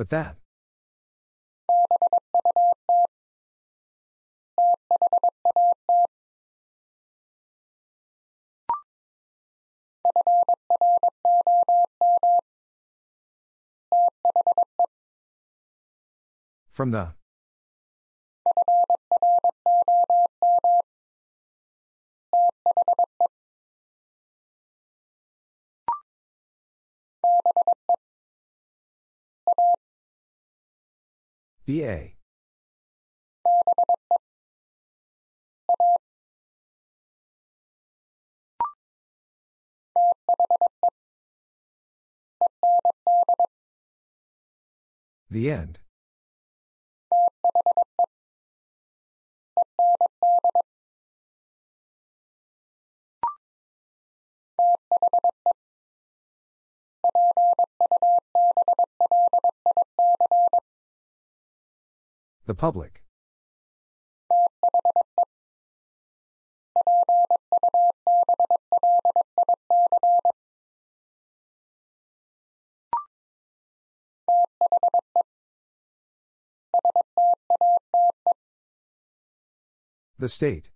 But that. From the. BA. The end. The public. The state.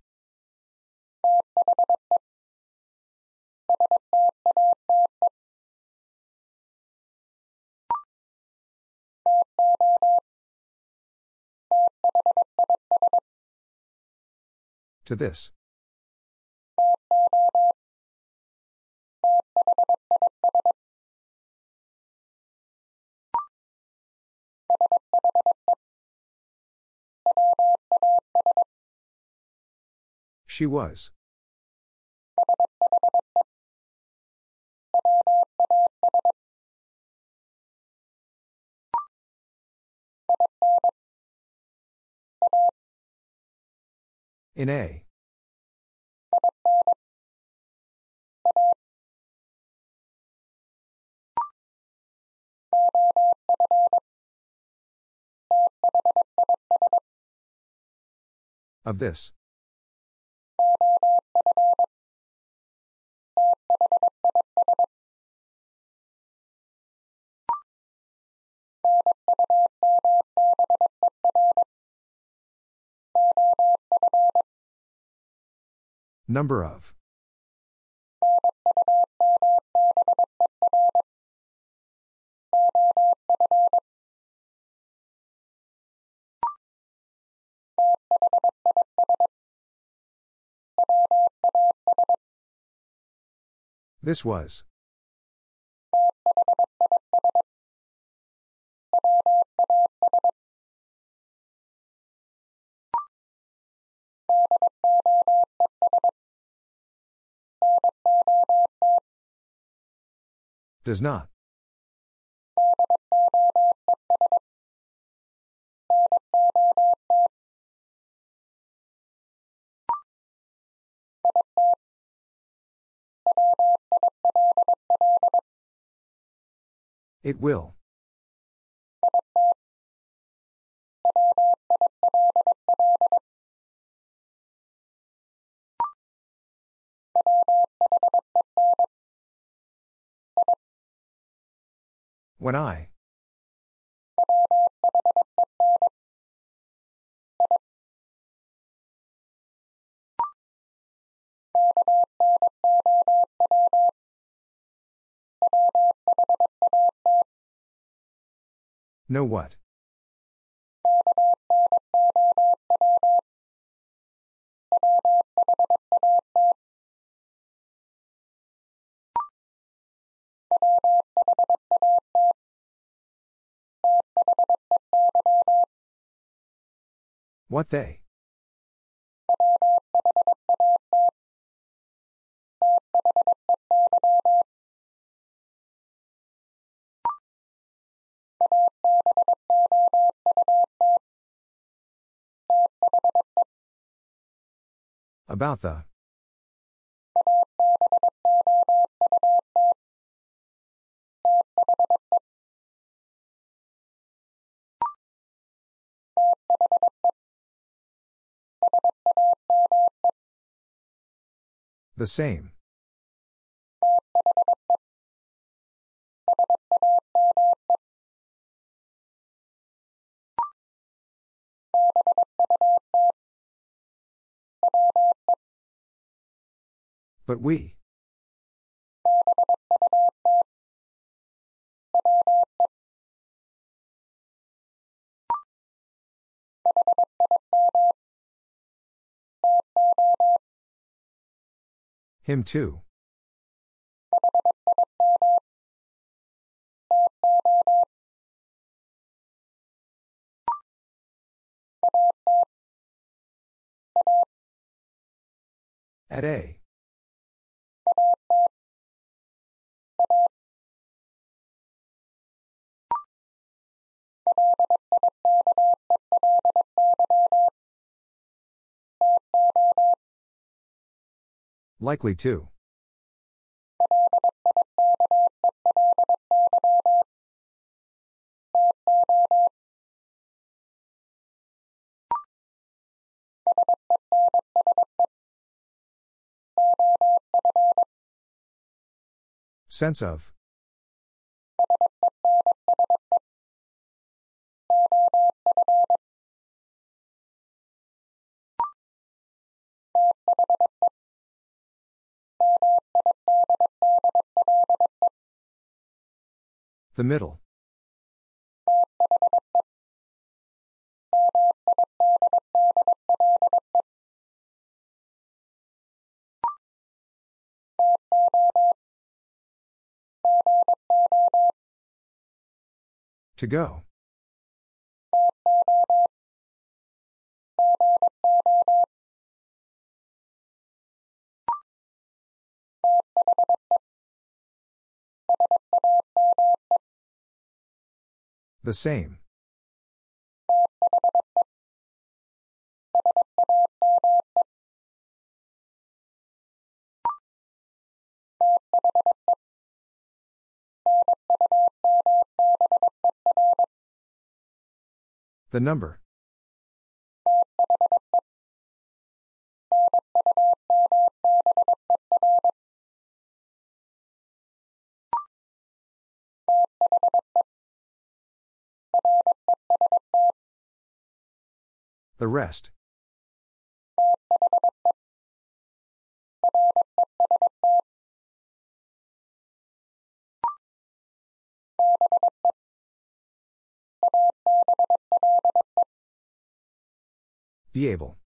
To this. She was. In A. Of this. Number of. This was. Does not. It will. When I. Know what? What they? About the. The same. But we. Him too. At A. Likely to. Sense of. The middle. To go. The same. The number. The rest. Be able.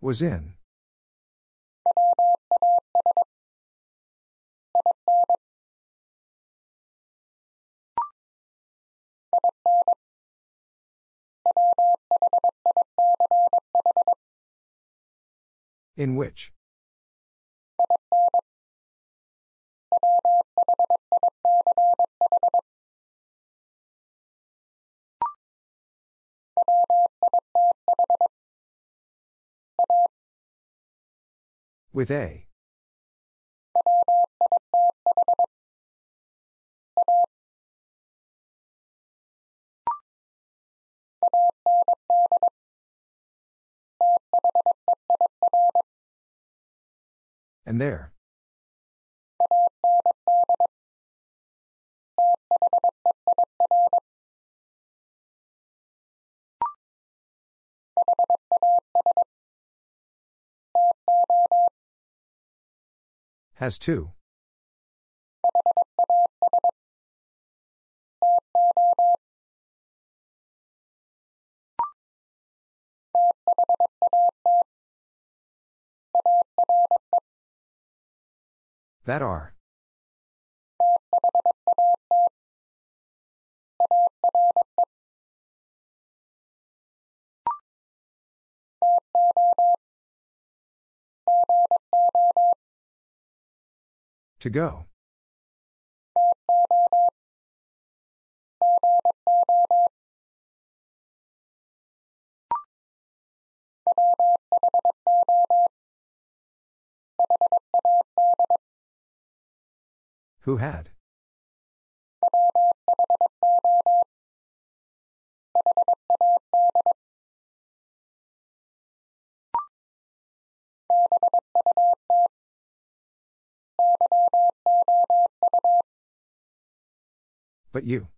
Was in. In which? With A. And there. Has two. That are. To go. Who had? But you.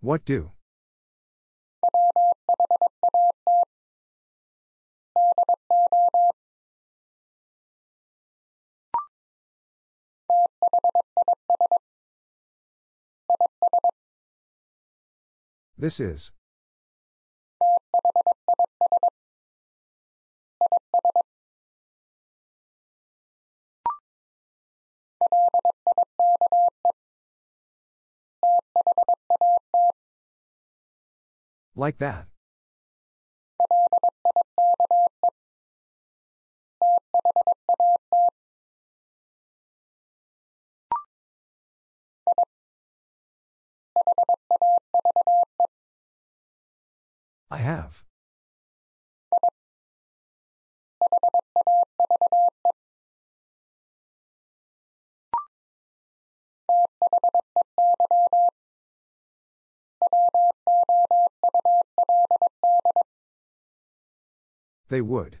What do? This is. Like that. I have. They would.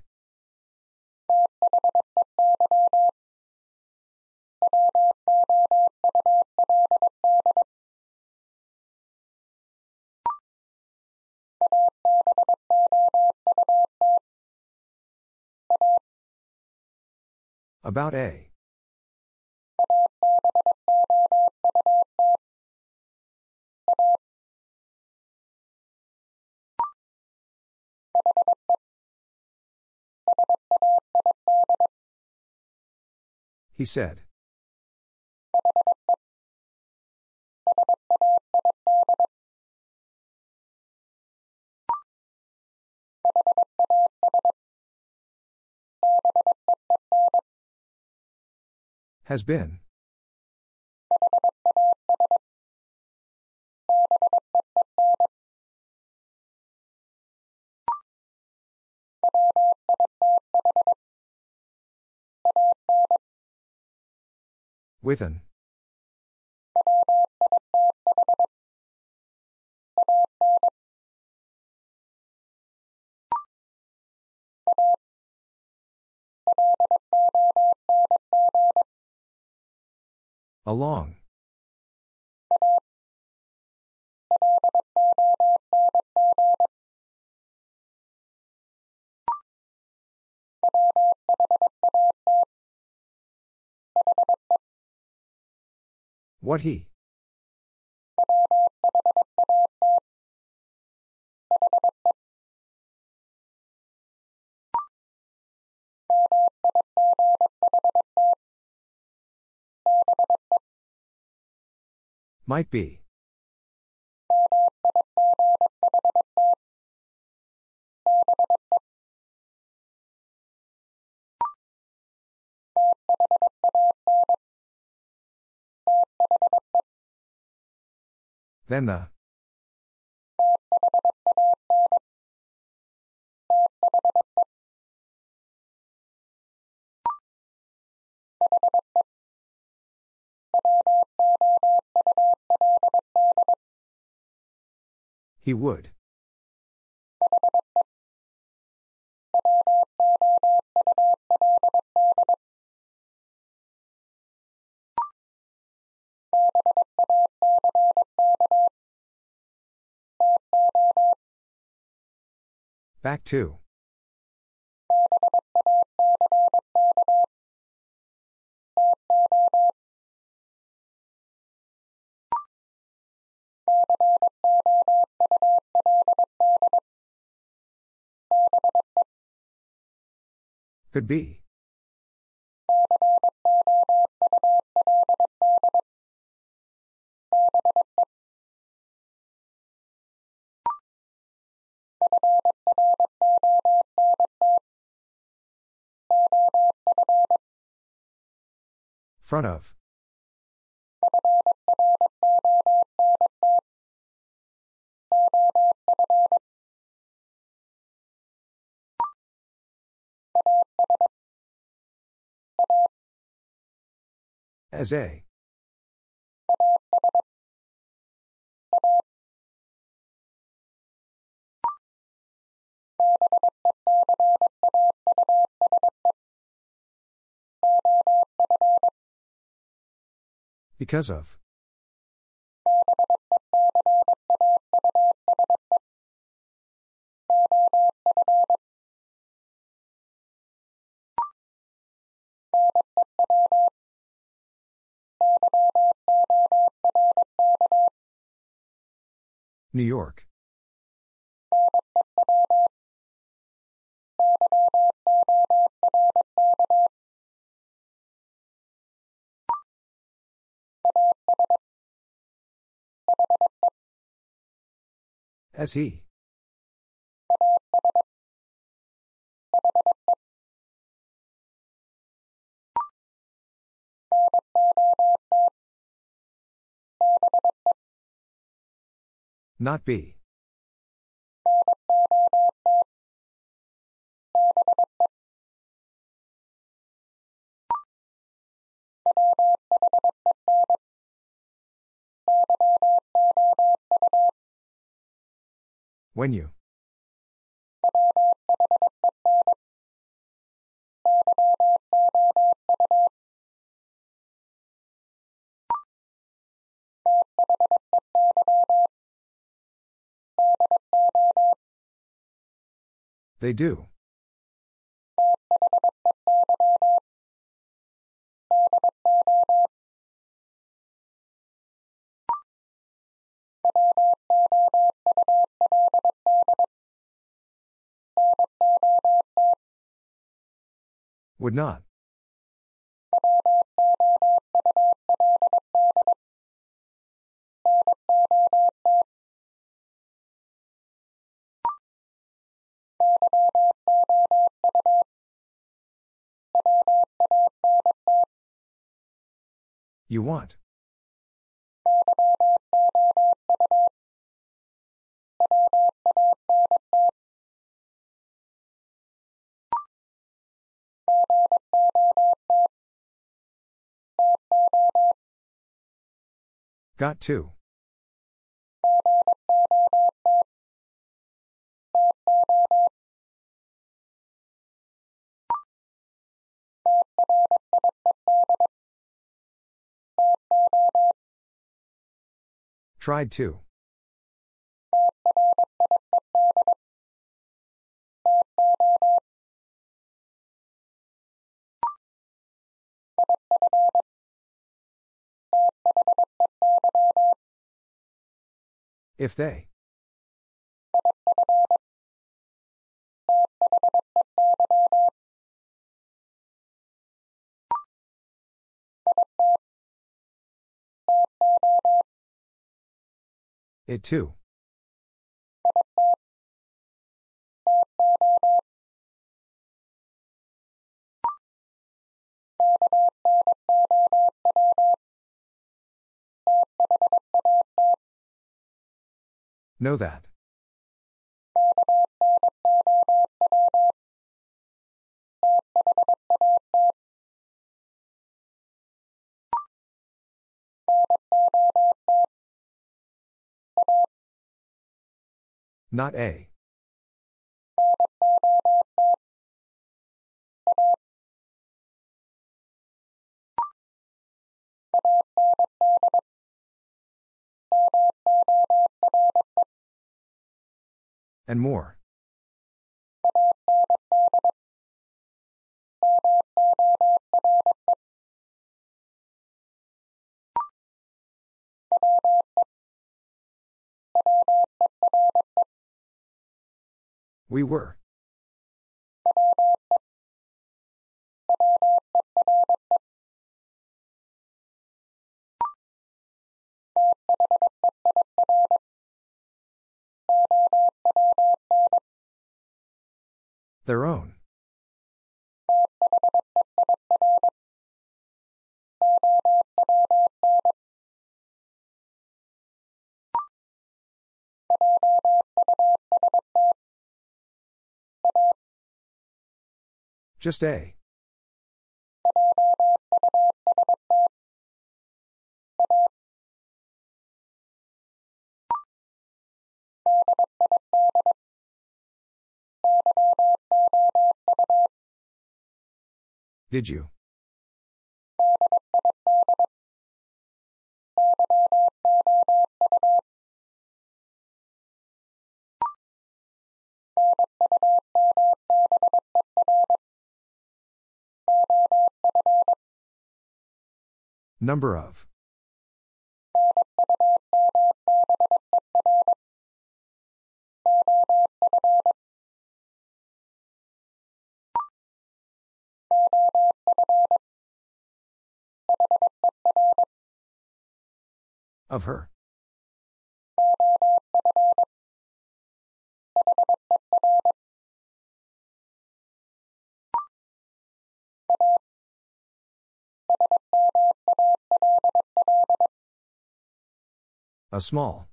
About A. He said. Has been. Within. Along. What he? Might be. Then the. He would. Back to. Could be. Front of. As a. Because of. New York. SE. Not be. When you. They do. Would not. You want. Got to. Tried to. If they. It too. Know that. Not A. And more. We were. Their own. Just A. Did you? Number of. Of her. A small.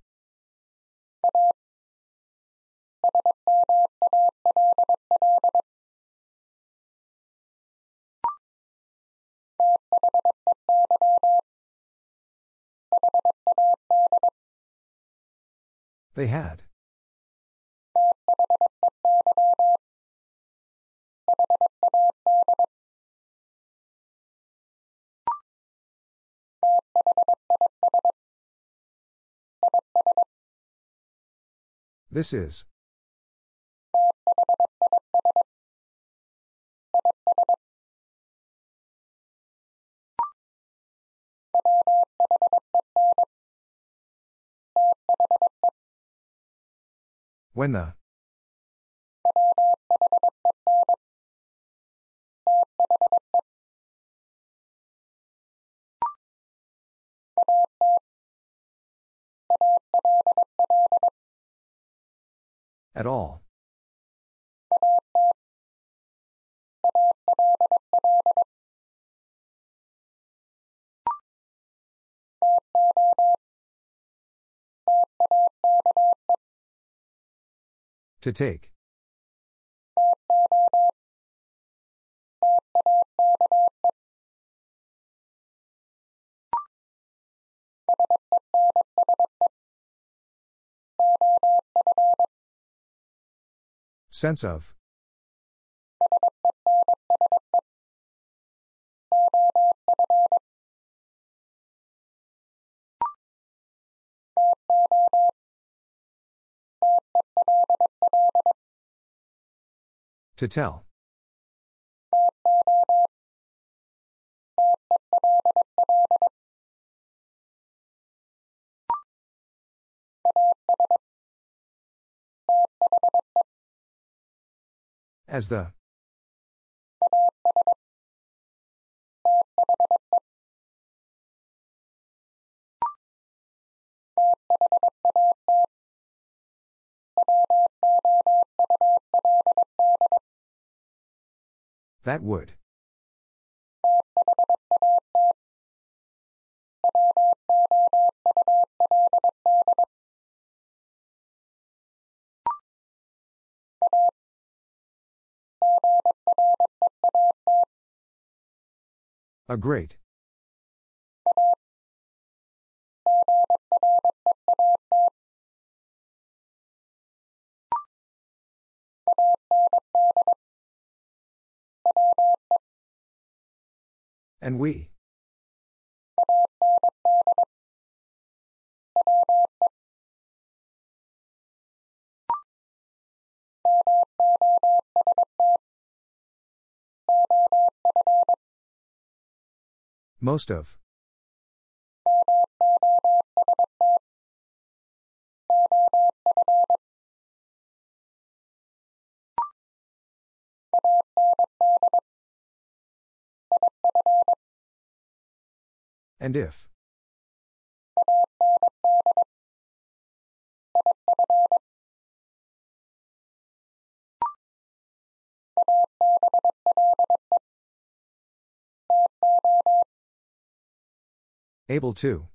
They had. This is. When the. At all. To take. Sense of. To tell. As the. That would. A great. And we. Most of. And if. Able to.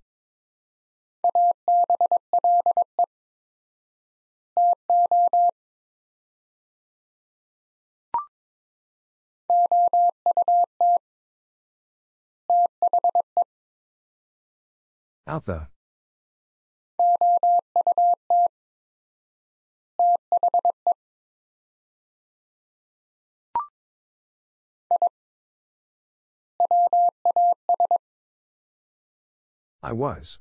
Out the. I was.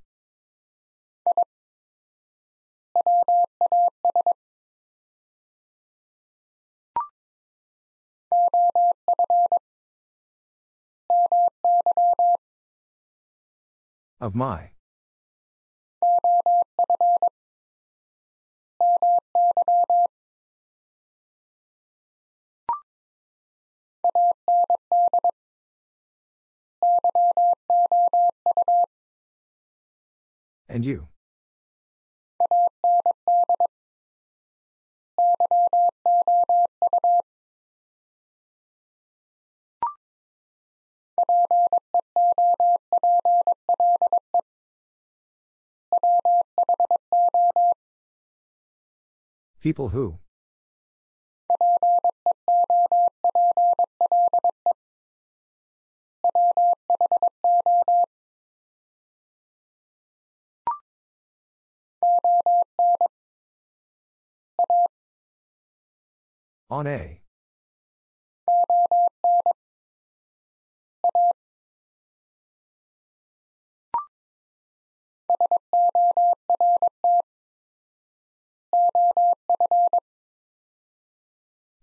Of my. And you. People who. On a.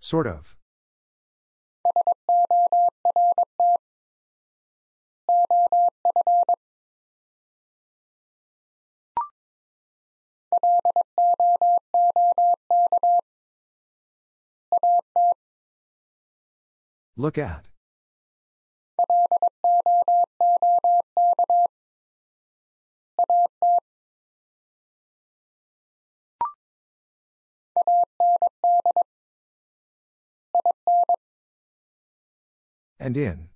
Sort of. Look at. And in.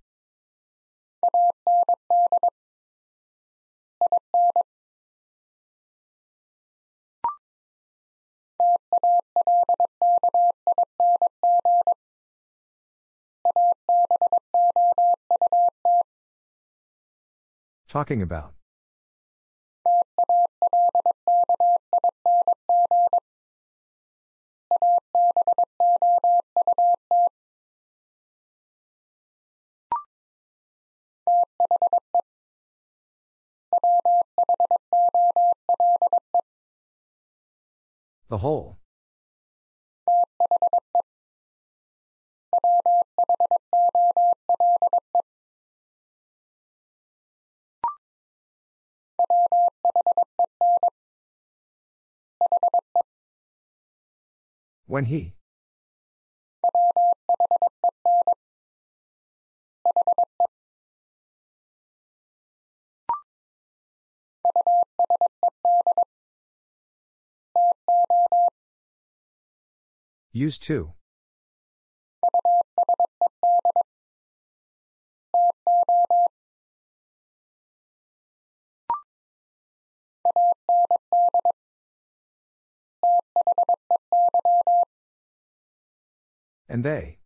Talking about. The whole. When he. Used to. And they.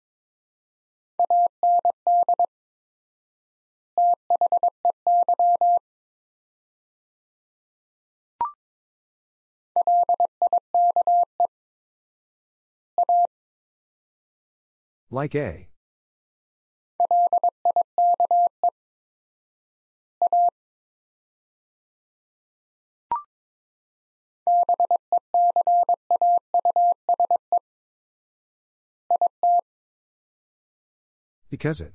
Like a. Because it.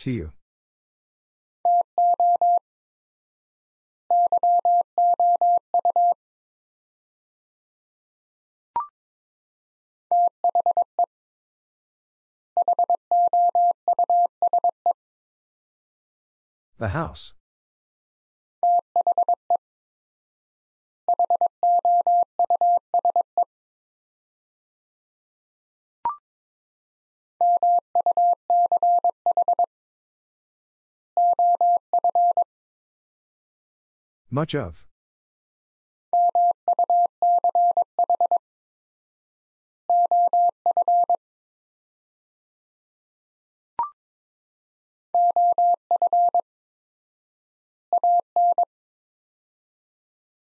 To you. The house. Much of.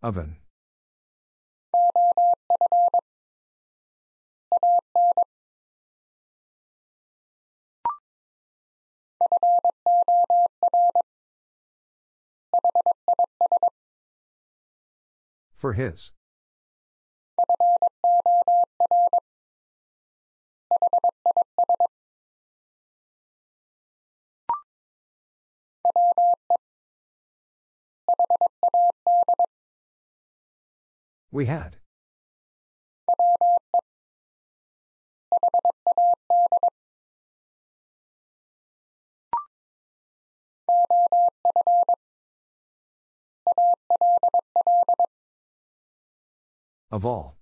Oven. For his. We had. Of all.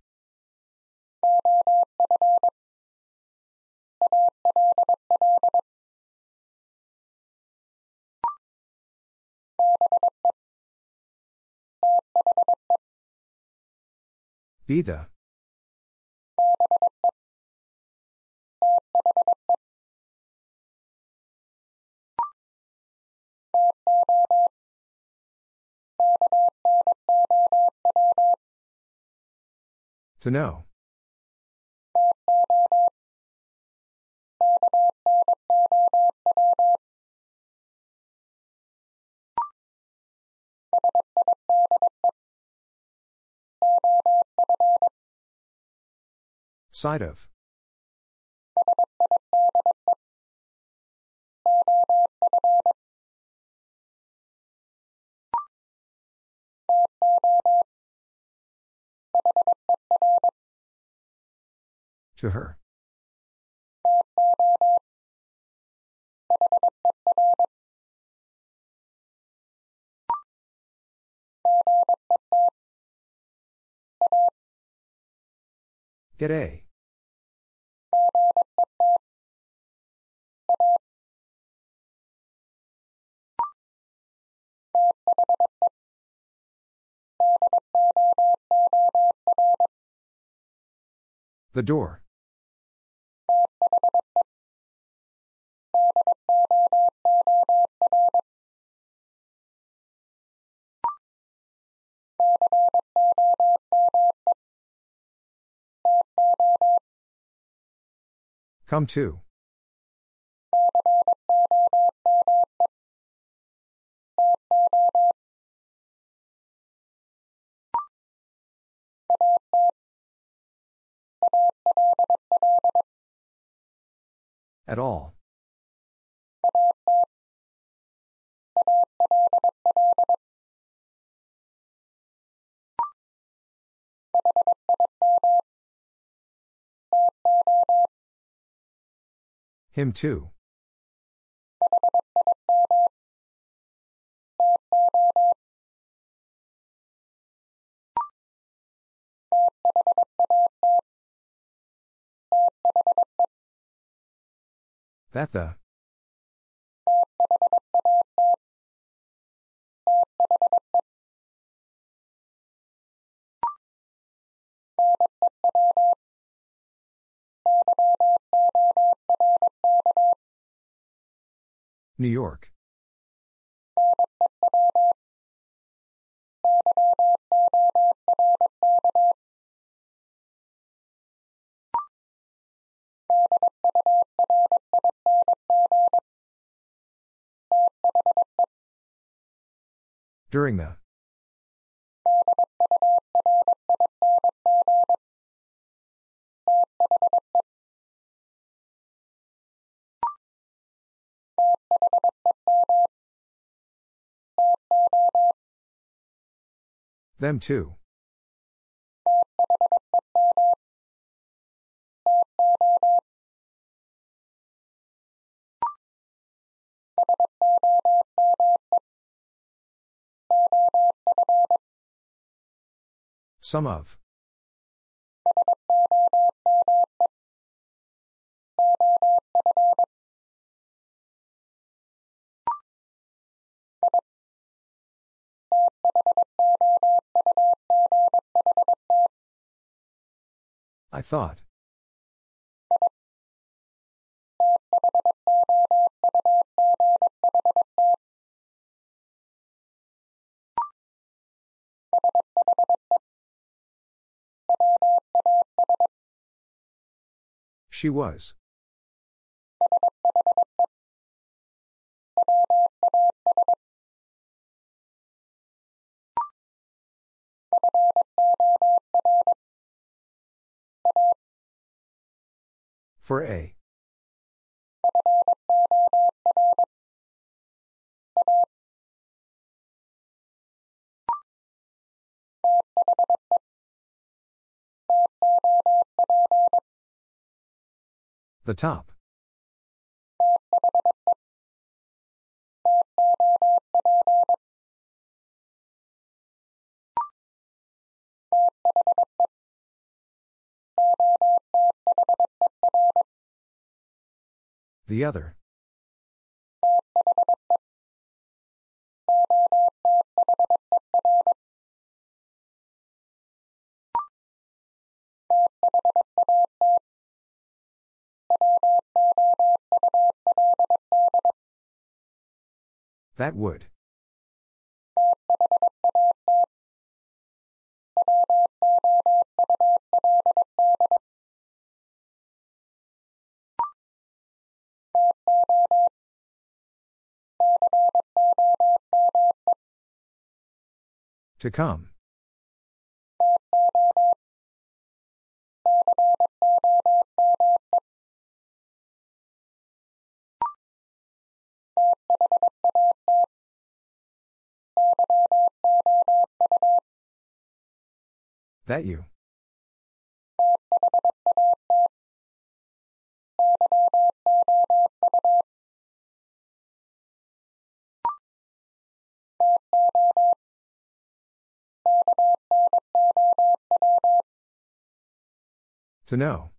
Be the. To know. Side of. To her. Get A. The door. Come to. At all. Him too. That the. New York. During the. Them too. Some of. I thought. She was. For A. The top. The other. That would. To come. That you. To know.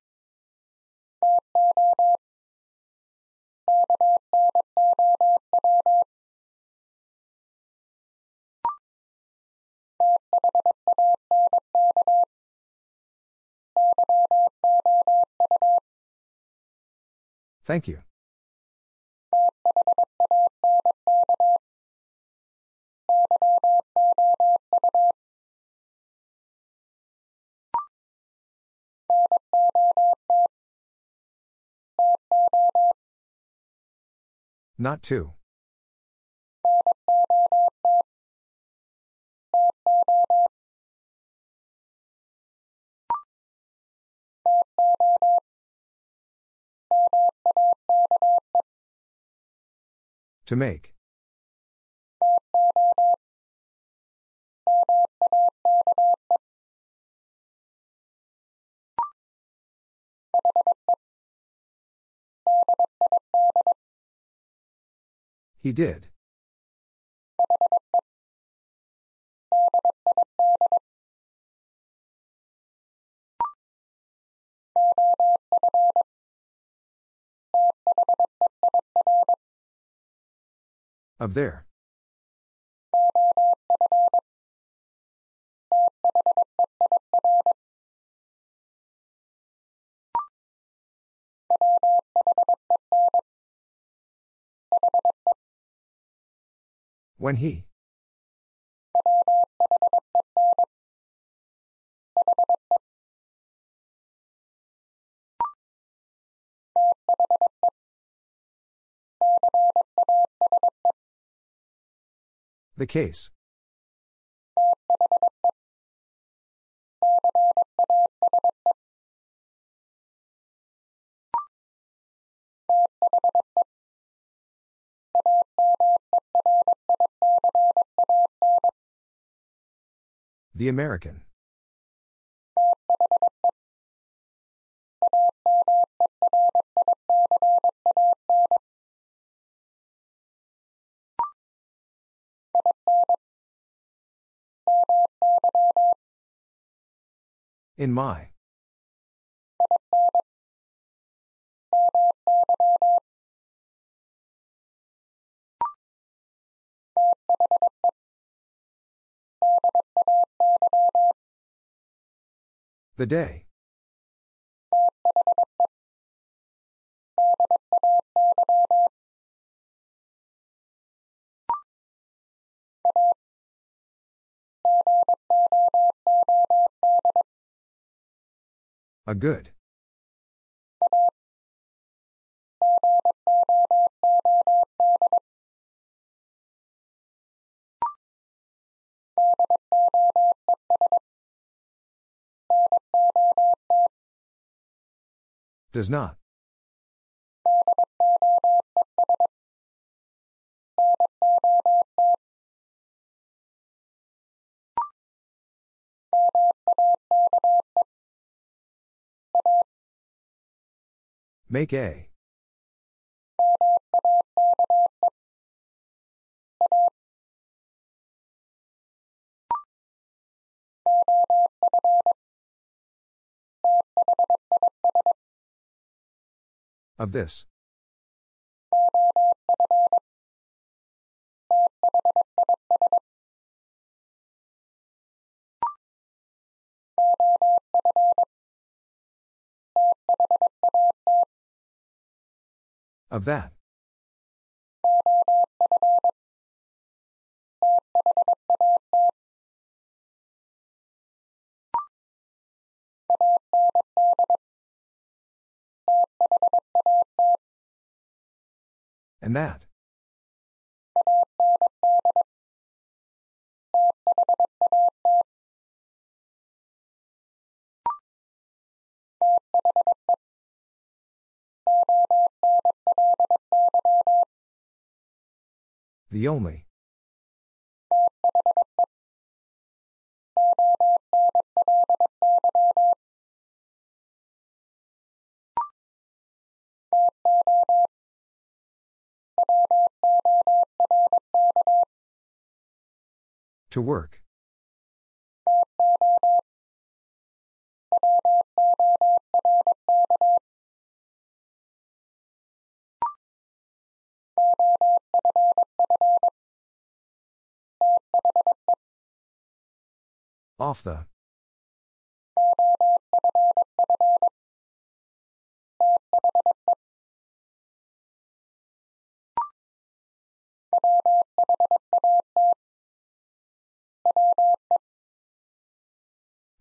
Thank you. Not to. To make. He did. Of there. When he. The case. The American. In my. The day. A good. Does not. Make A. Of this. Of that. And that. The only. To work. Off the.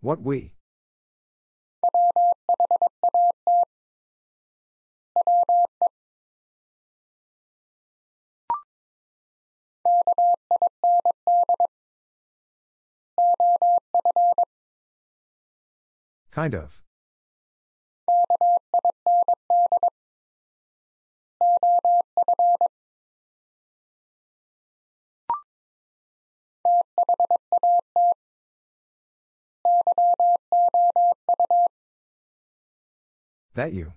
What we. Kind of. That you.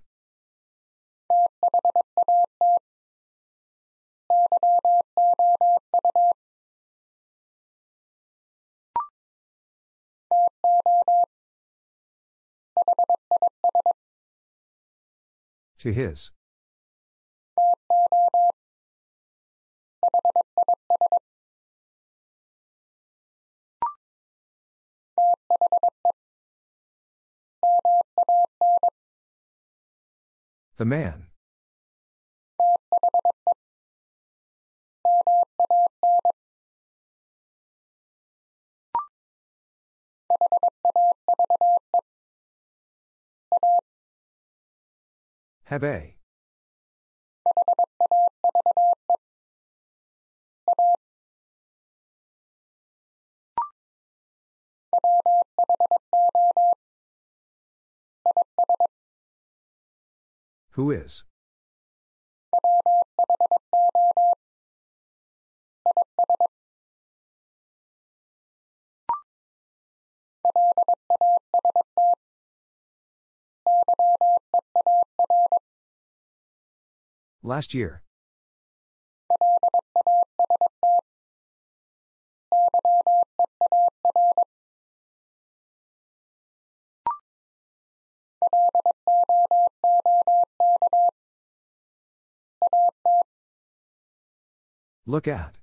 To his. The man. Have a. Who is? Last year. Look at.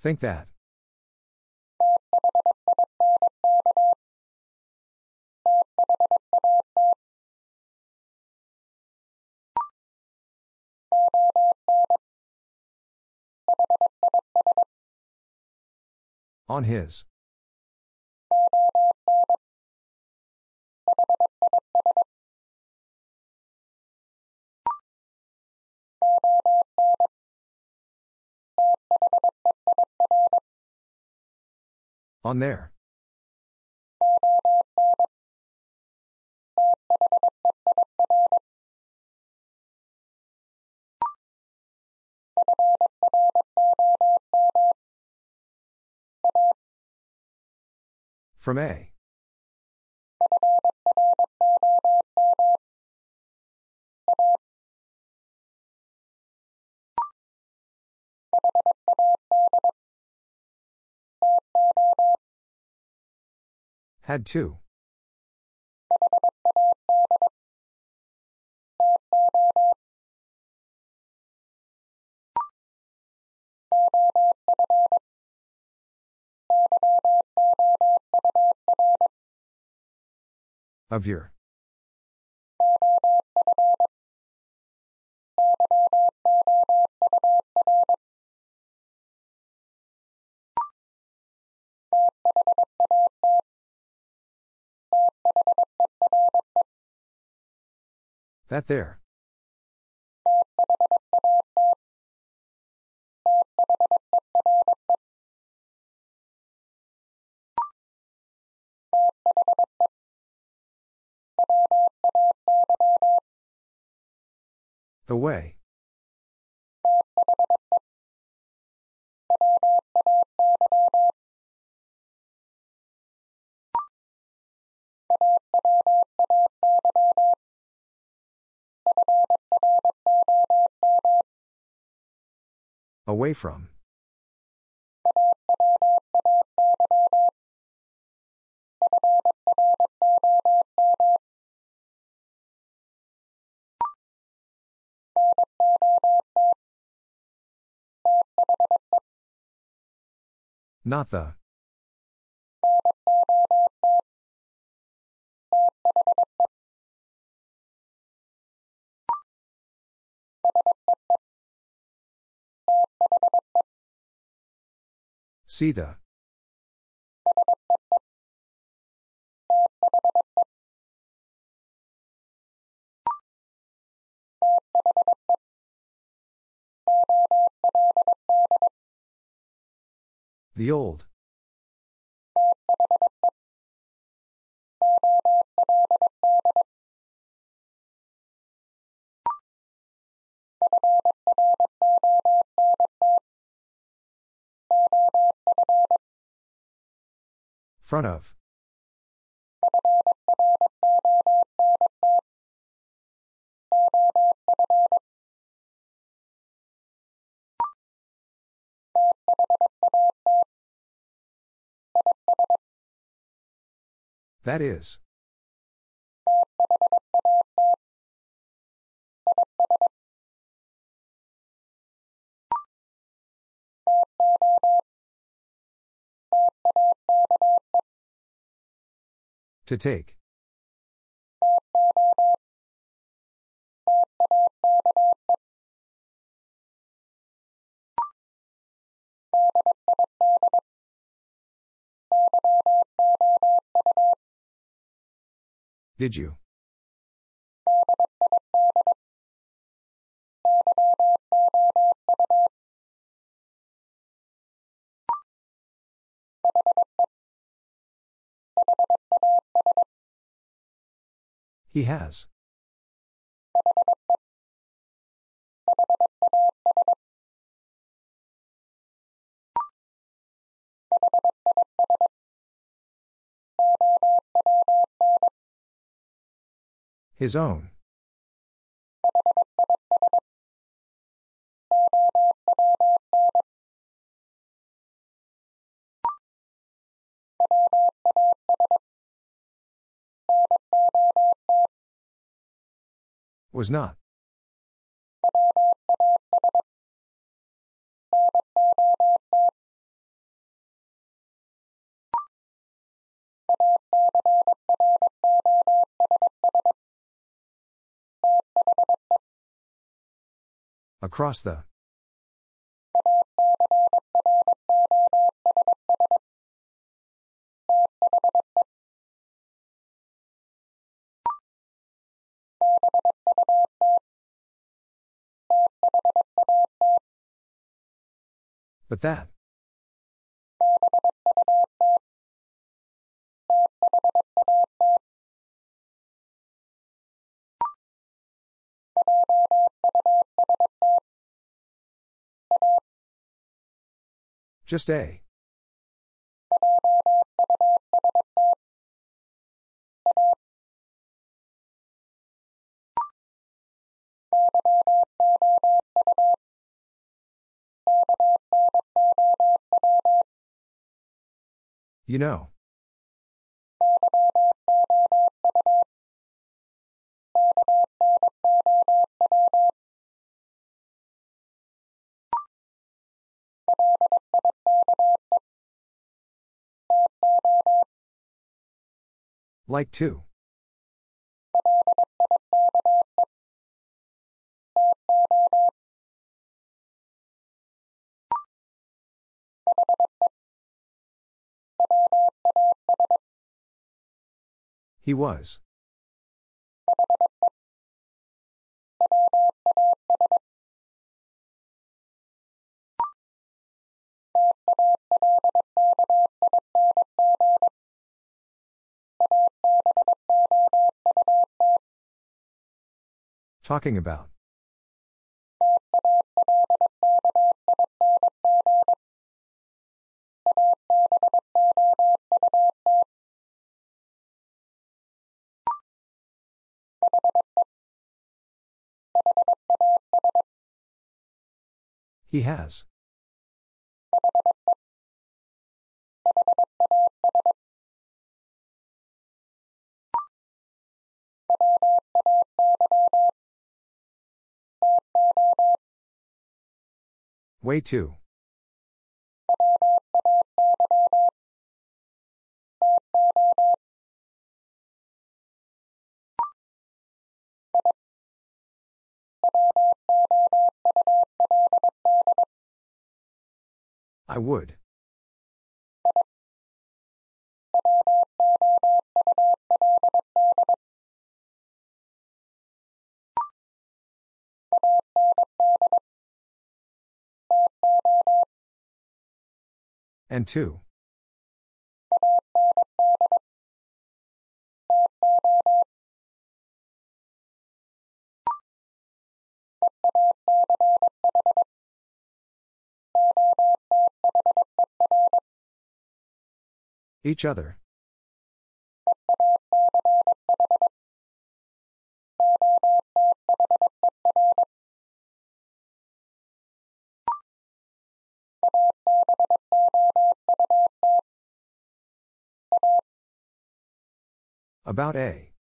Think that. On his. On there. From A. Had to. Of your. That there. The way. Away from. Not the. See the. The old. Front of. That is. To take. Did you? He has. His own. Was not. Across the. But that. Just a. You know. Like to. He was. Talking about. He has. Way too. I would. And two. Each other. About A.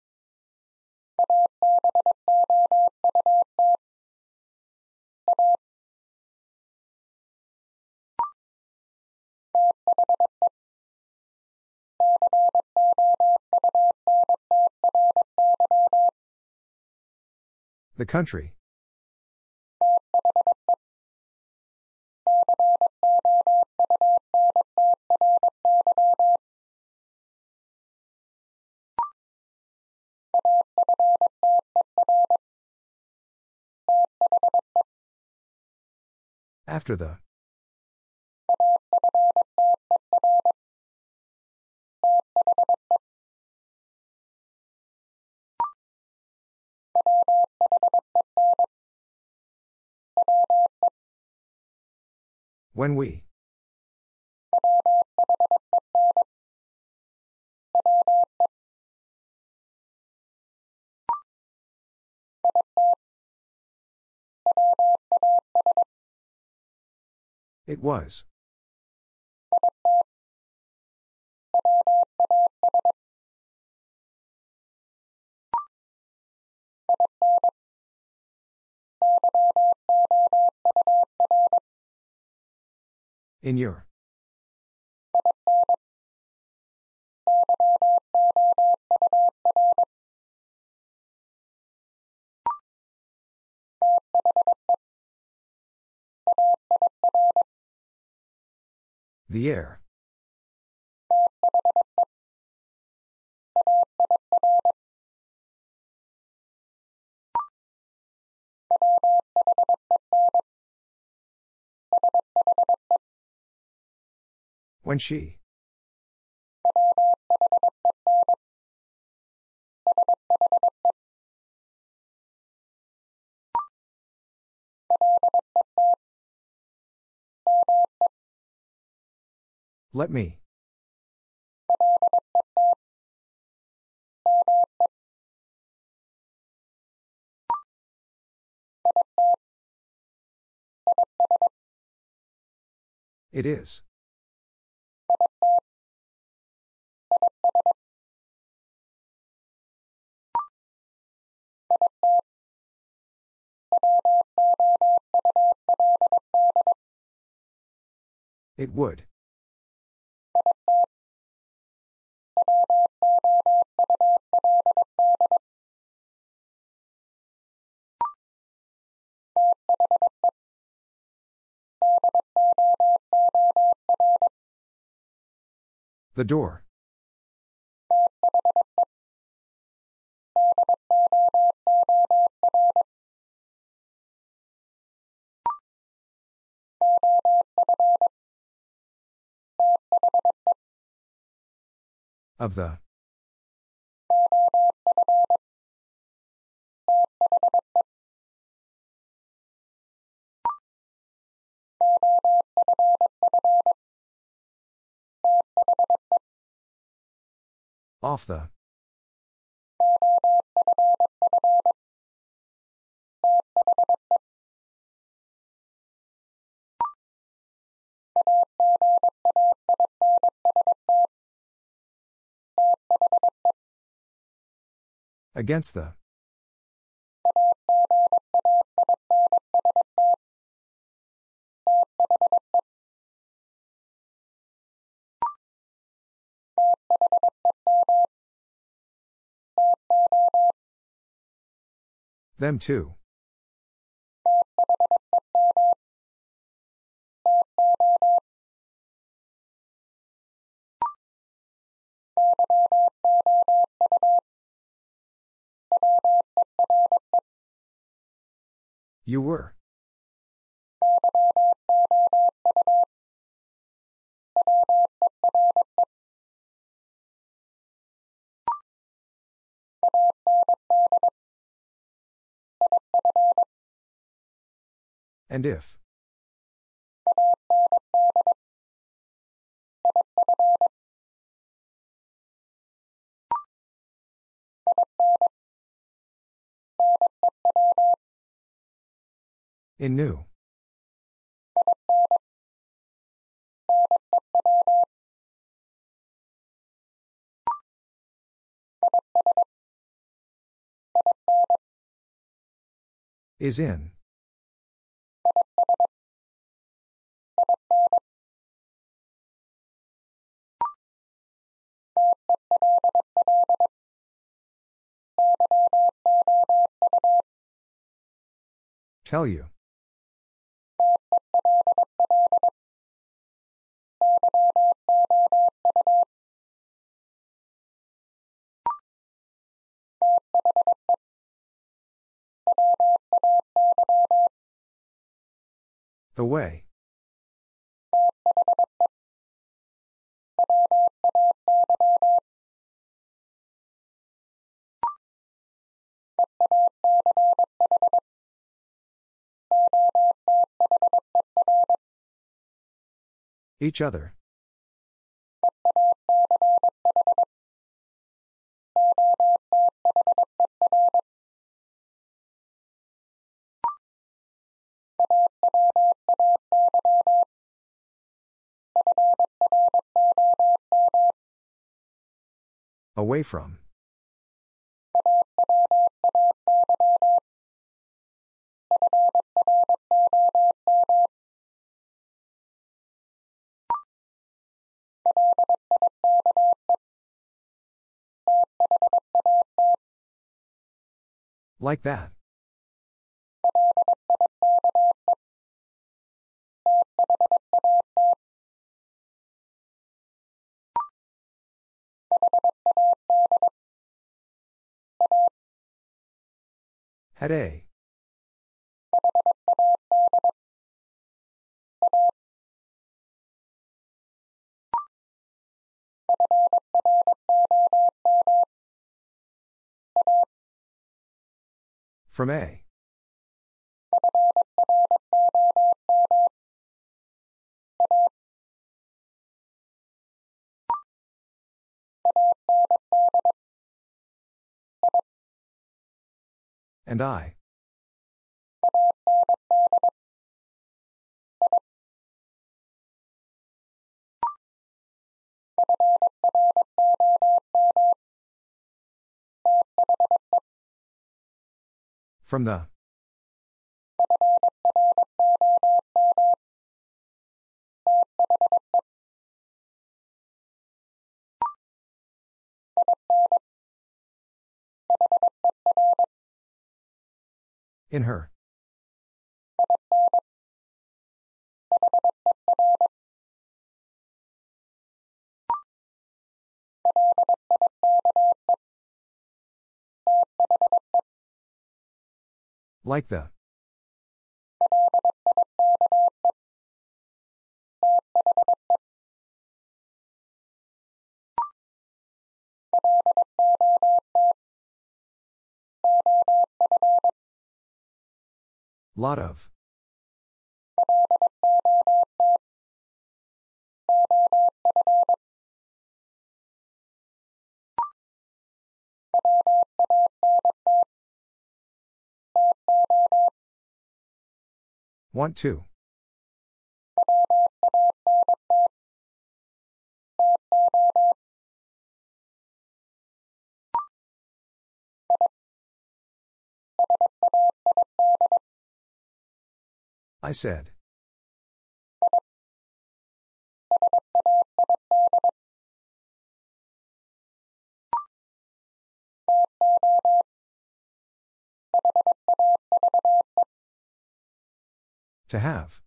The country. After the. When we. It was. In your. The air. When she. Let me. It is. It would. The door. Of the. Off the. Against the. Them too. You were. And if. In new. Is in. Tell you. The way. Each other. Away from. Like that. Had a. From A. And I. From the in her. Like the. Lot of. Want to. I said. To have.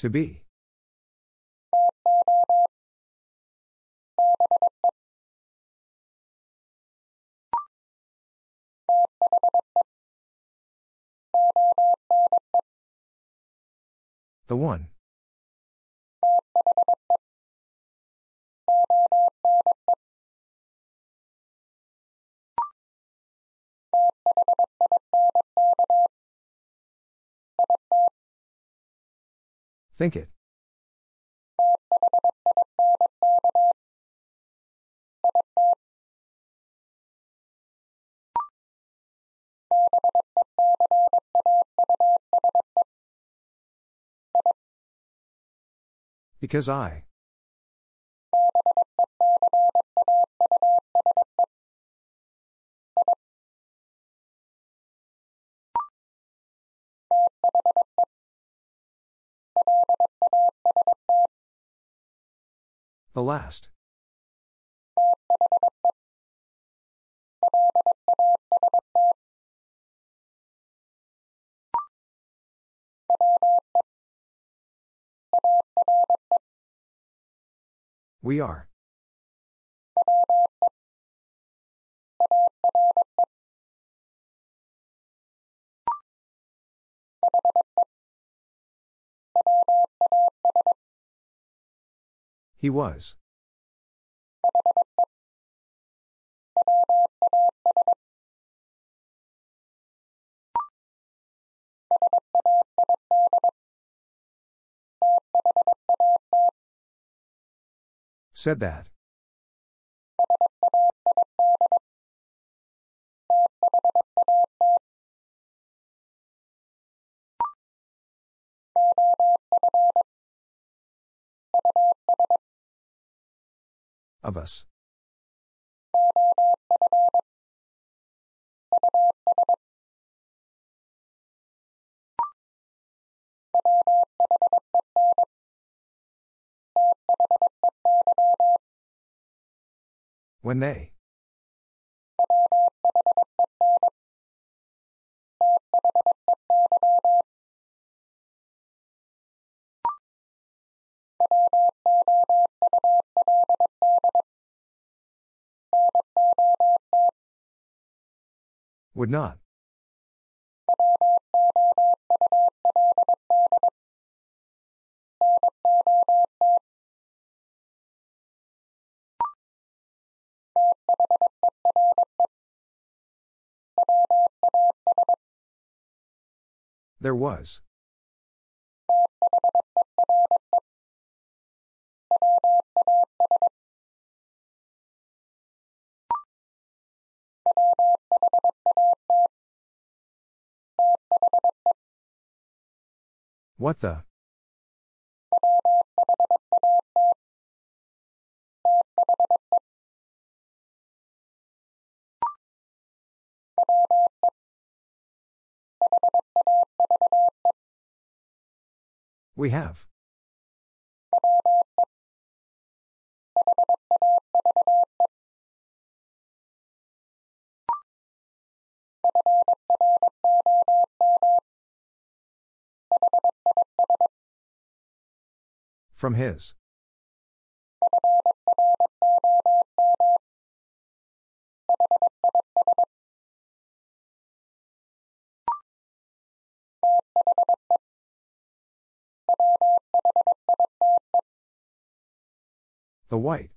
To be. The one. Think it. Because I. The last. We are. He was. Said that. Of us. When they. Would not. There was. What the? We have. From his. The white.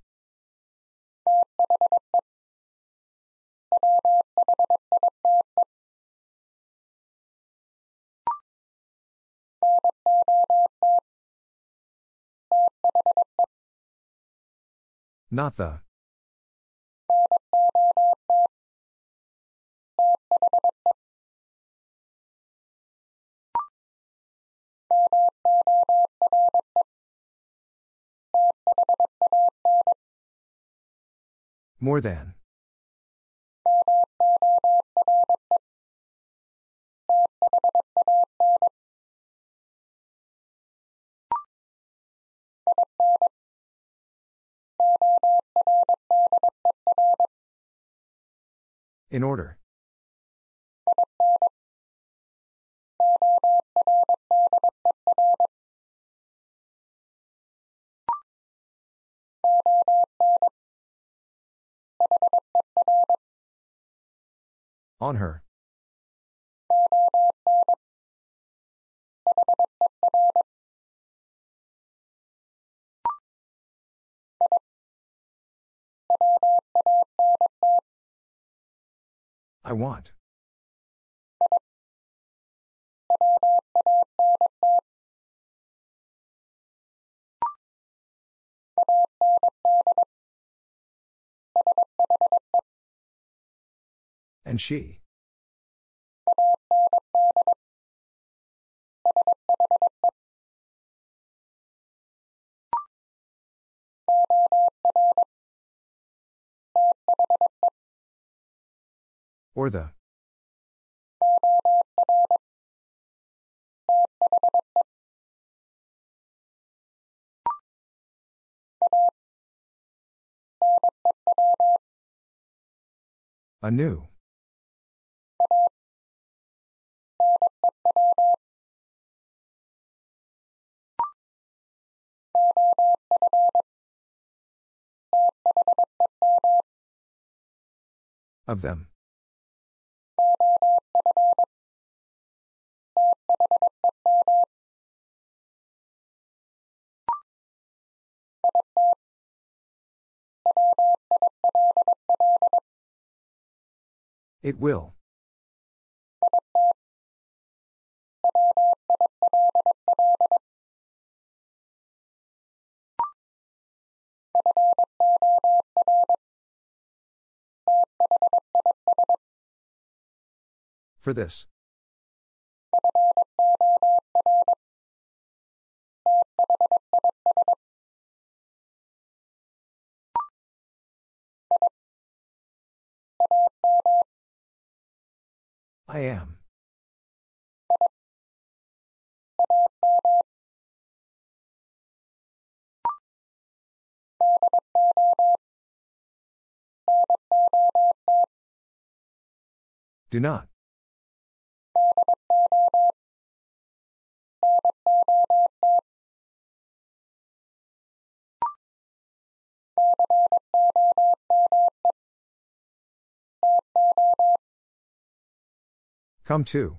Not the. More than. In order. On her. I want. And she. Or the. A new. Of them. It will. For this. I am. Do not. Come to.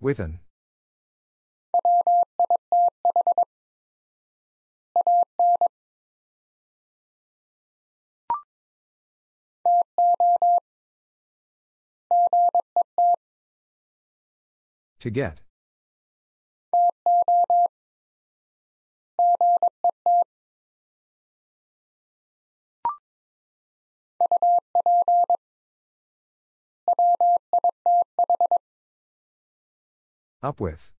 With an. To get. Up with.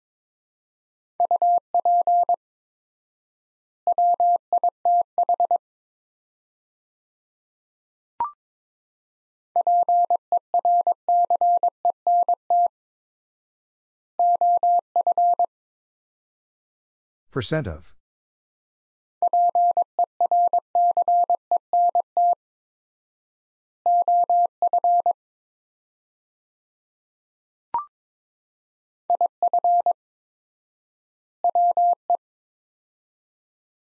Percent of.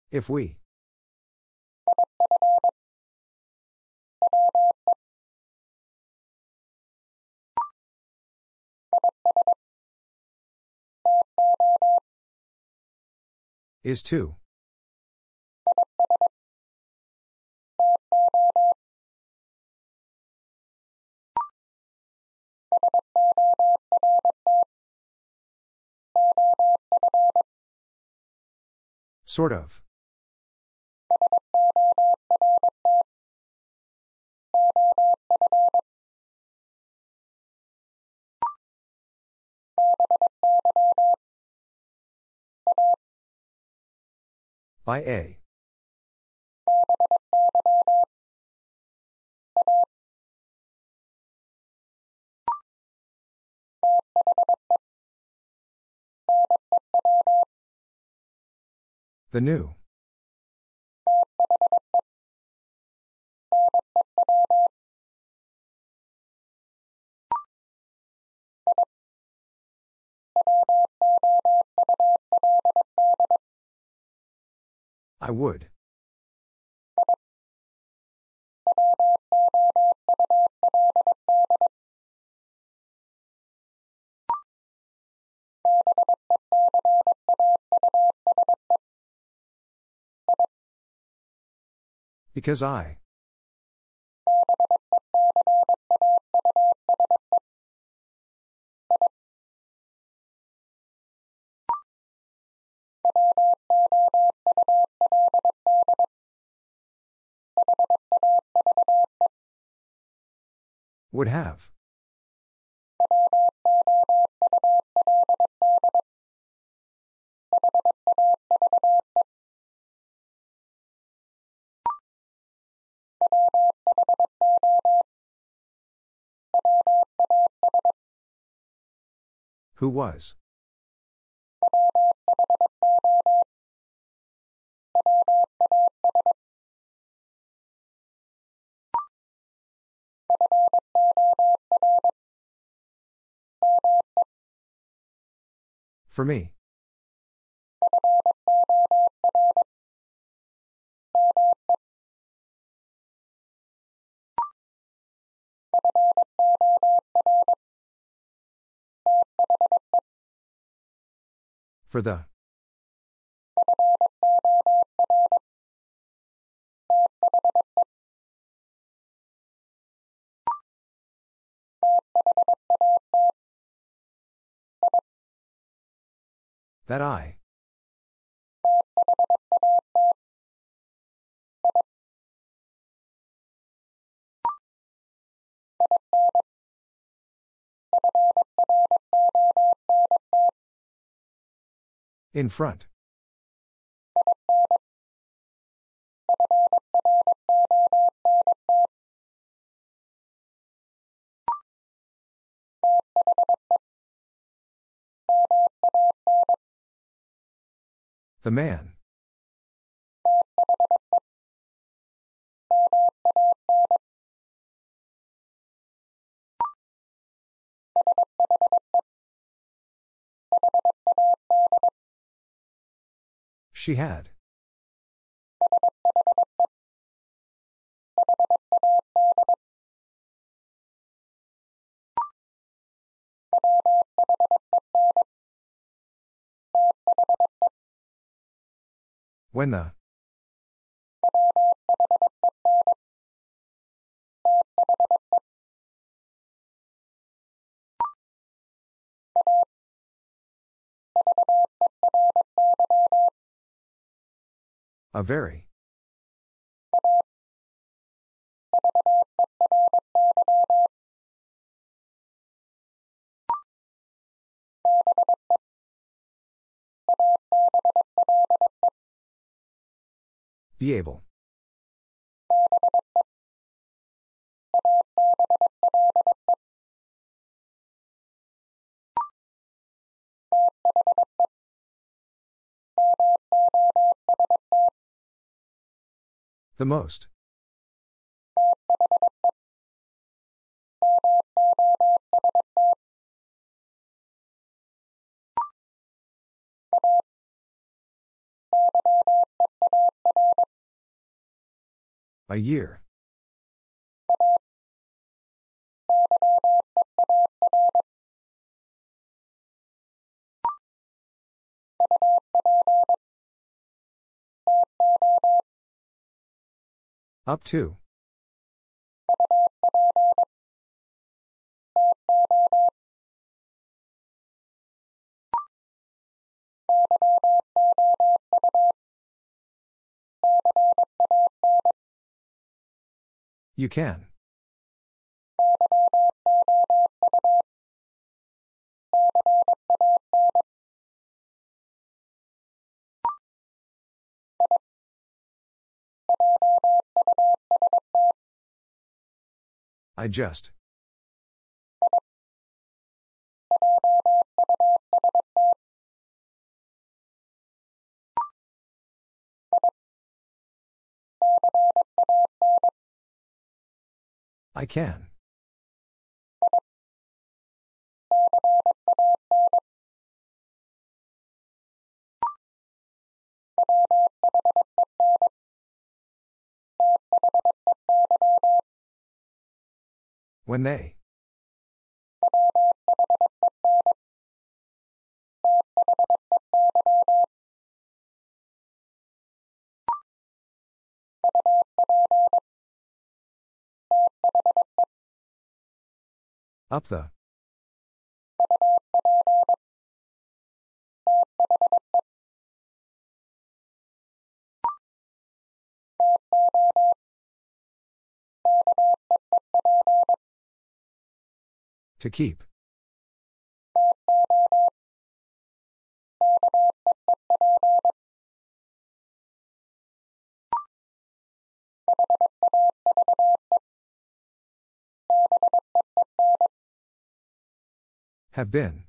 If we. Is to. Sort of. By A. The new. I would. Because I. Would have. Who was? For me. For the. That I. In front. The man. She had. When the. A very. Be able. The most. A year. Up to. You can. I just. I can. When they. Up the. To keep. Have been.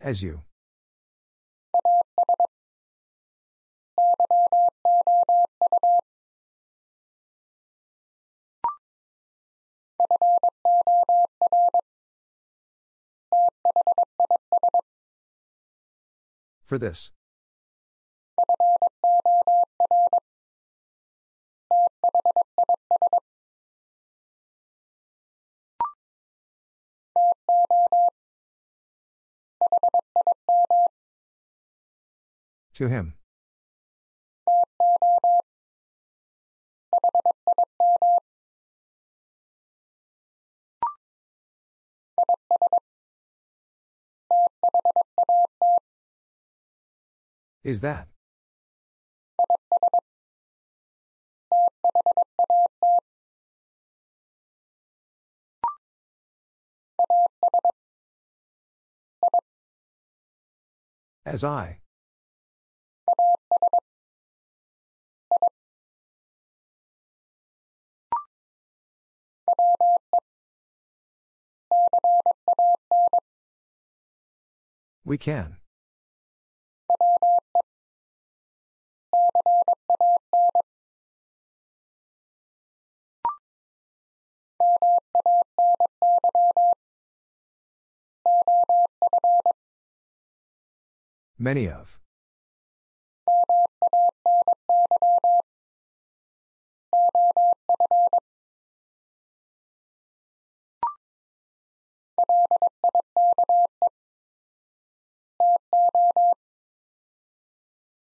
As you. For this. To him. Is that? As I. We can. Many of.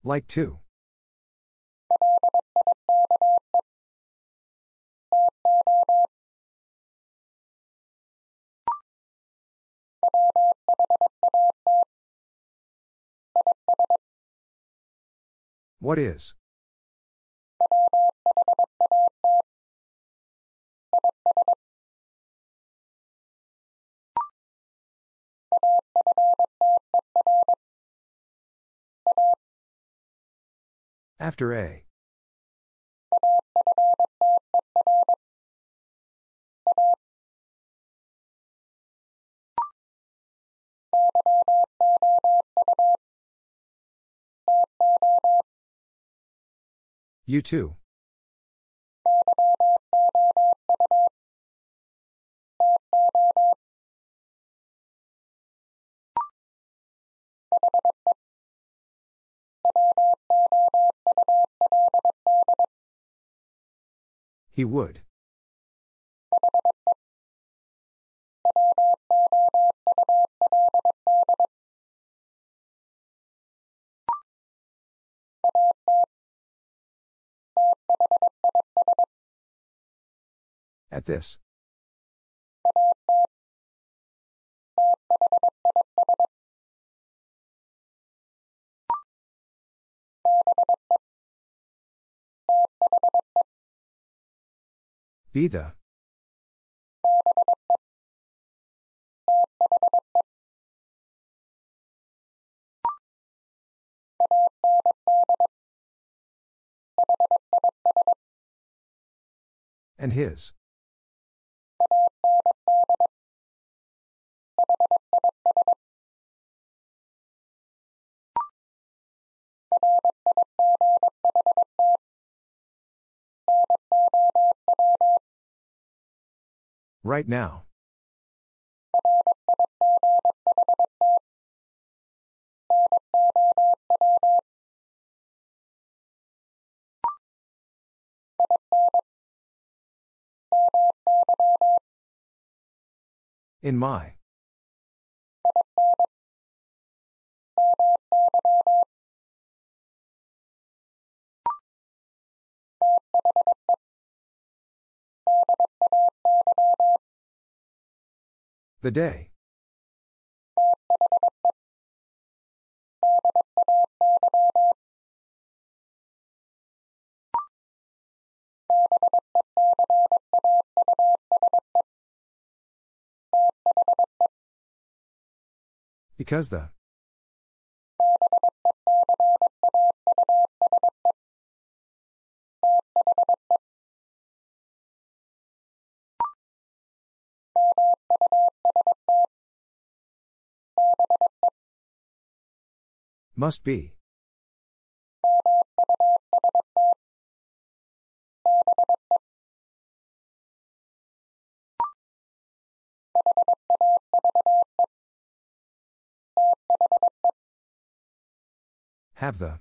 Like to. What is? After A. You too. He would. At this. Be the. And his. Right now. In my. The day. Because the. Must be. Have the.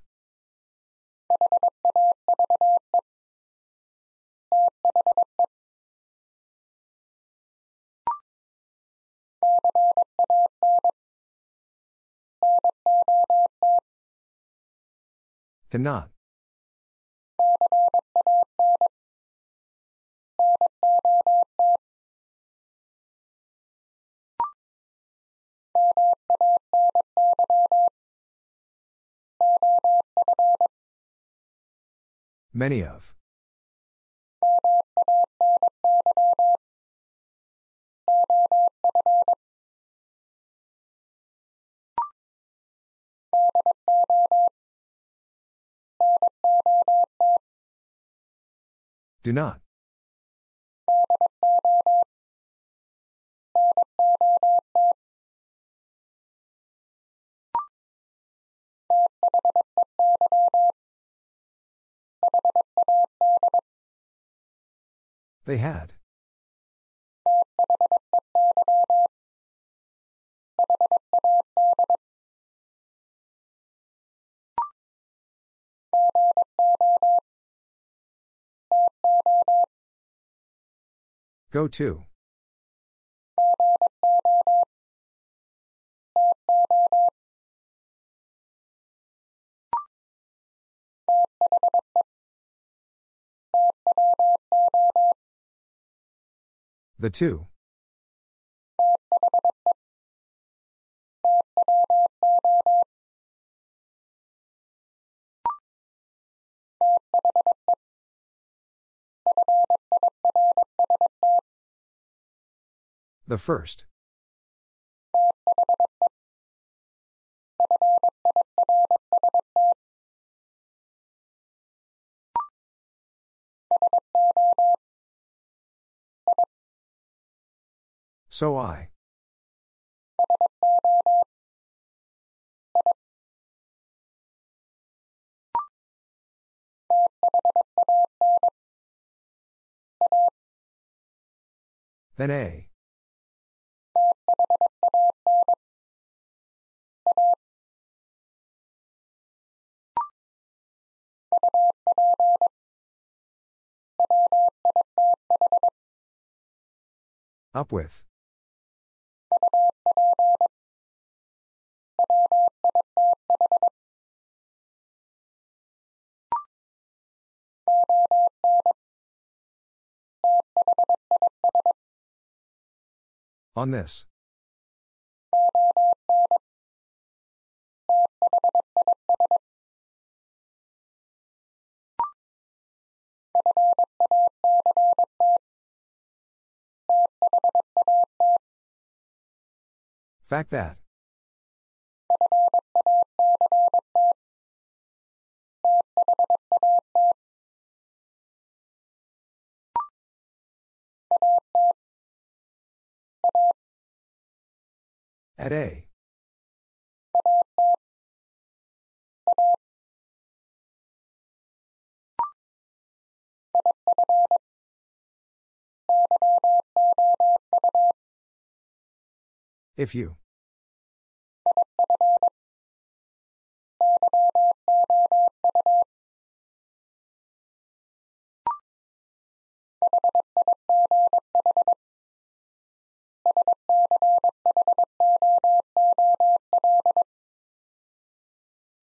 Cannot. Many of. Do not. They had. Go to. The two. The first. So I. Then A. Up with. On this. Fact that. At A. If you.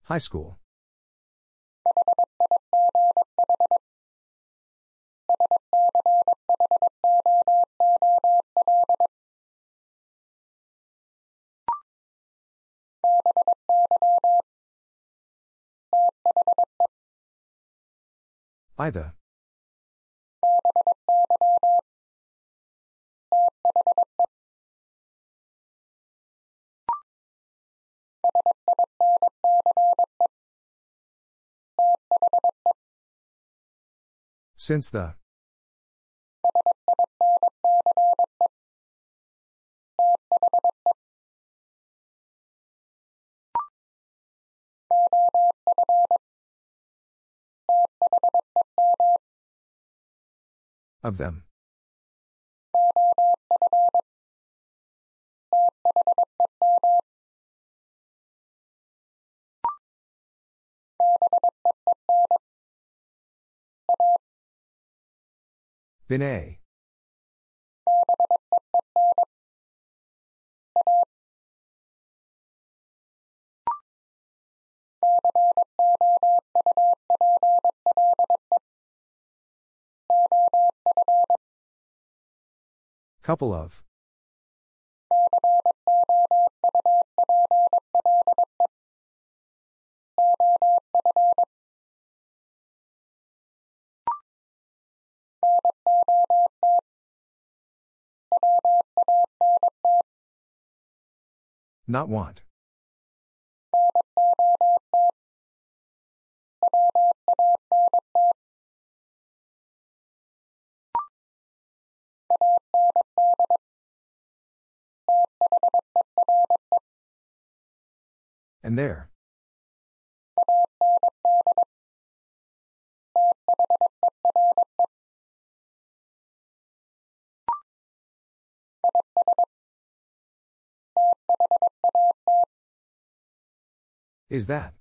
High school. Either. Since the. Of them. Bin Couple of. Not want. And there. Is that?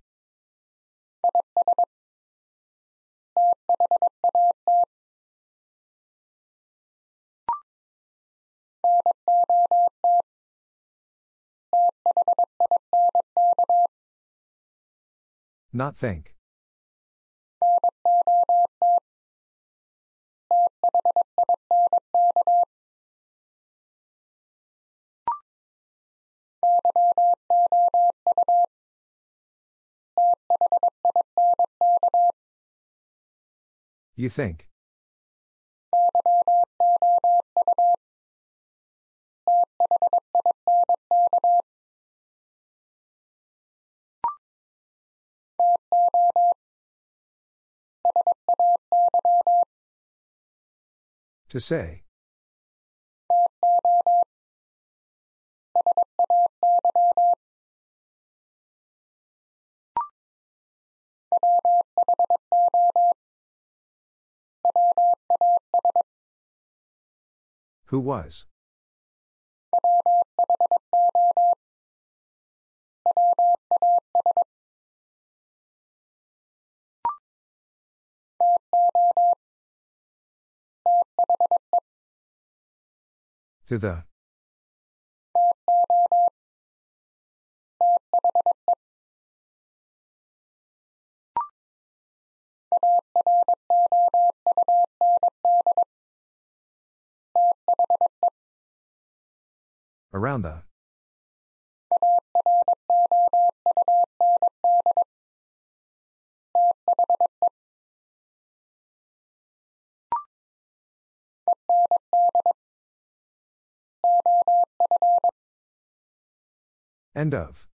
Not think. You think. To say. Who was? To the. Around the. End of.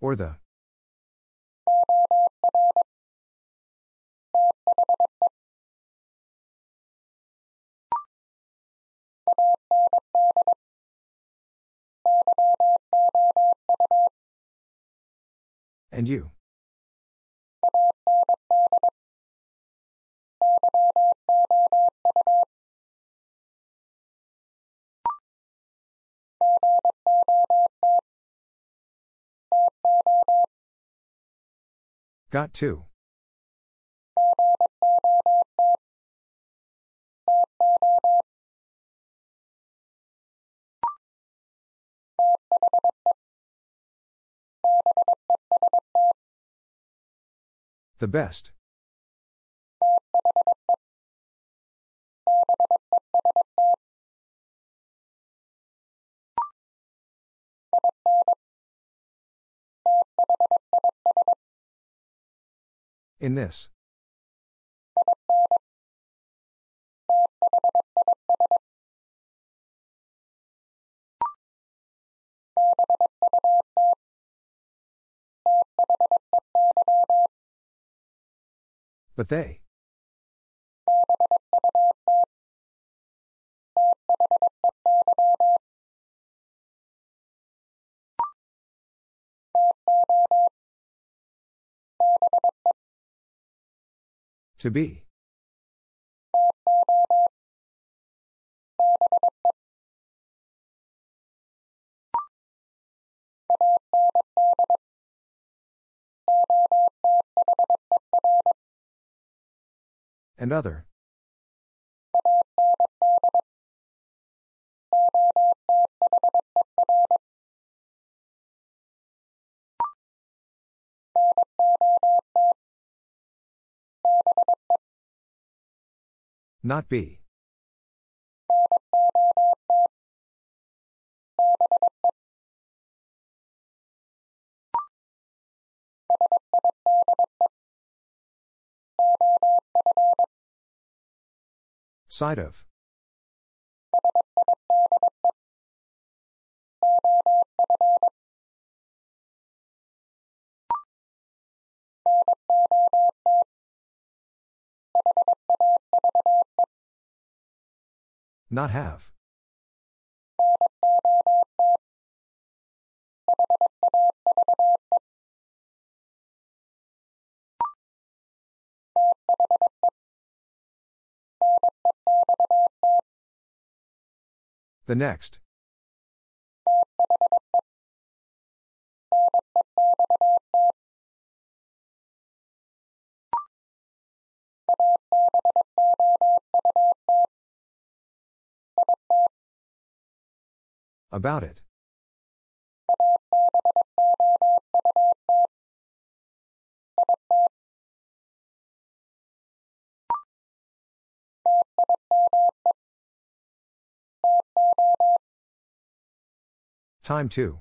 Or the. And you. Got to. The best. In this. But they. To be. And other. Not be. Side of. Not have. The next. About it. Time to.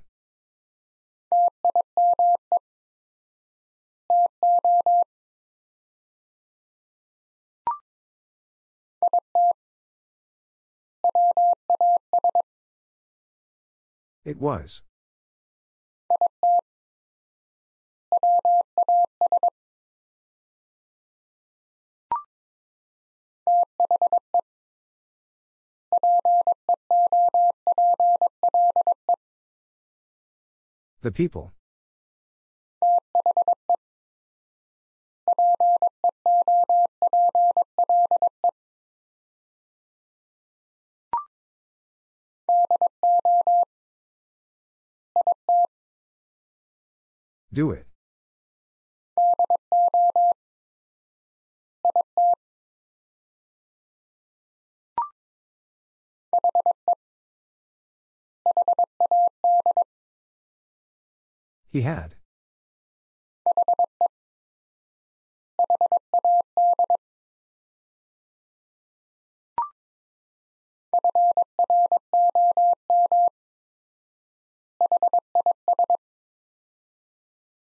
It was. The people. Do it. He had.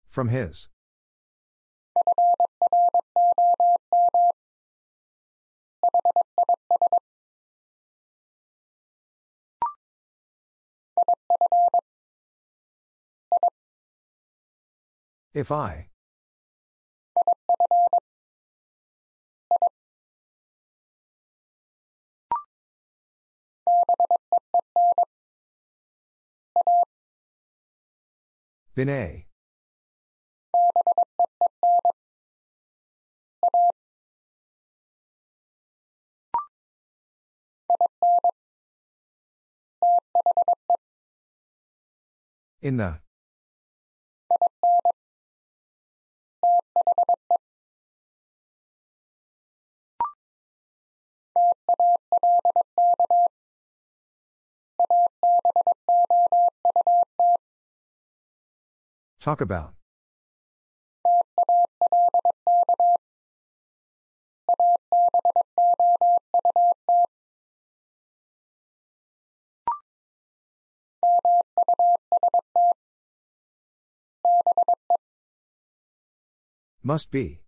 From his. If I. Been A. In the. Talk about. Must be.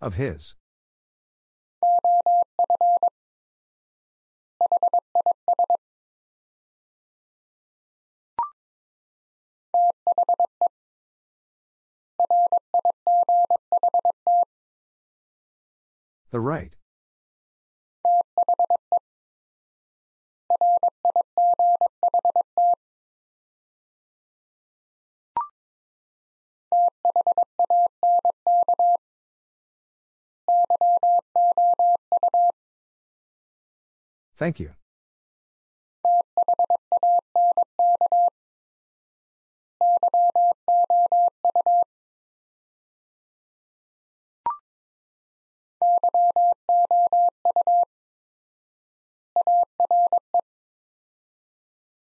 Of his. The right. Thank you.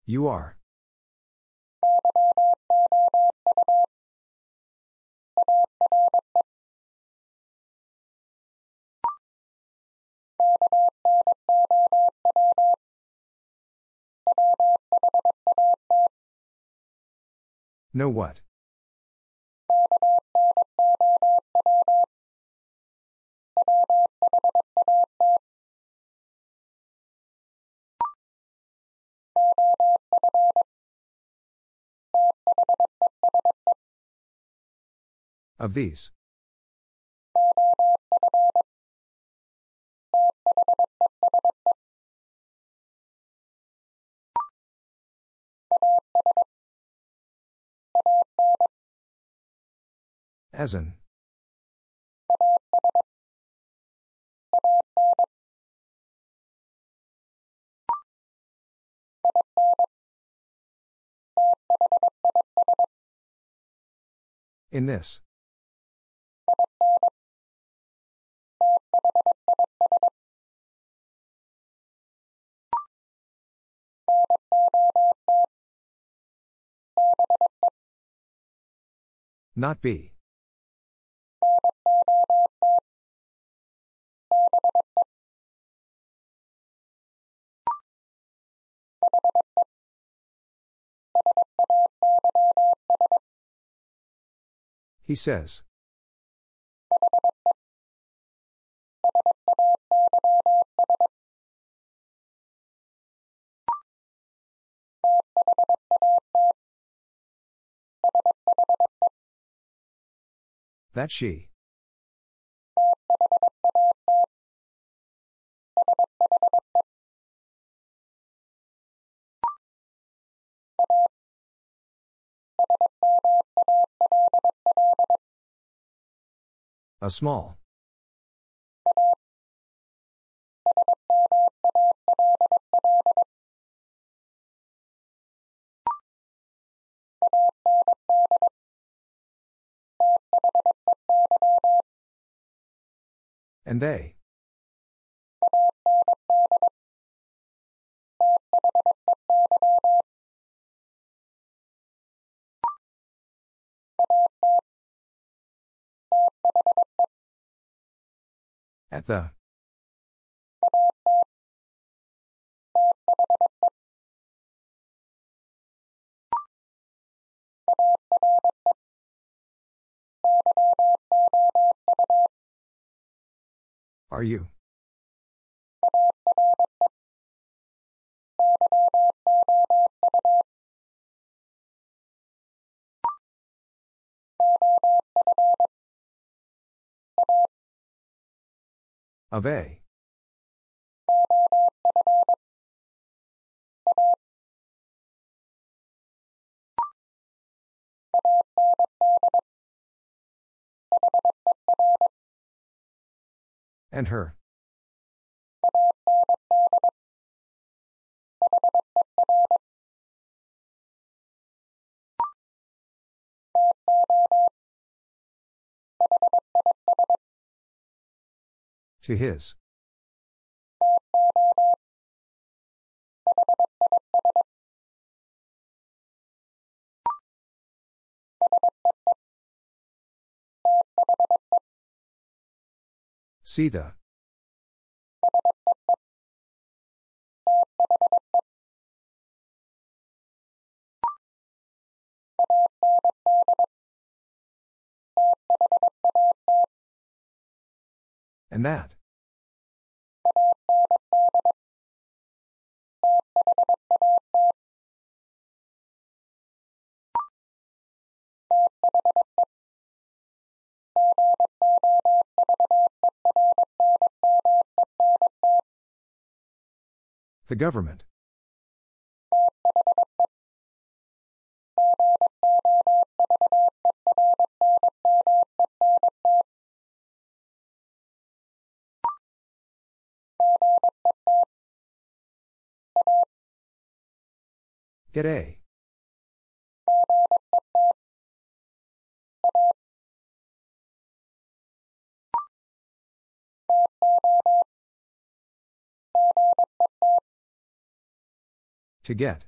You are. Know what? Of these. As in. In this. Not be. He says. That she. A small. And they. At the. Are you? Of A. And her. To his. See the. And that. The government. Get A. To get.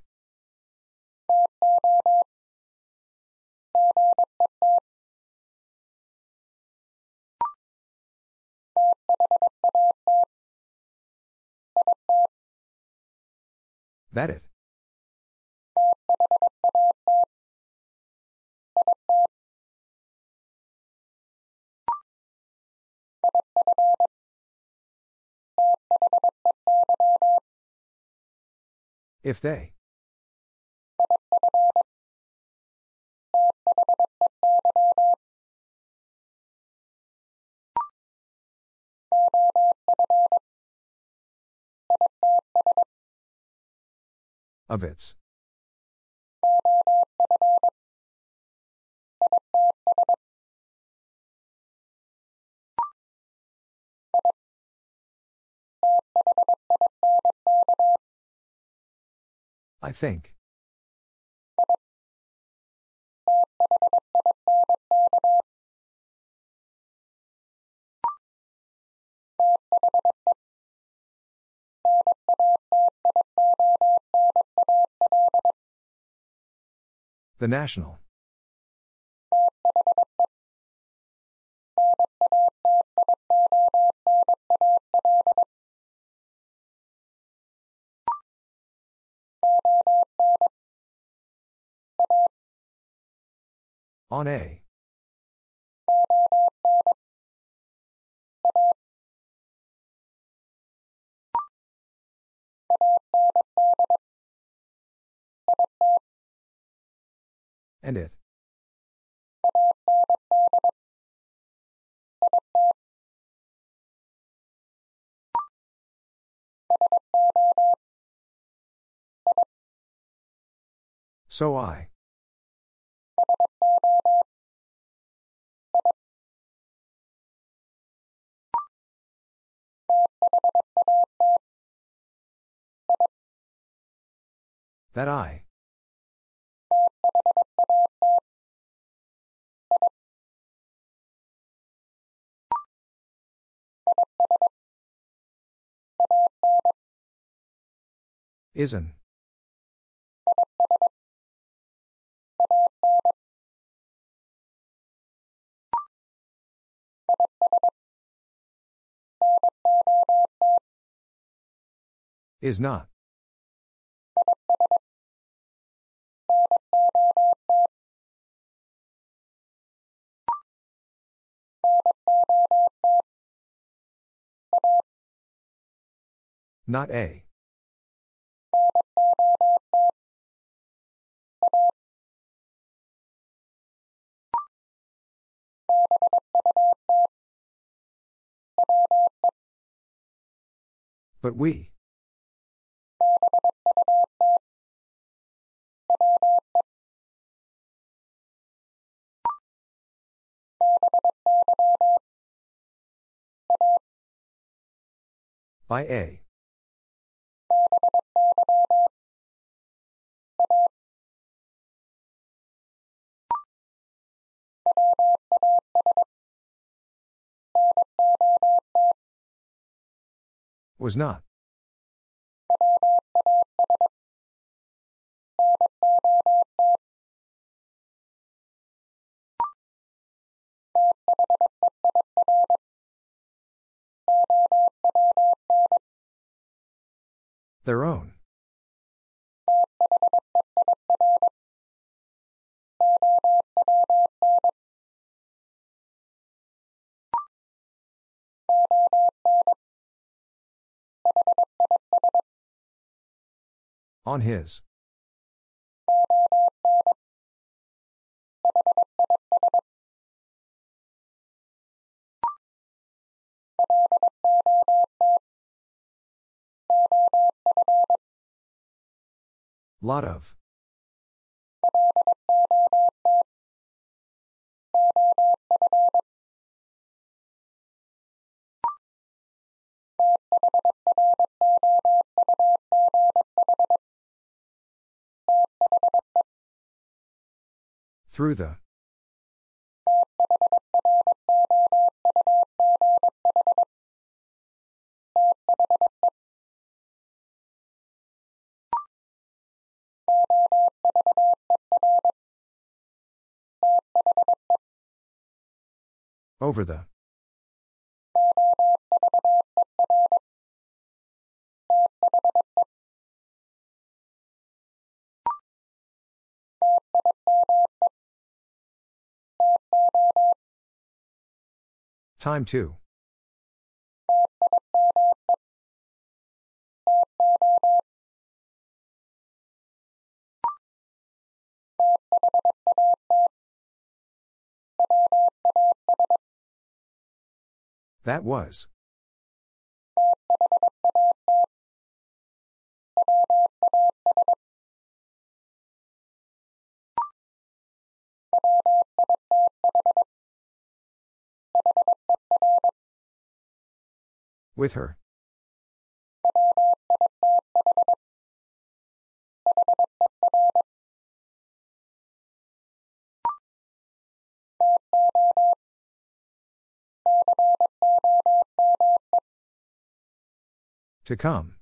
That it. If they. Of its. I think. The National. On A. And it. So I. That I. Isn't. Is not. Not a. But we. By A. Was not. Their own. On his. Lot of. Through the. Over the. Time to. That was. With her. To come.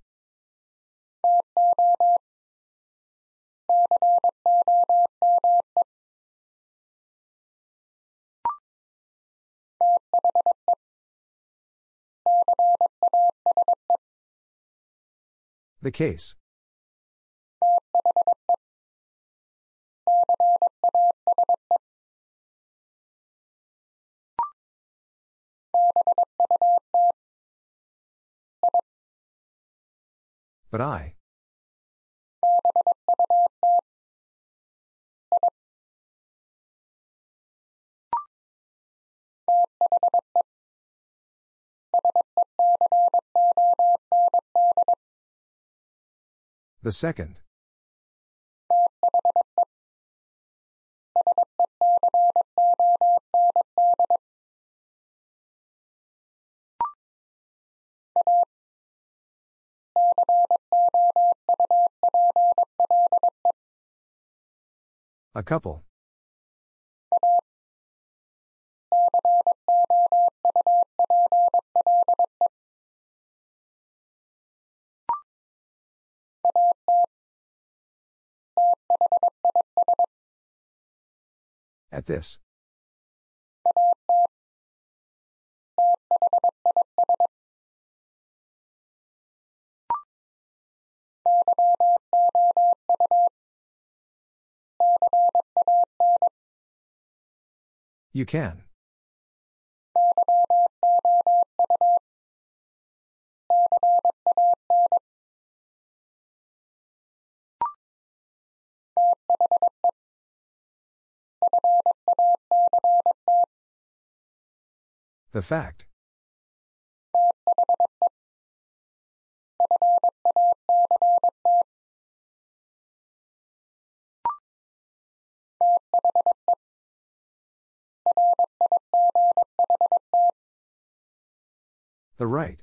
The case. But I. The second. A couple. At this. You can. The fact. The right.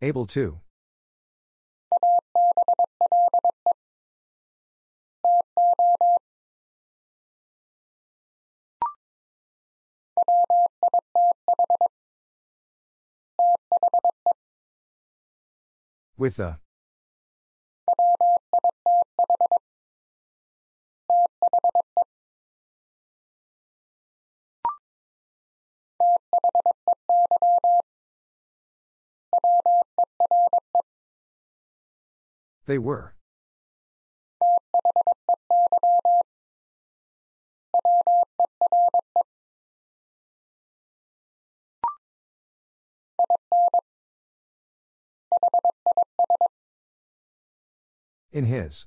Able to. With the. They were. In his.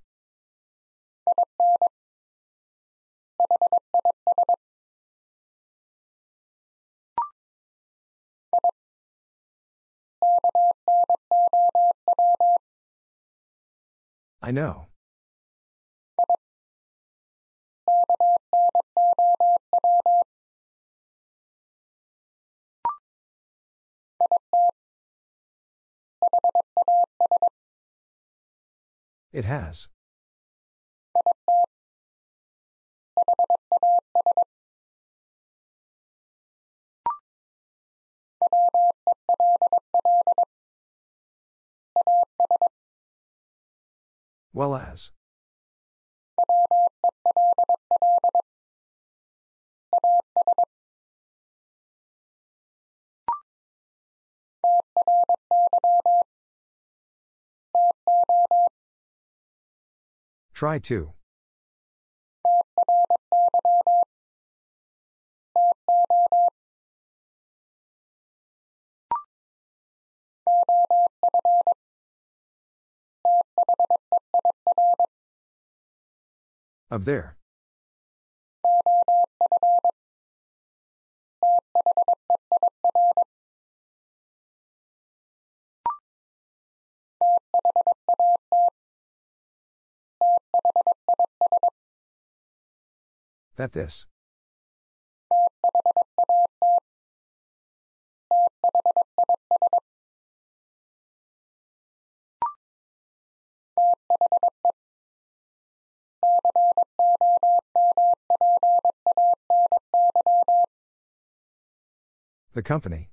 I know. It has. Well as. Try to. Of their. That this. The company.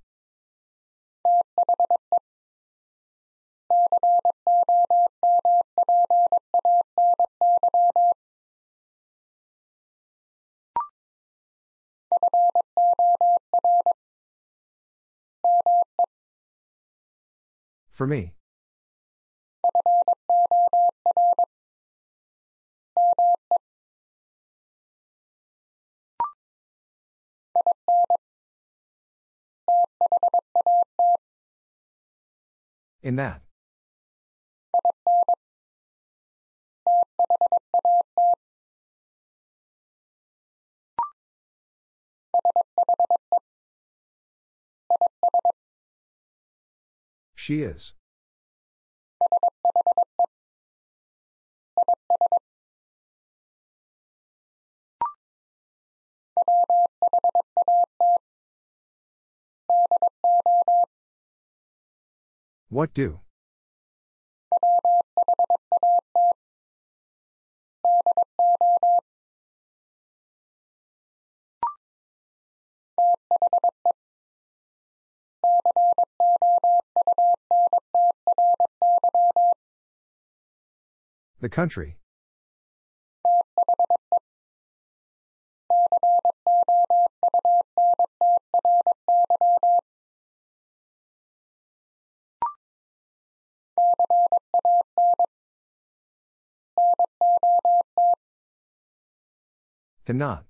For me. In that. She is. What do? The country. Cannot.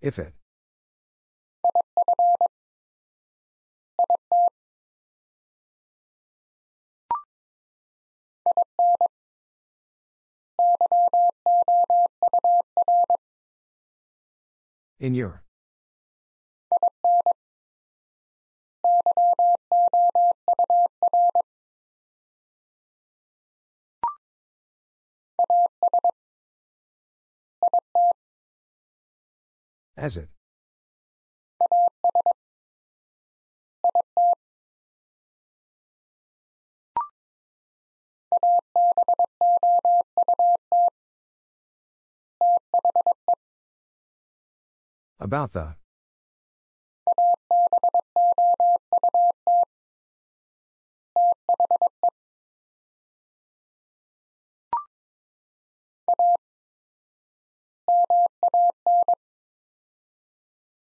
If it. In your. As it. About the.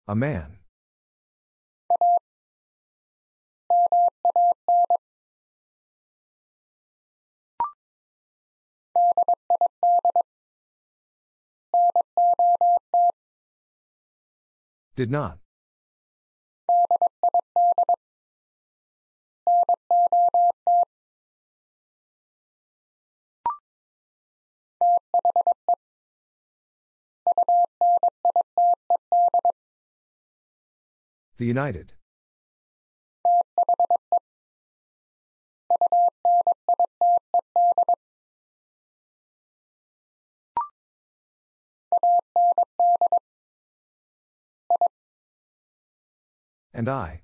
A man. Did not. The United. And I.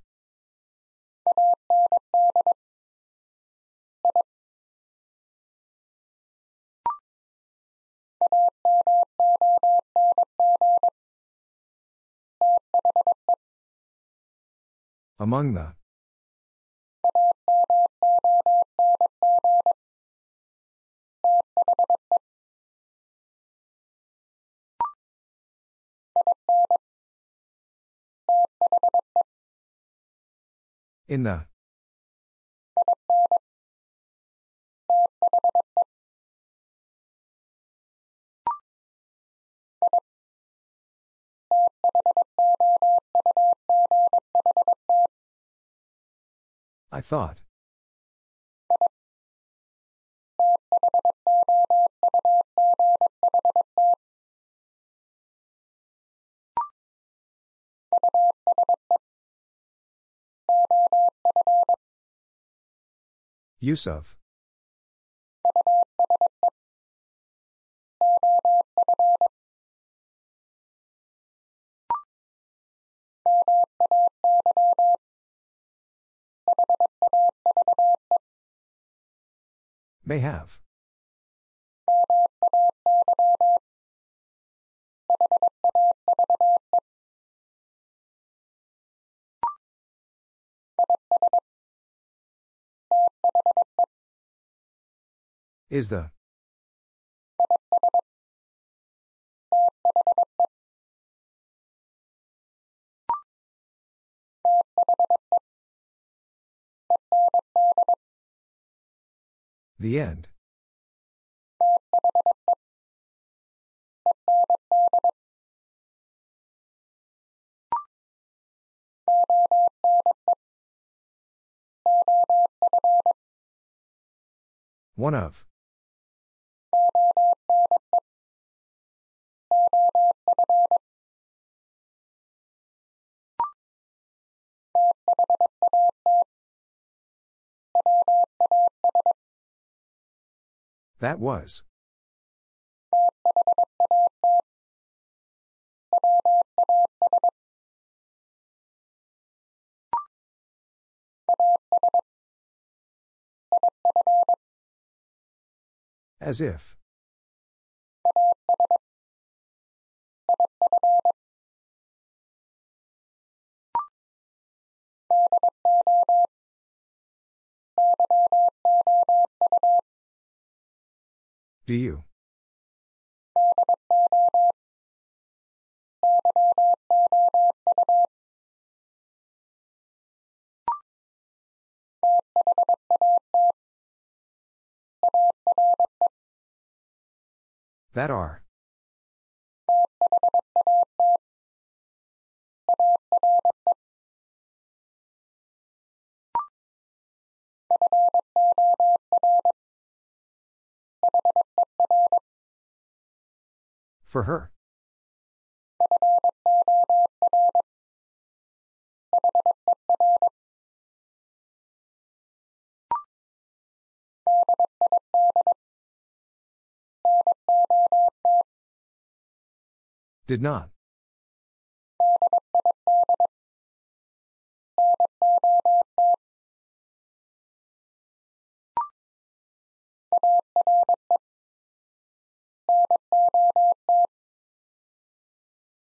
Among the. In the. I thought. Use of. May have. Is the. The end. One of. That was. As if. Do you? That are. For her. Did not.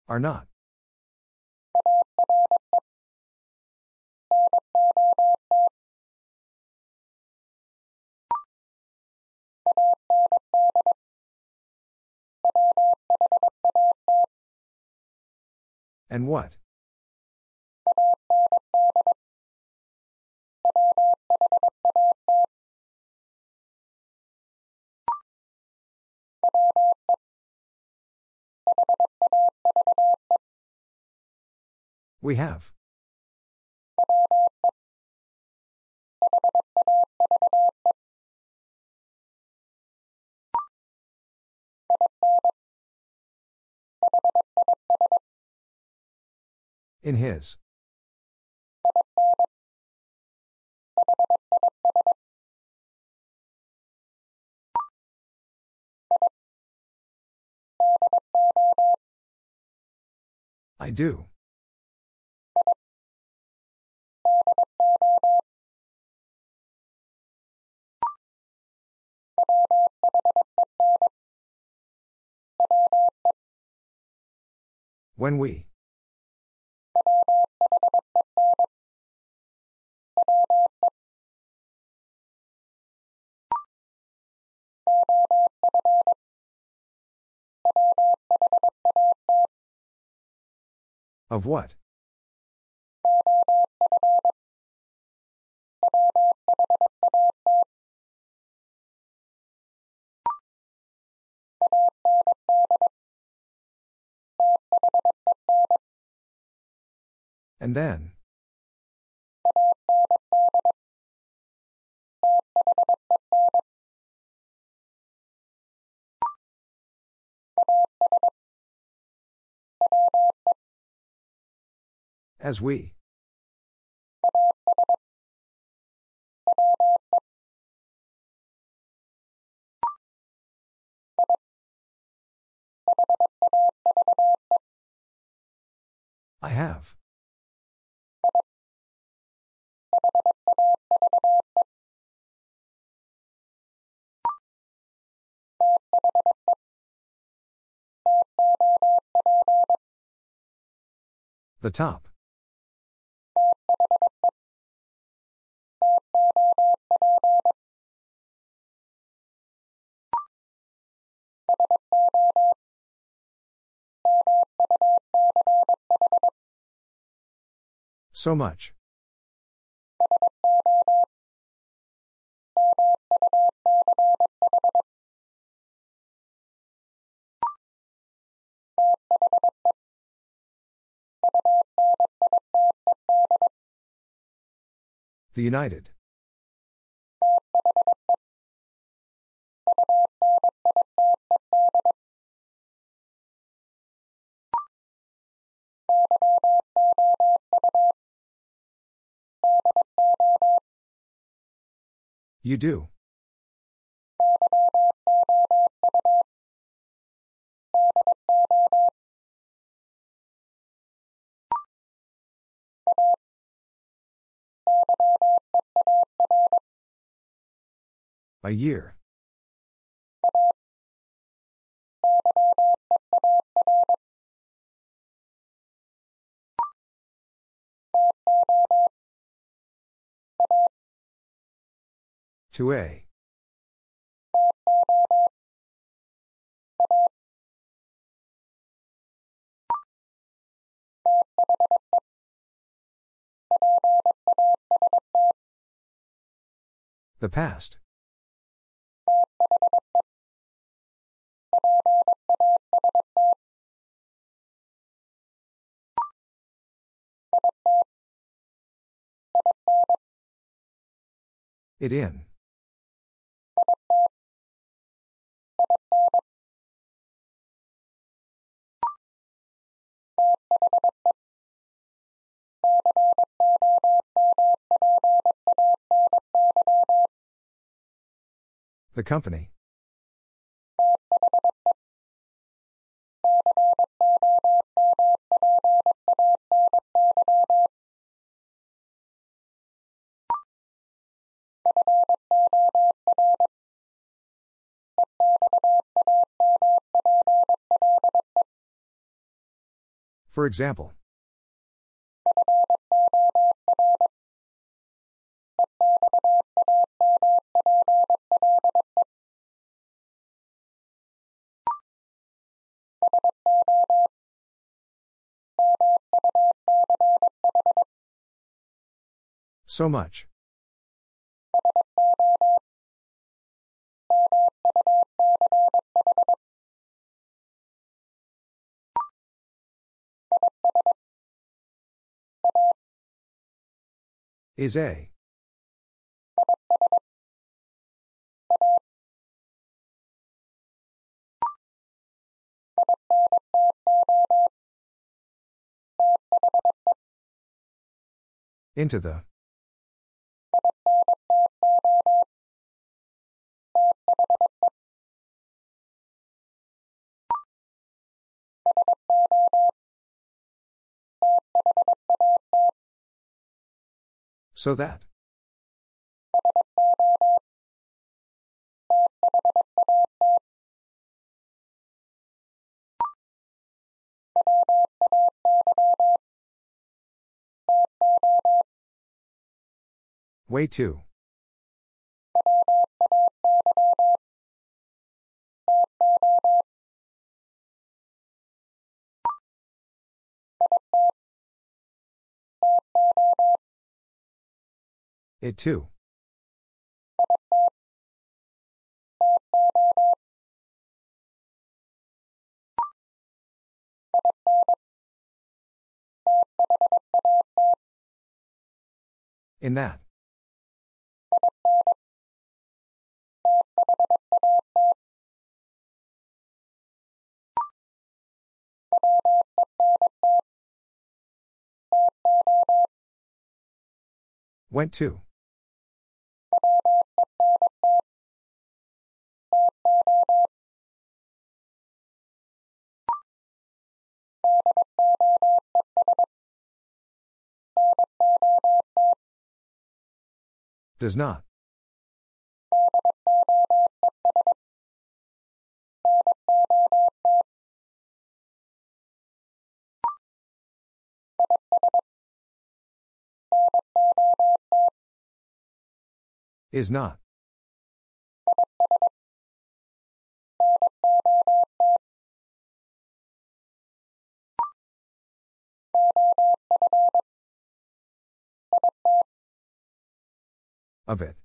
Are not. And what? We have. In his. I do. When we. Of what? And then. As we. I have. The top. So much. The United. You do. A year. To A. The past. It in. The company. For example. So much. Is A. Into the. So that. Way too. It too. In that. Went to. Does not. Is not. Of it.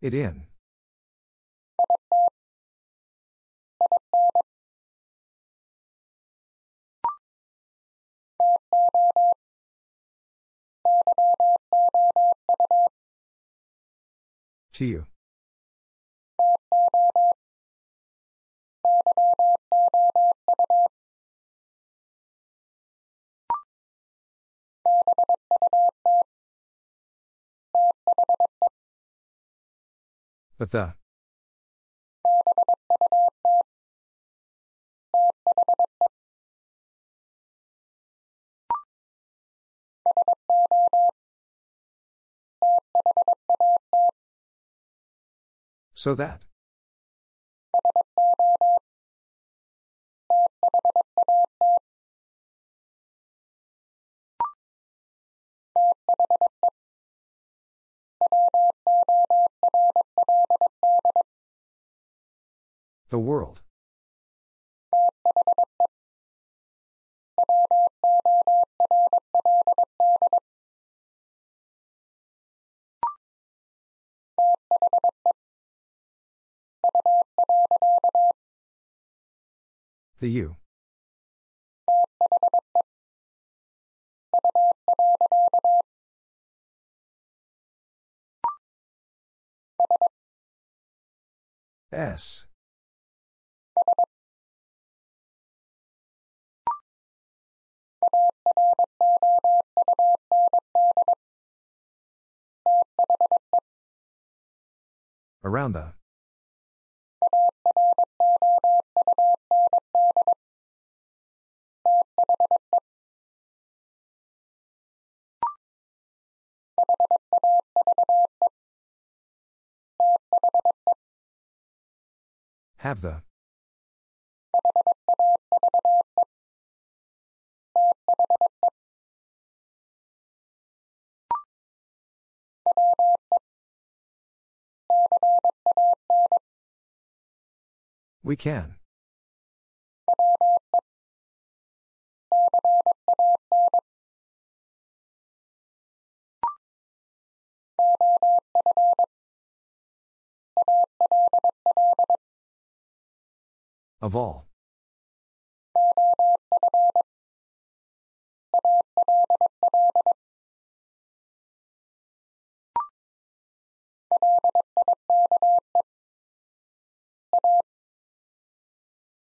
It in. To you. But the. So that. The world. The U. S. Around the. Have the. We can. Of all.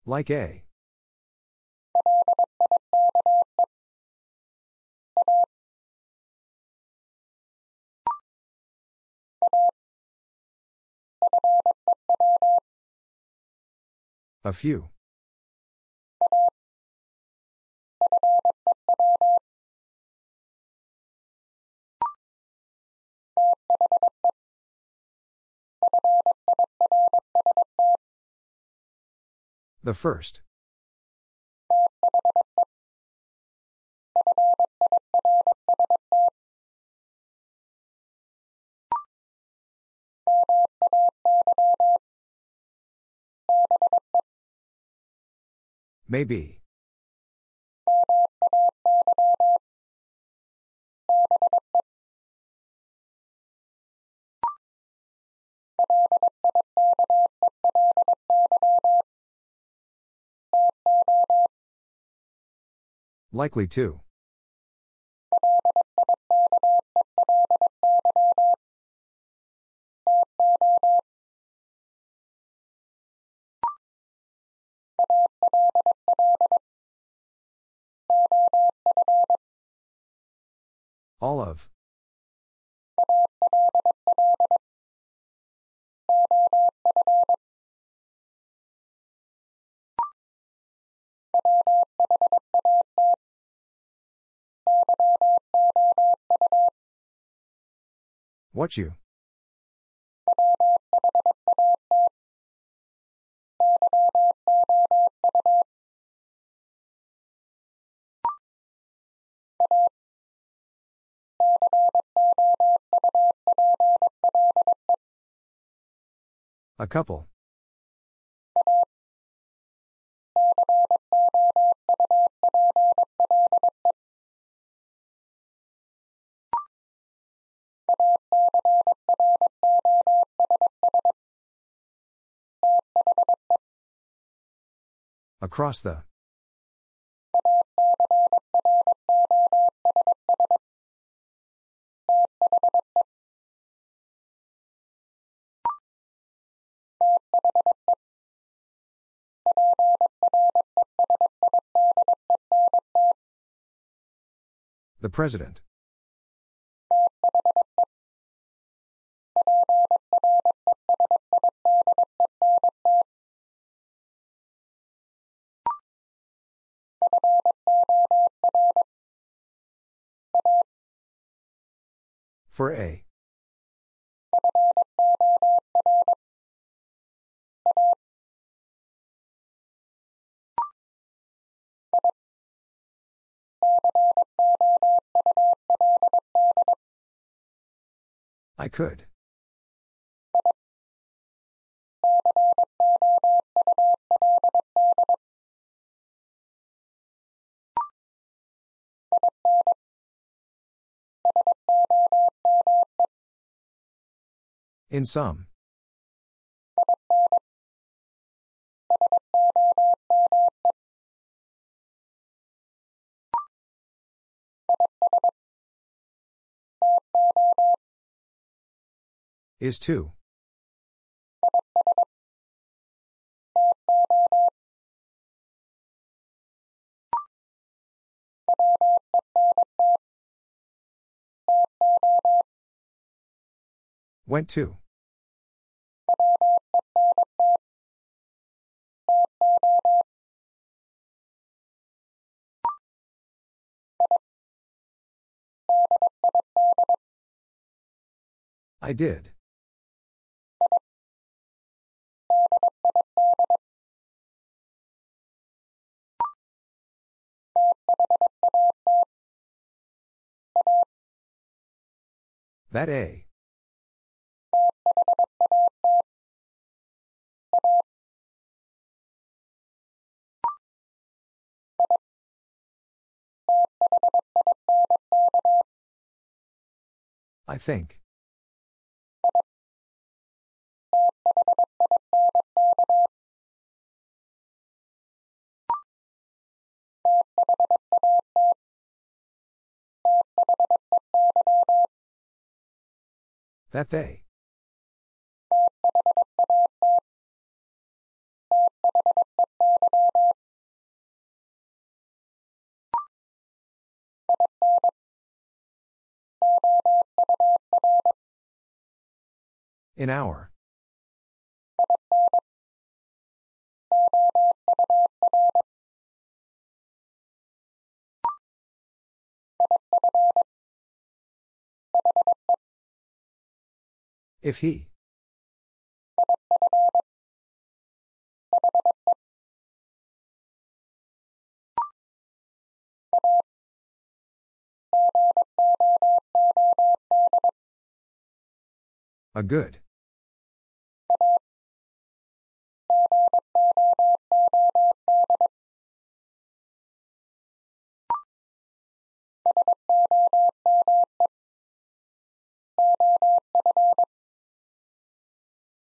Like A. A few. The first. Maybe. Likely to. All of. What you? A couple. Across the. The President. For A. I could. In some. Is too. Went to. I did. That A. I think. That they. In our. If he. A good.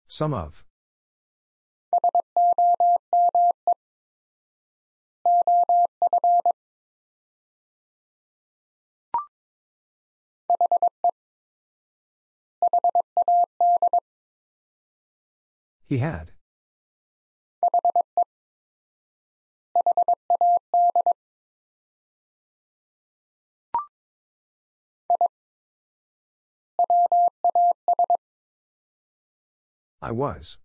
Some of. He had. I was.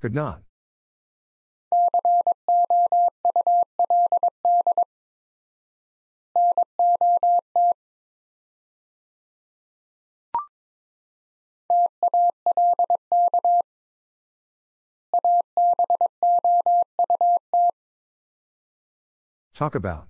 Could not. Talk about.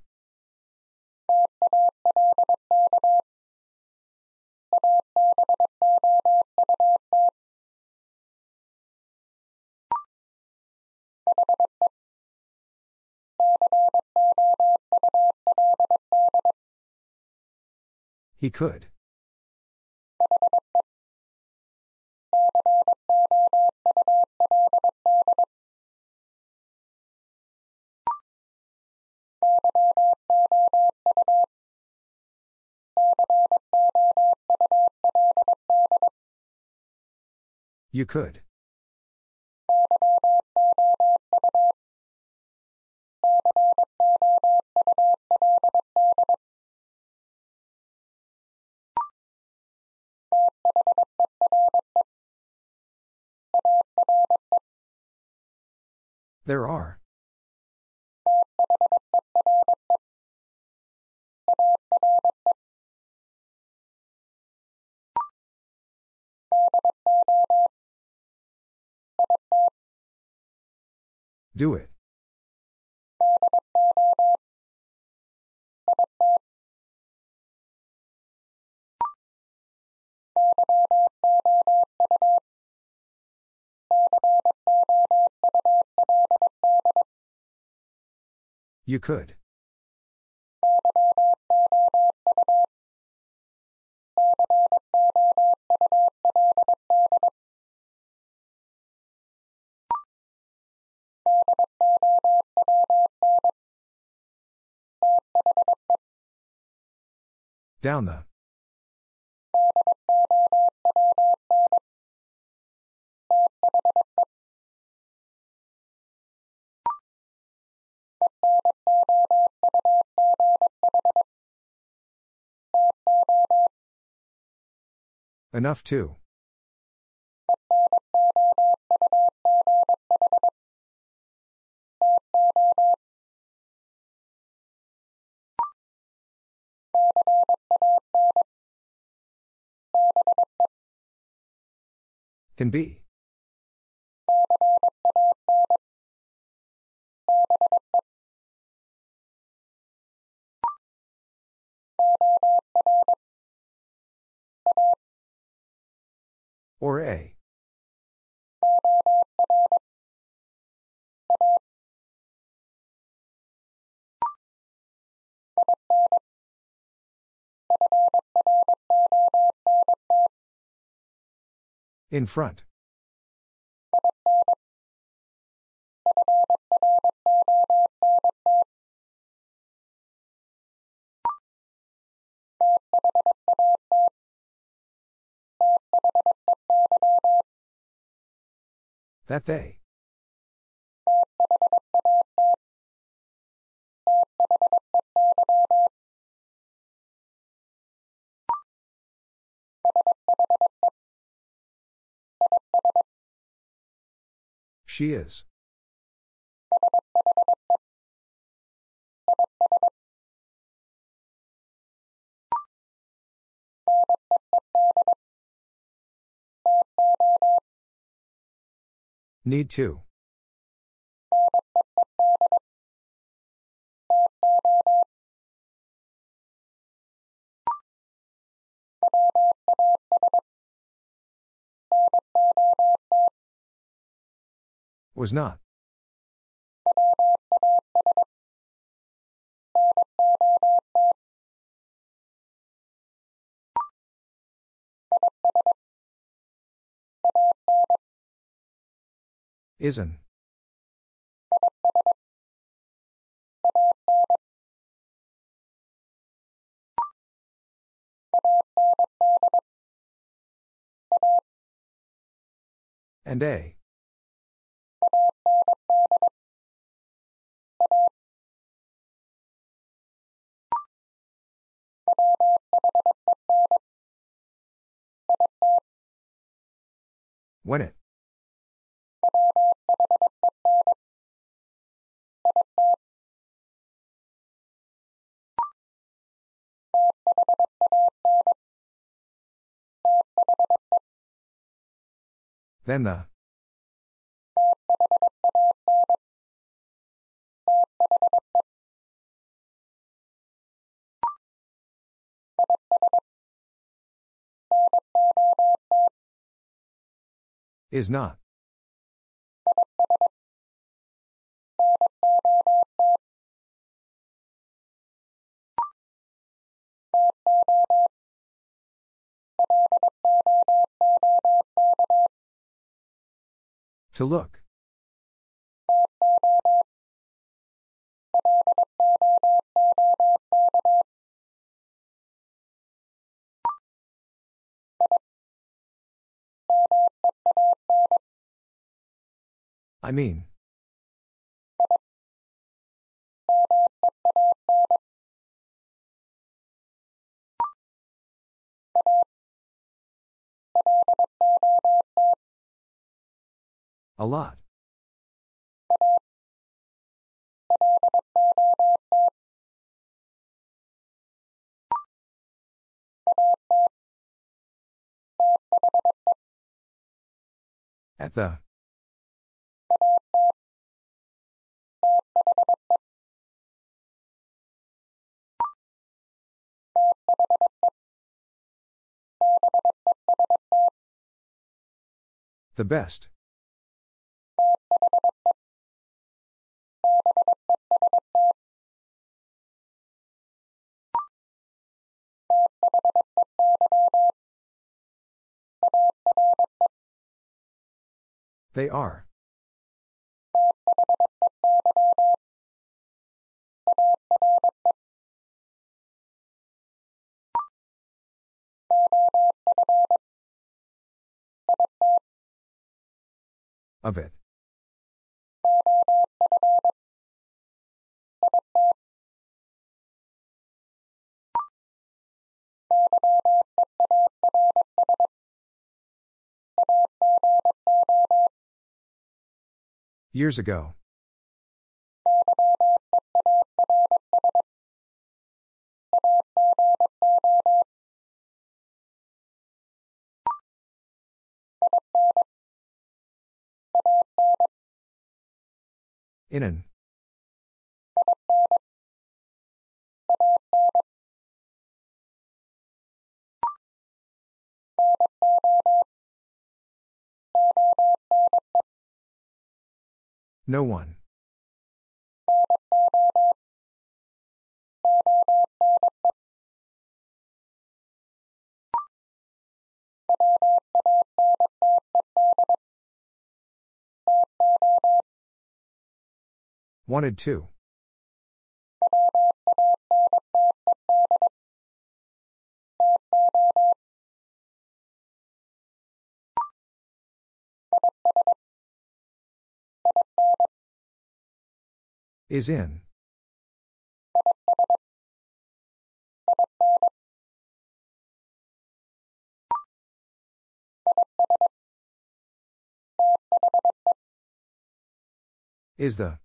He could. You could. There are. Do it. You could. Down the. Enough to. Can be. Or A. In front. That they. She is. Need to. Was not. Isn't. And A. When it. Then the. Is not. To look. I mean. A lot. At the. The best. They are. Of it. Years ago. In an. No one. Wanted to. Is in. Is the.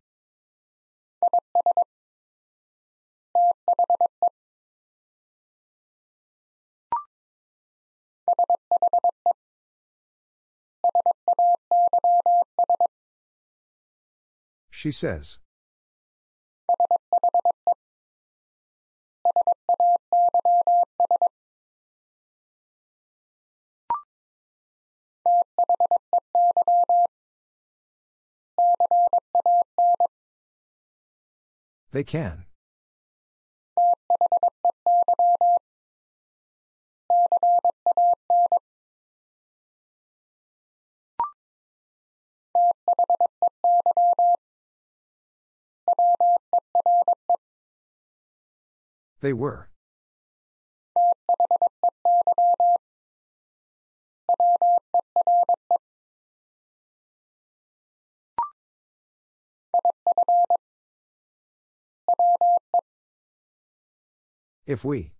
She says. They can. They were. If we.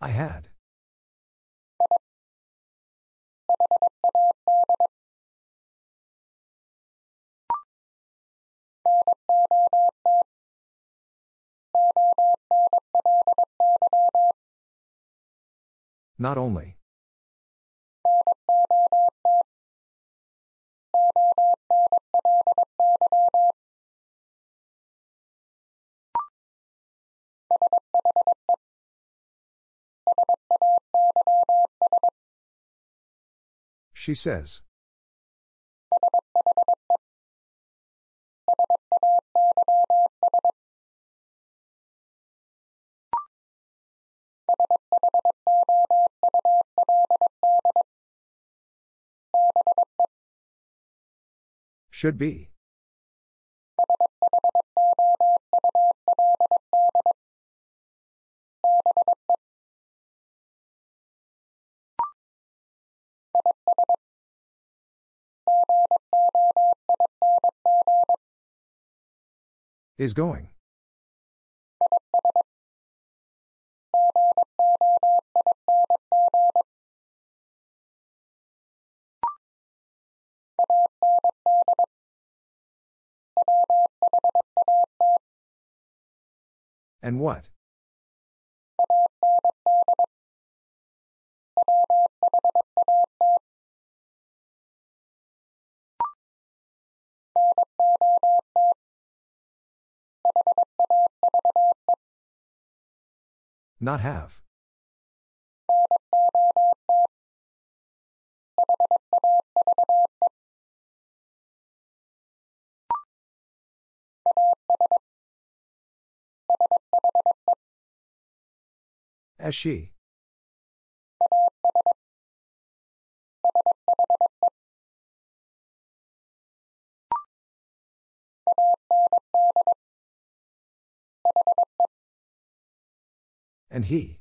I had. Not only. She says. Should be. Is going. And what? Not have. As she. And he.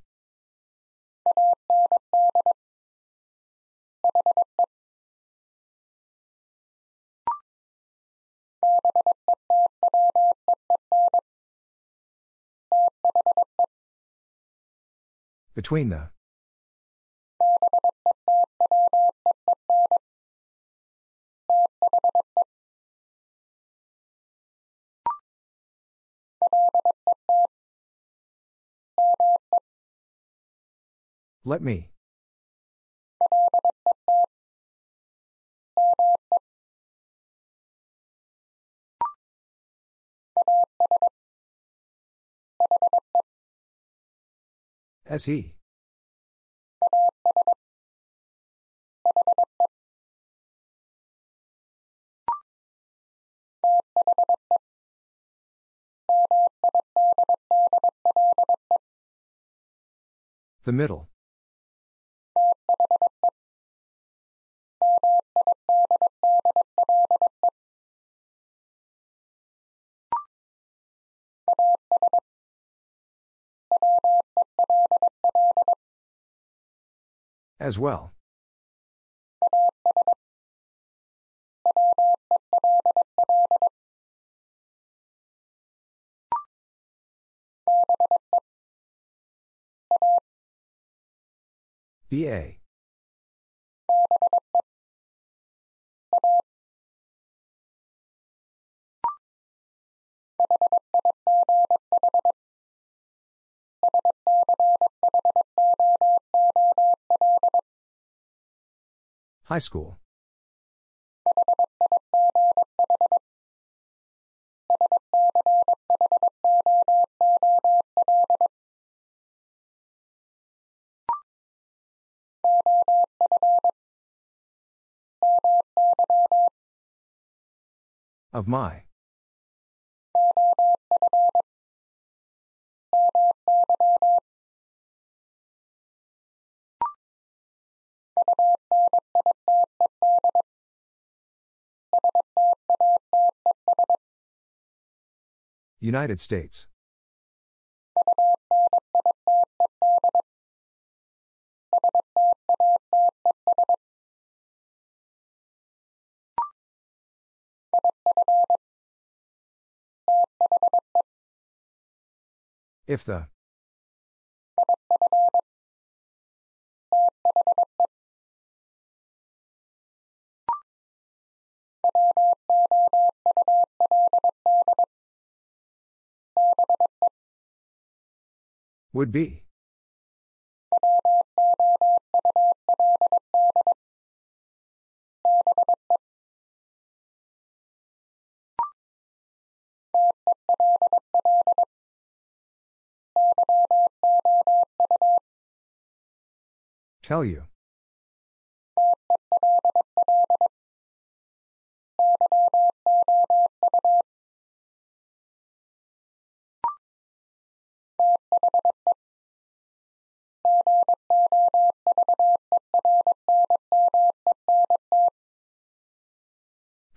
Between the. Let me. As he. The middle. As well. BA. High school. Of my. United States. If the. Would be. Tell you.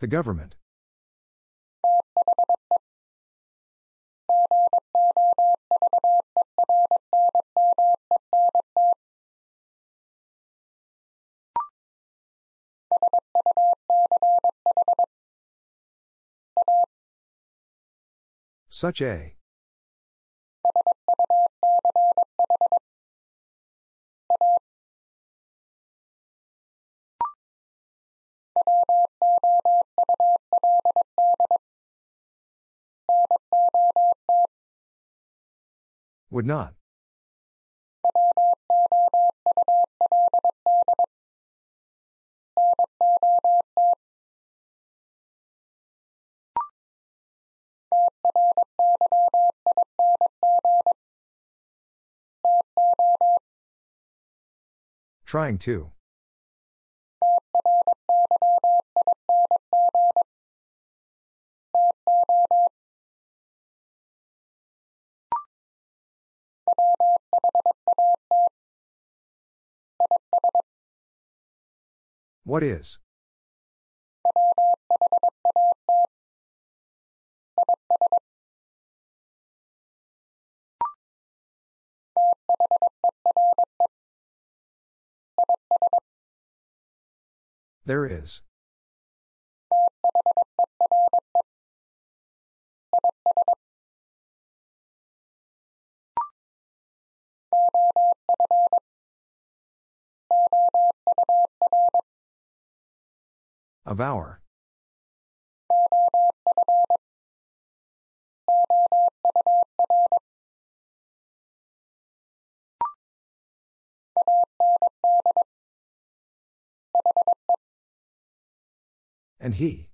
The government. Such a. Would not. Trying to. What is? There is. Of our. And he.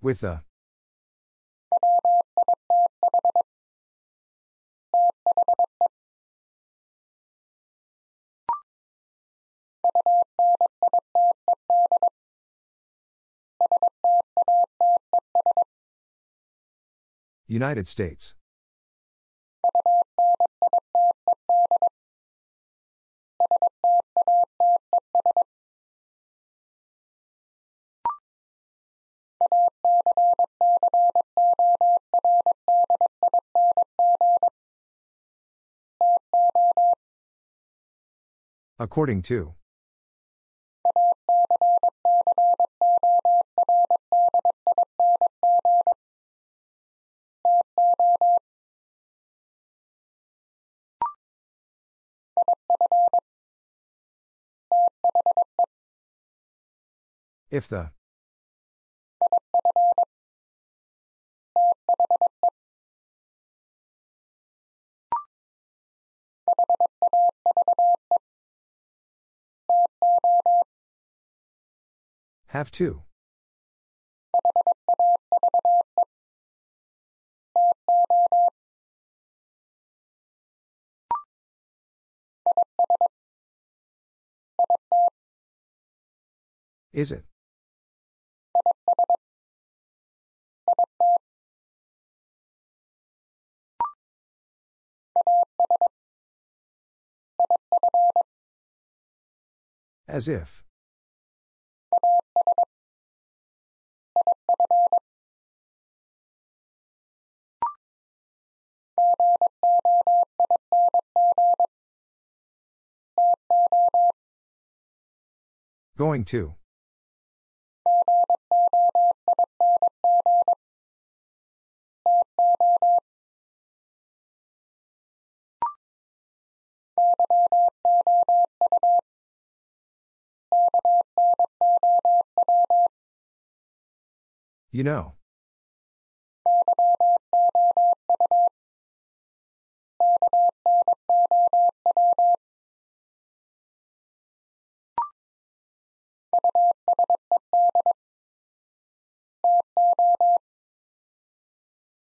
With the. United States. According to. If the. Have to. Is it? As if. Going to. You know.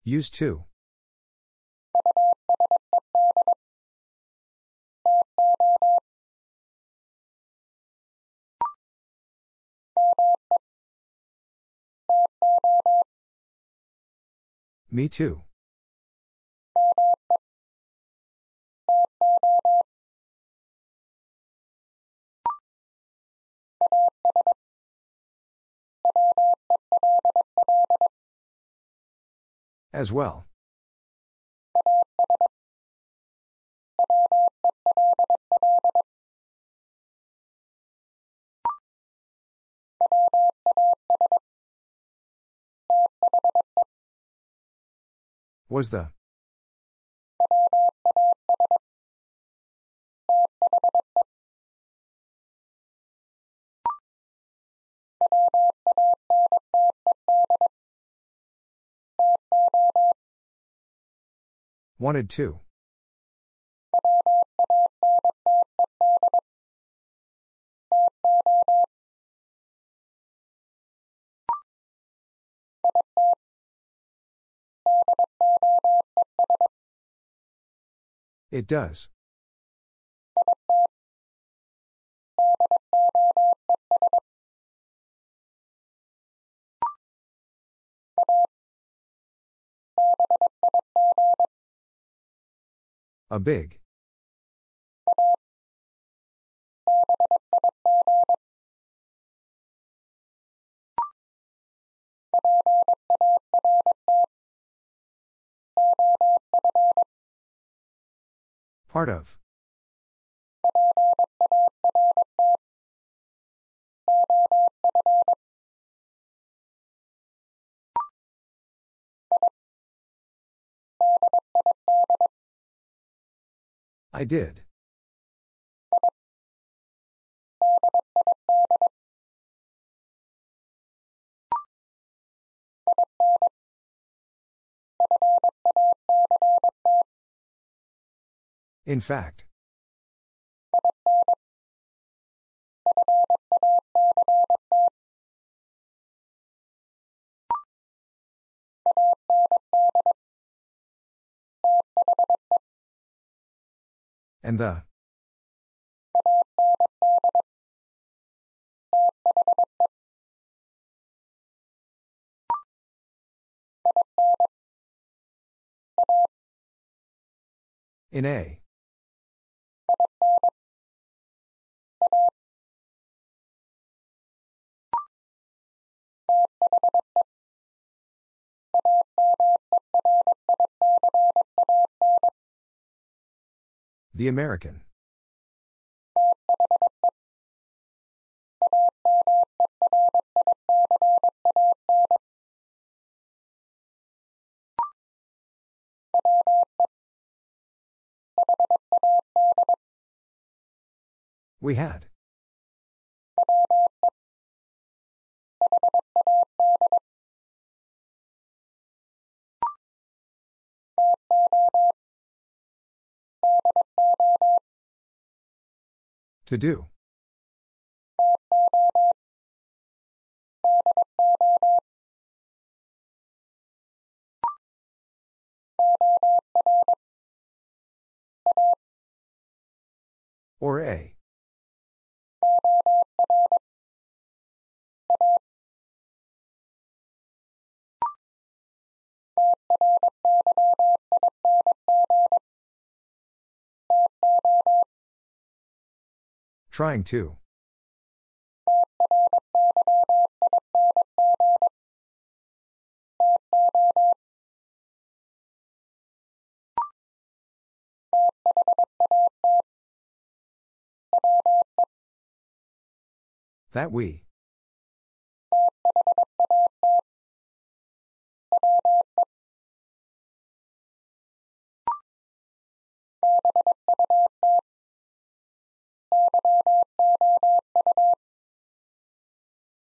Use two. Me too. As well. Was the. Wanted to. It does. A big. Part of. I did. In fact. And the. In A. The American. We had. To do. Or A. Trying to. That we.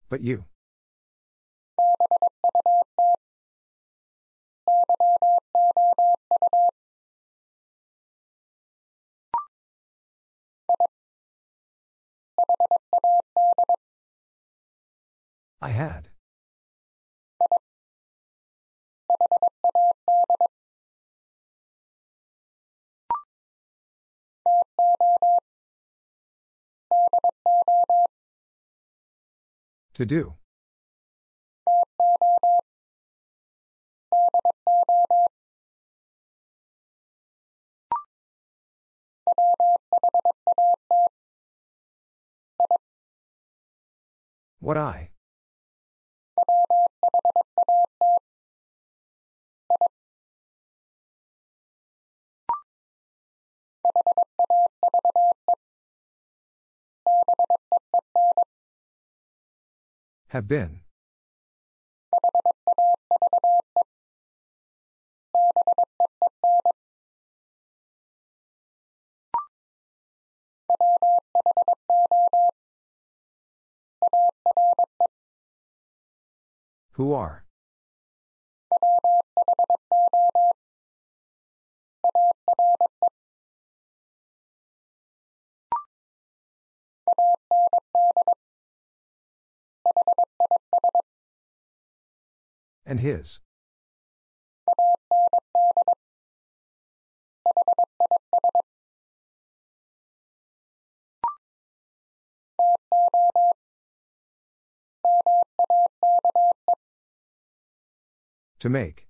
But you. I had. To do. What I? Have been. Who are? And his. To make.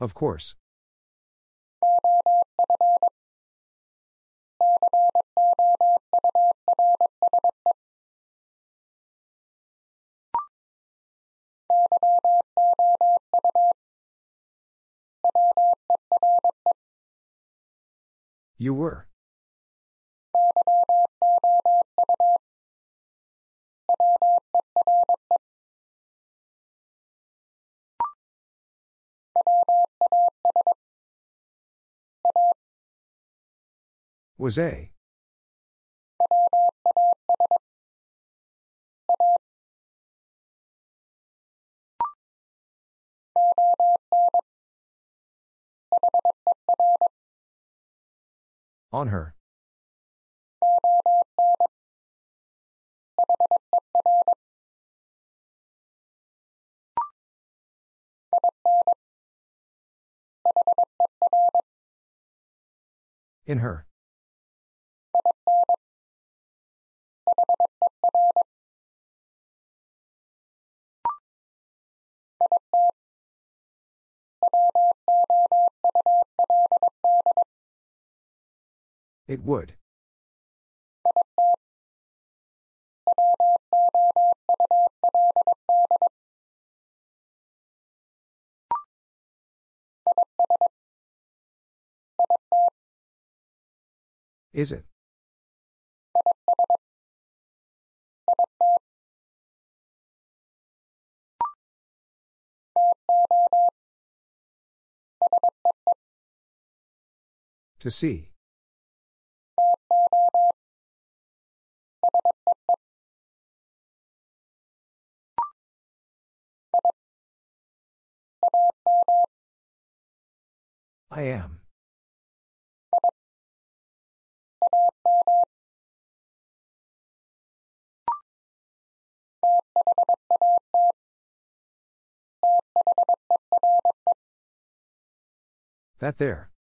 Of course. You were. Was a. On her. In her. It would. Is it? To see. I am. That there.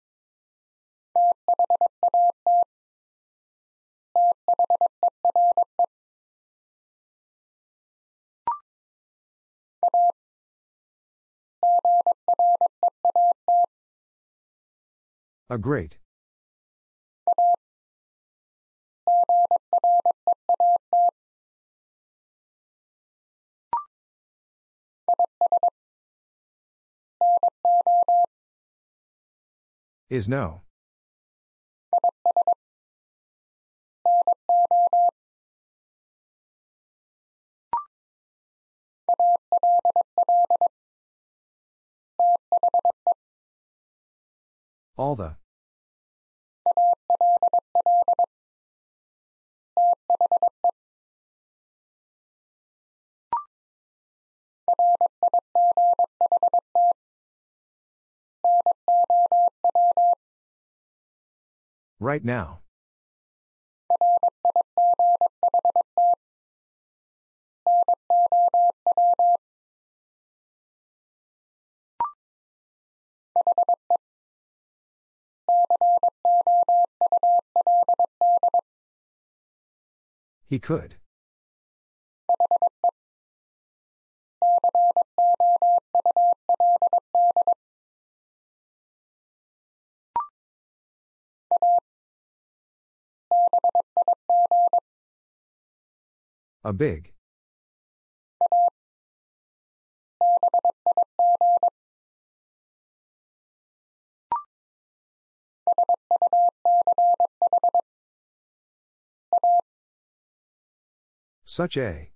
A great. Is no. All the. Right now. He could. A big. Such a.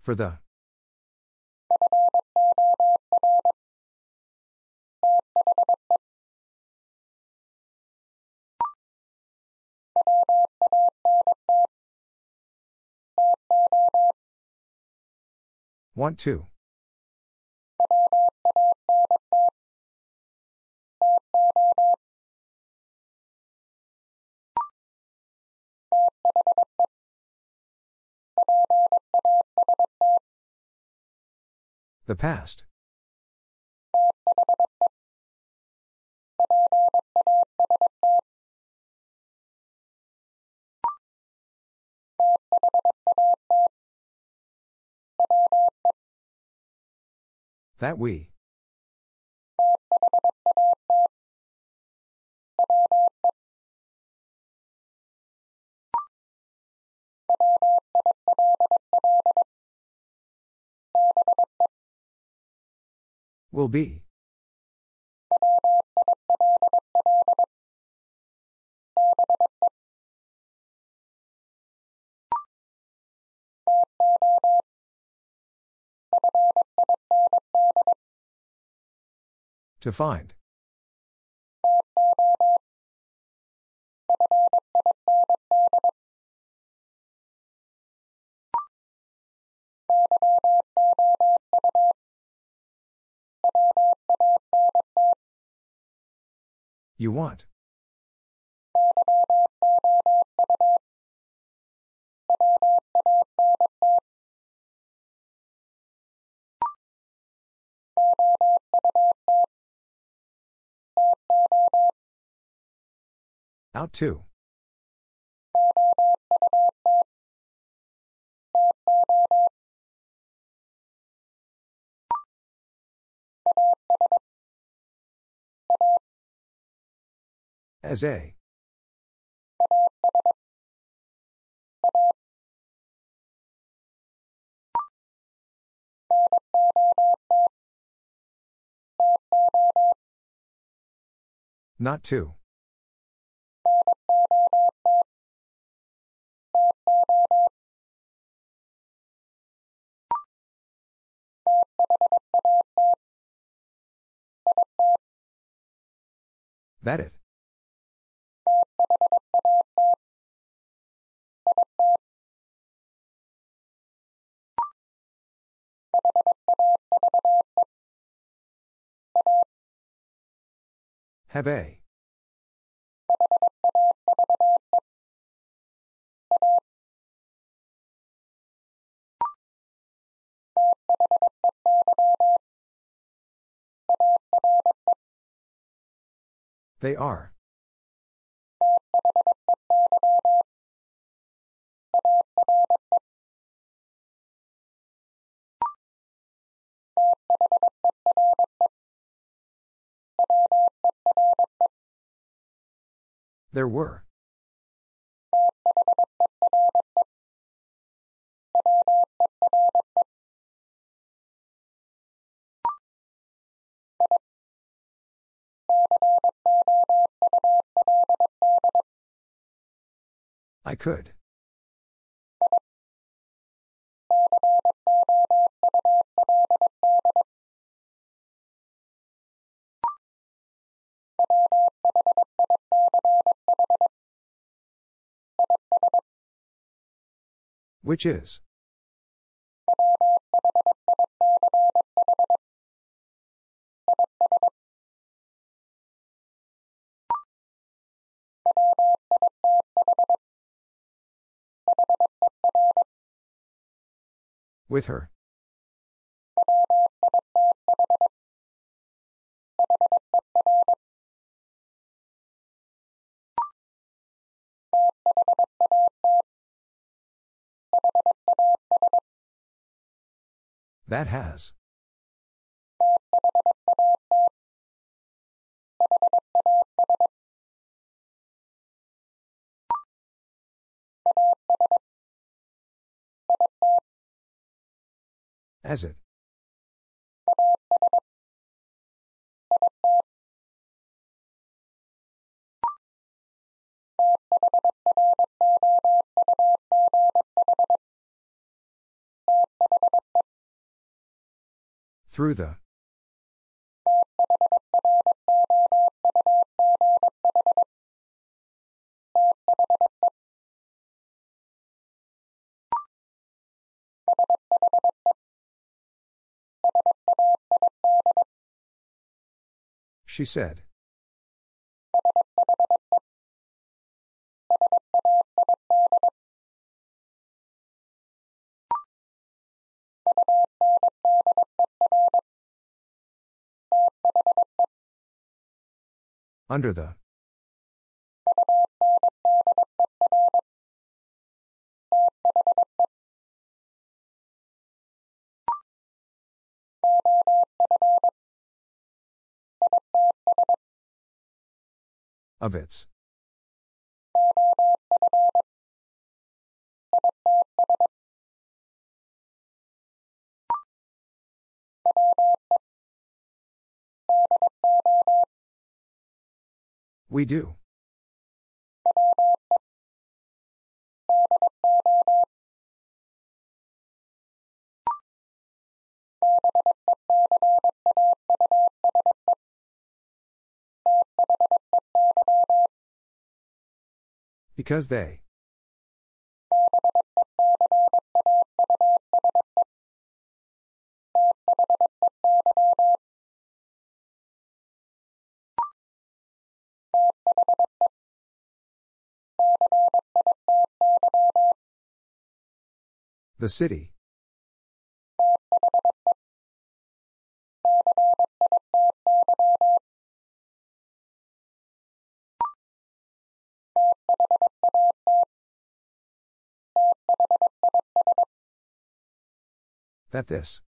For the. Want to. The past. That we. Will be. To find. You want. Out to. As a. Not to. That it. Have a. They are. There were. I could. Which is? With her. That has. As it. Through the. She said. Under the. Of its. We do. Because they. The city. That this.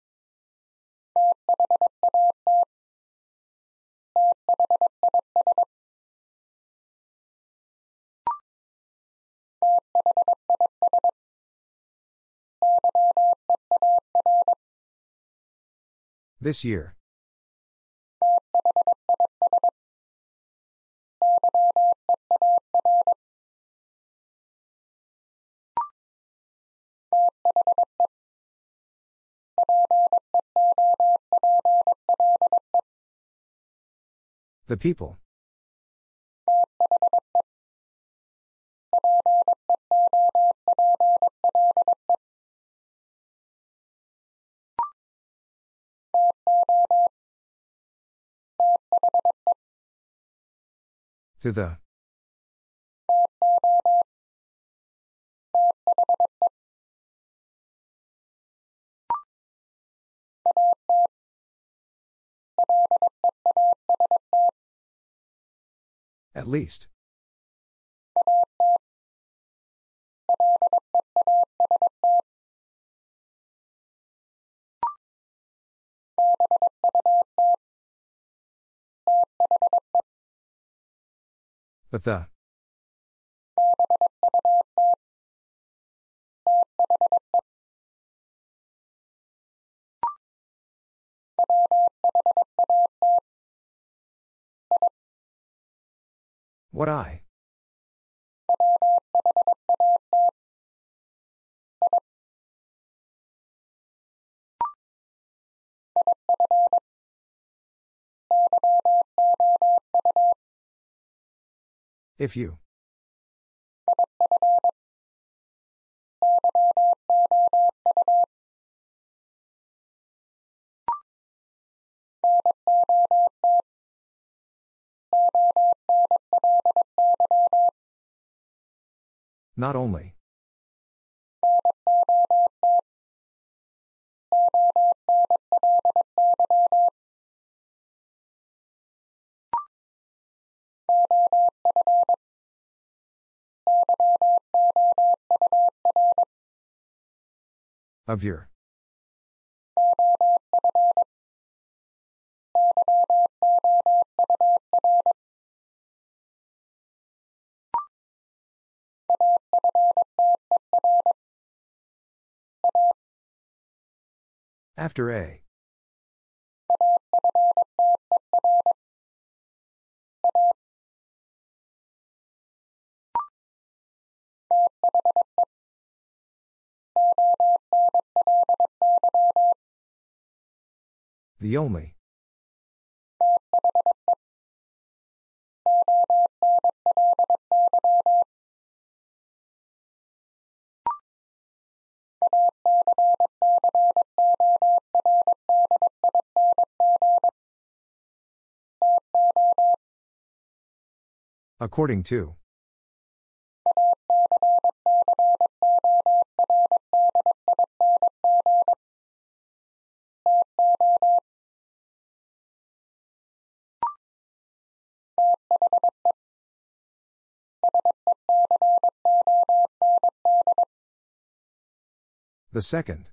This year. The people. To the. At least. But the. What I. If you Not only. Of your. After A. The only. According to. The second.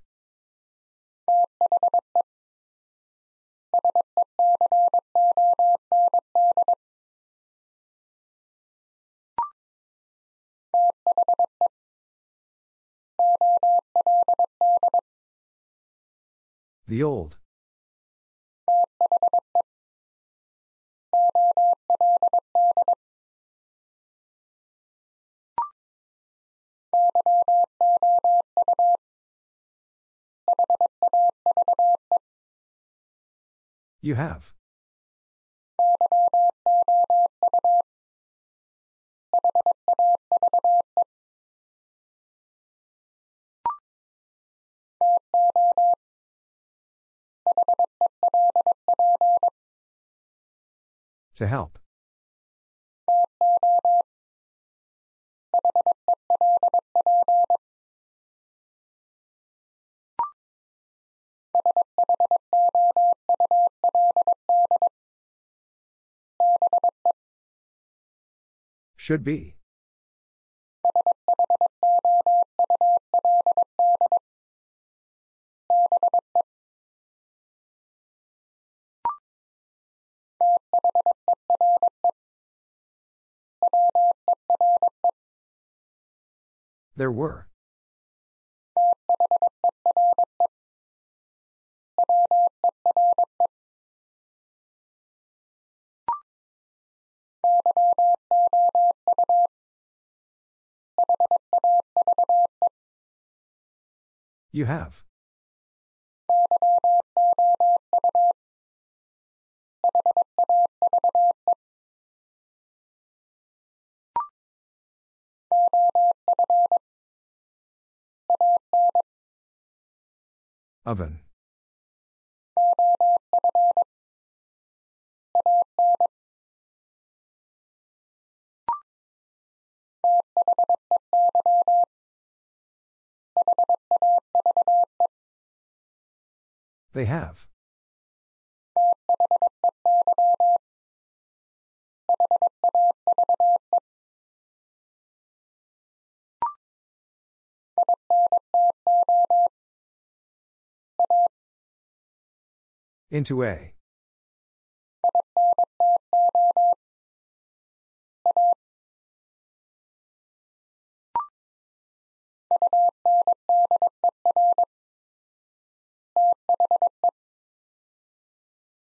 The old. You have. To help. Should be. There were. You have. Oven. They have. Into A.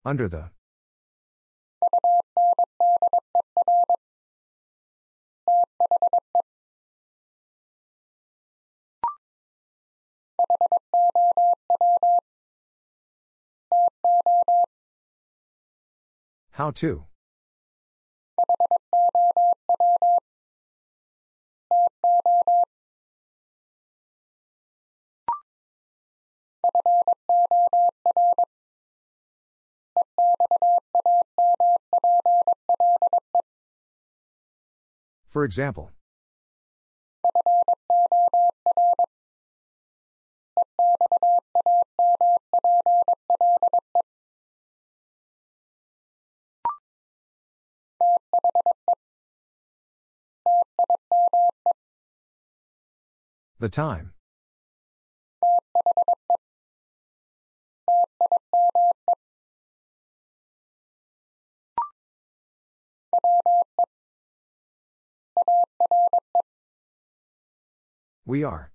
Under the. How to? For example, The time. We are.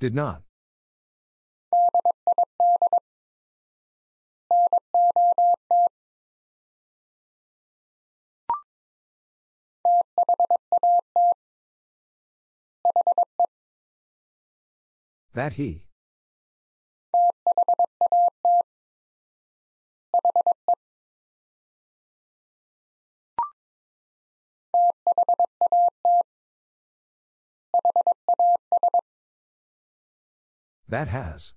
Did not. That he. That has.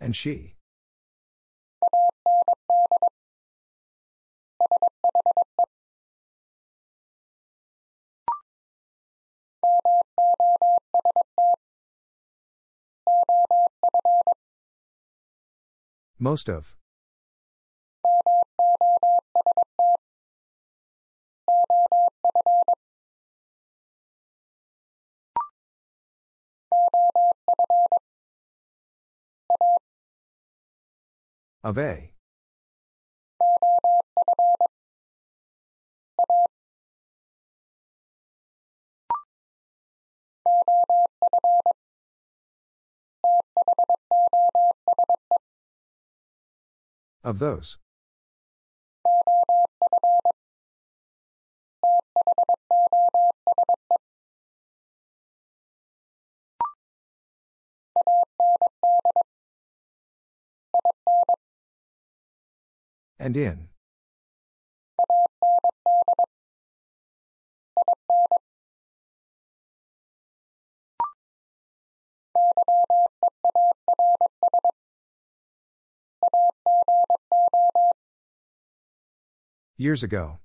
And she. Most of. Of A. Of those. And in. Years ago.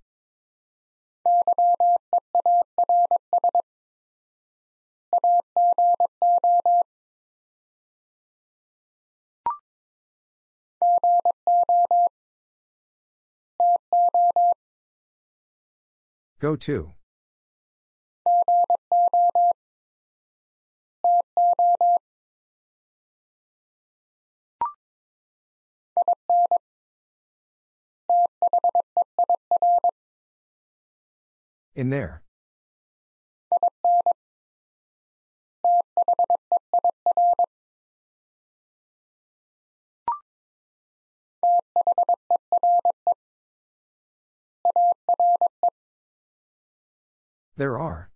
Go to. In there. There are.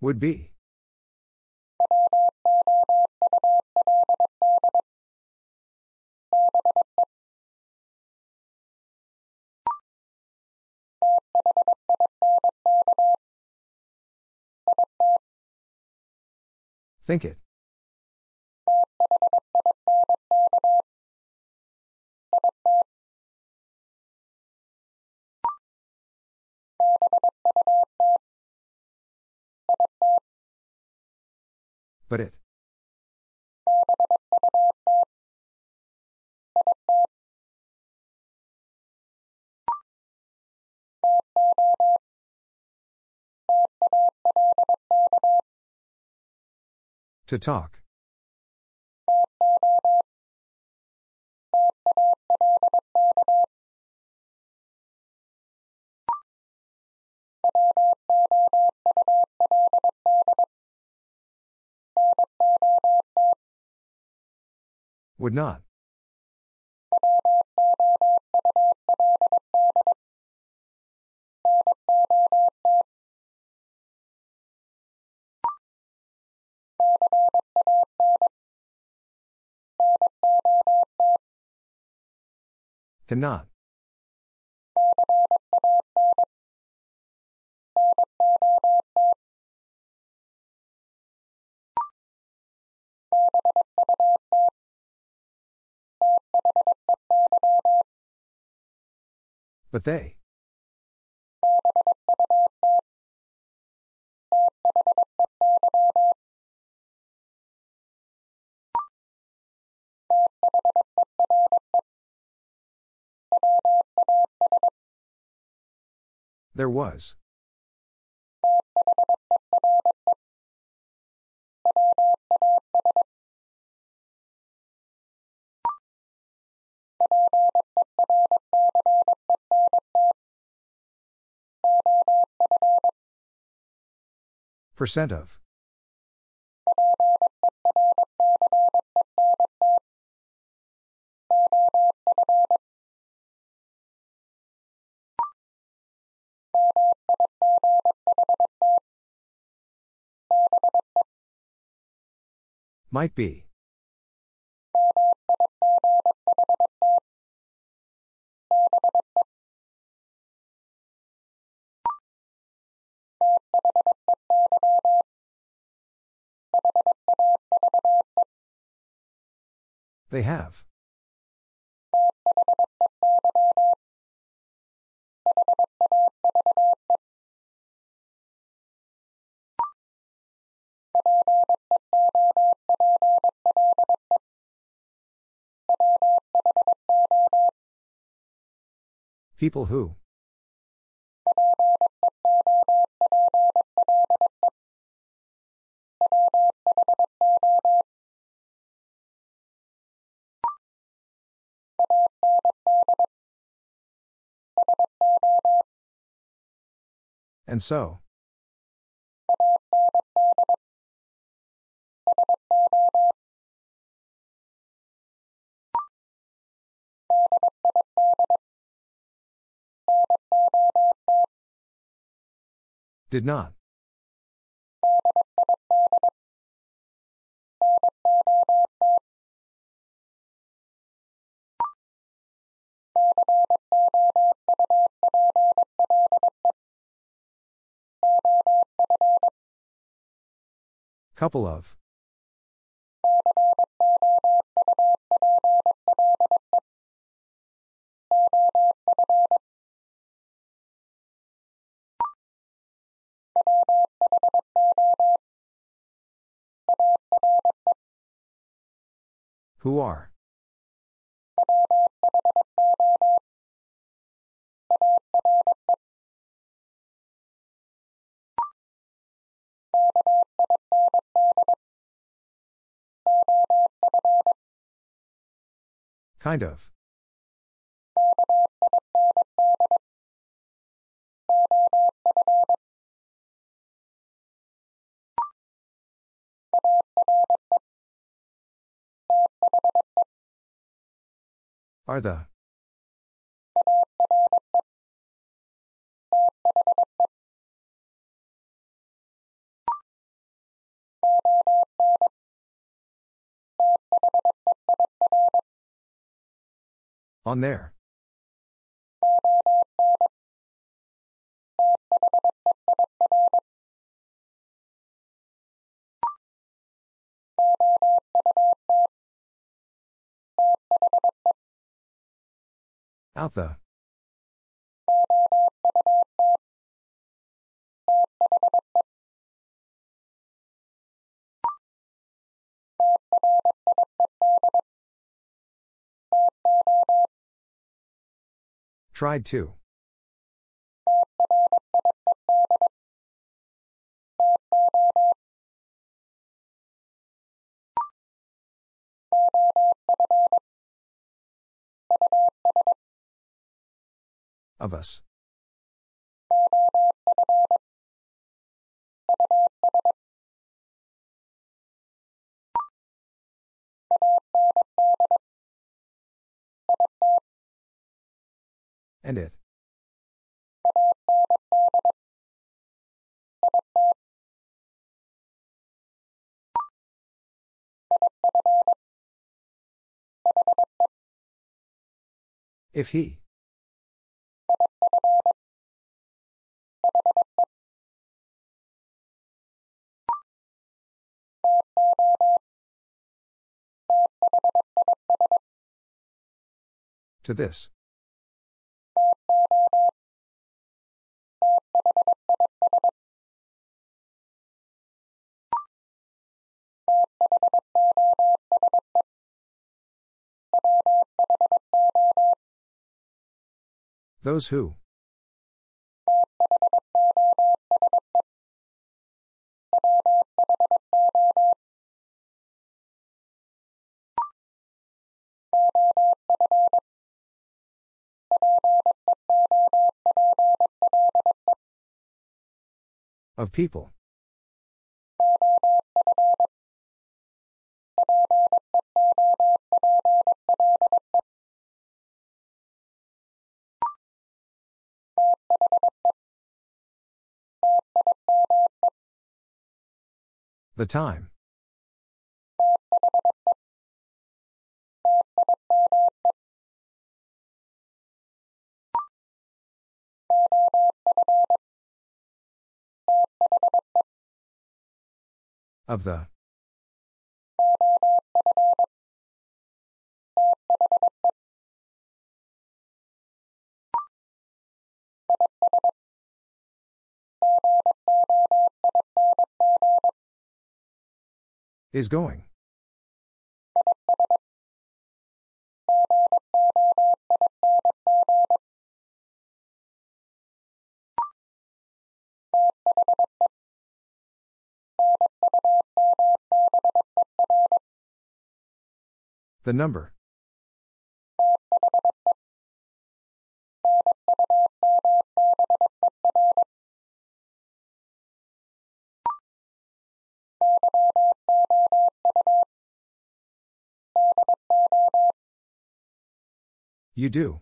Would be. Think it. But it. To talk. Would not. Cannot. But they. There was. Percent of. Might be. They have. People who. And so. Did not. Couple of. Who are? Kind of. Are the. On there. Out the. Tried to. Of us. And it. If he. To this. Those who. Of people. The time. Of the. Is going. The number. You do.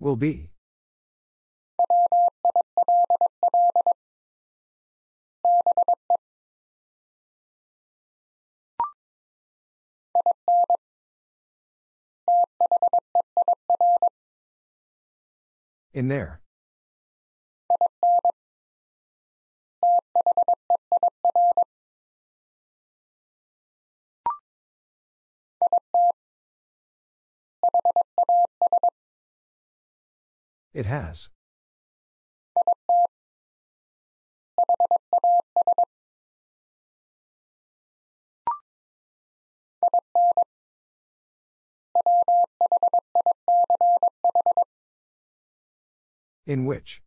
Will be. In there. It has. In which?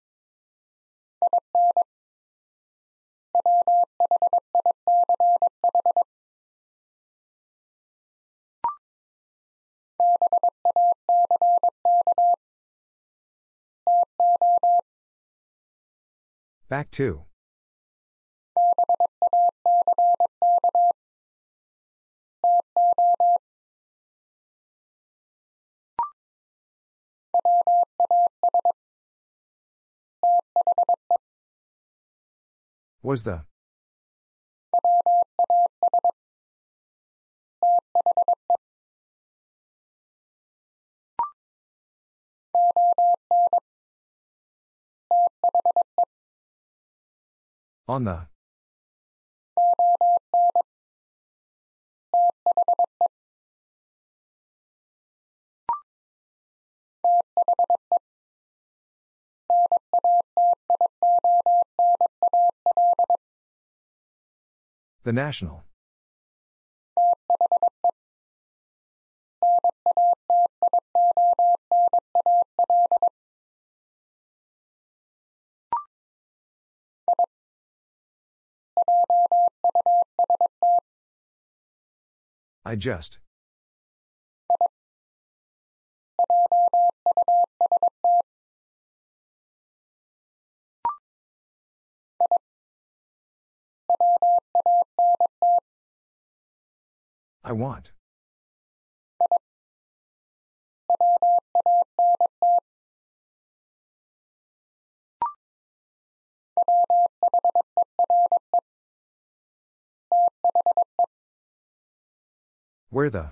Back to. Was the. On the. The National. I just. I want. Where the?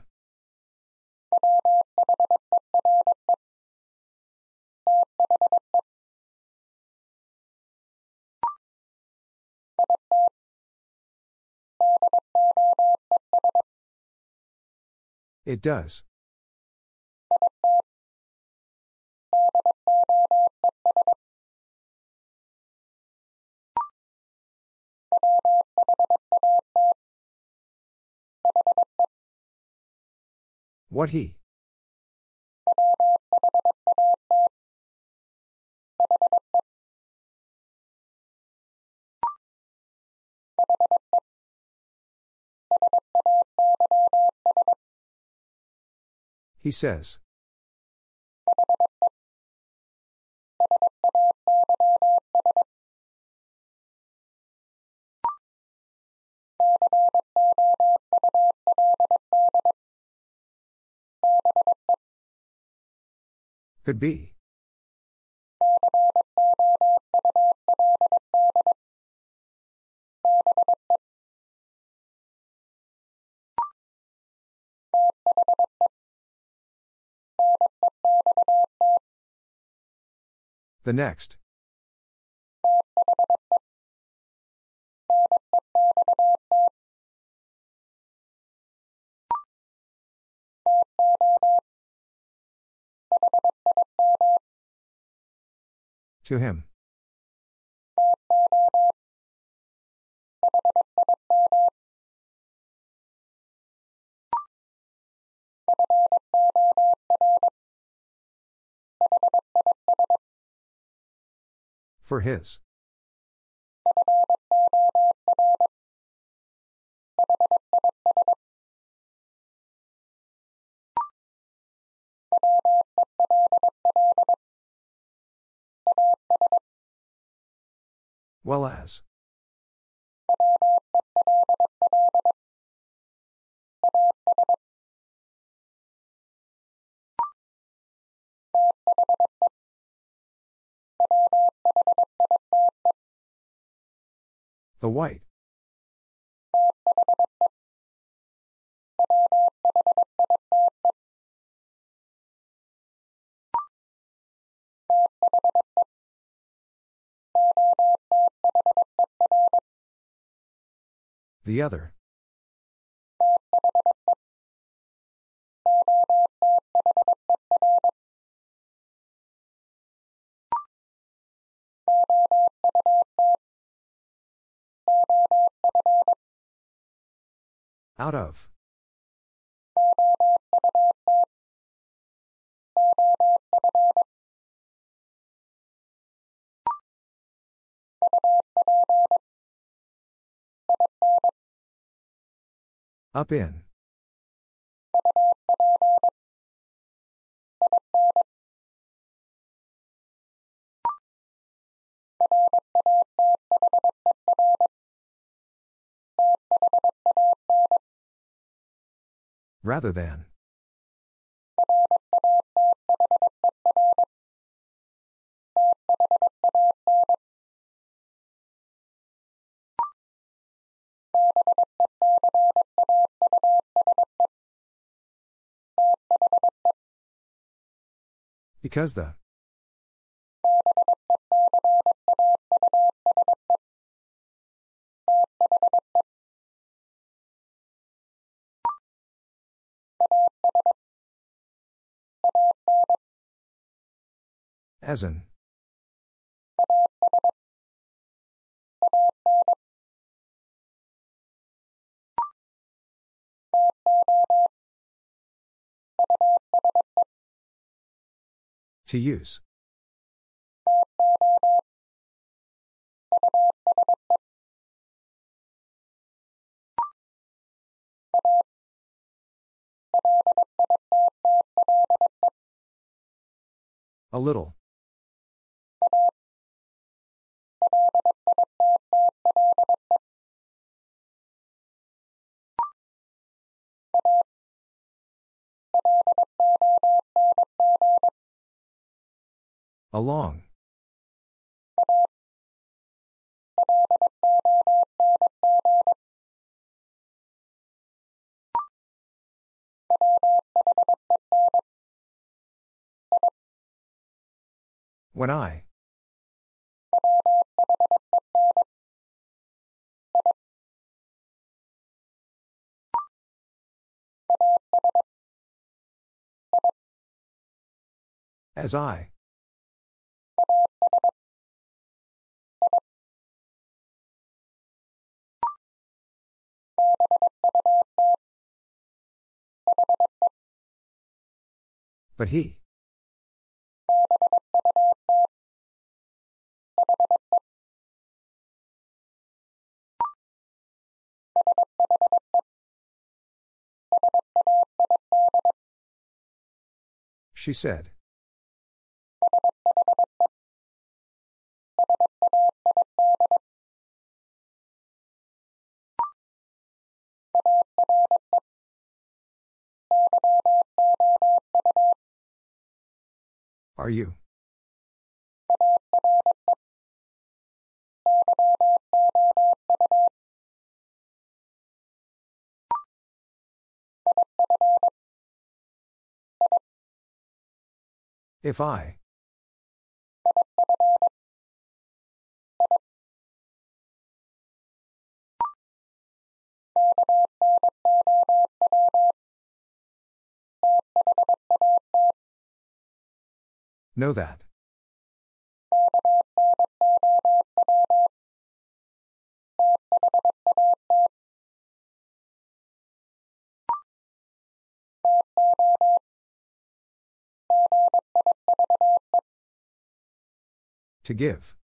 It does. What he? He says. Could be. The next. To him. For his. Well as. The white. The other. Out of. Up in. Rather than. Because the. As in. To use. A little. Along. When I. As I. But he. She said. Are you? If I. Know that. To give.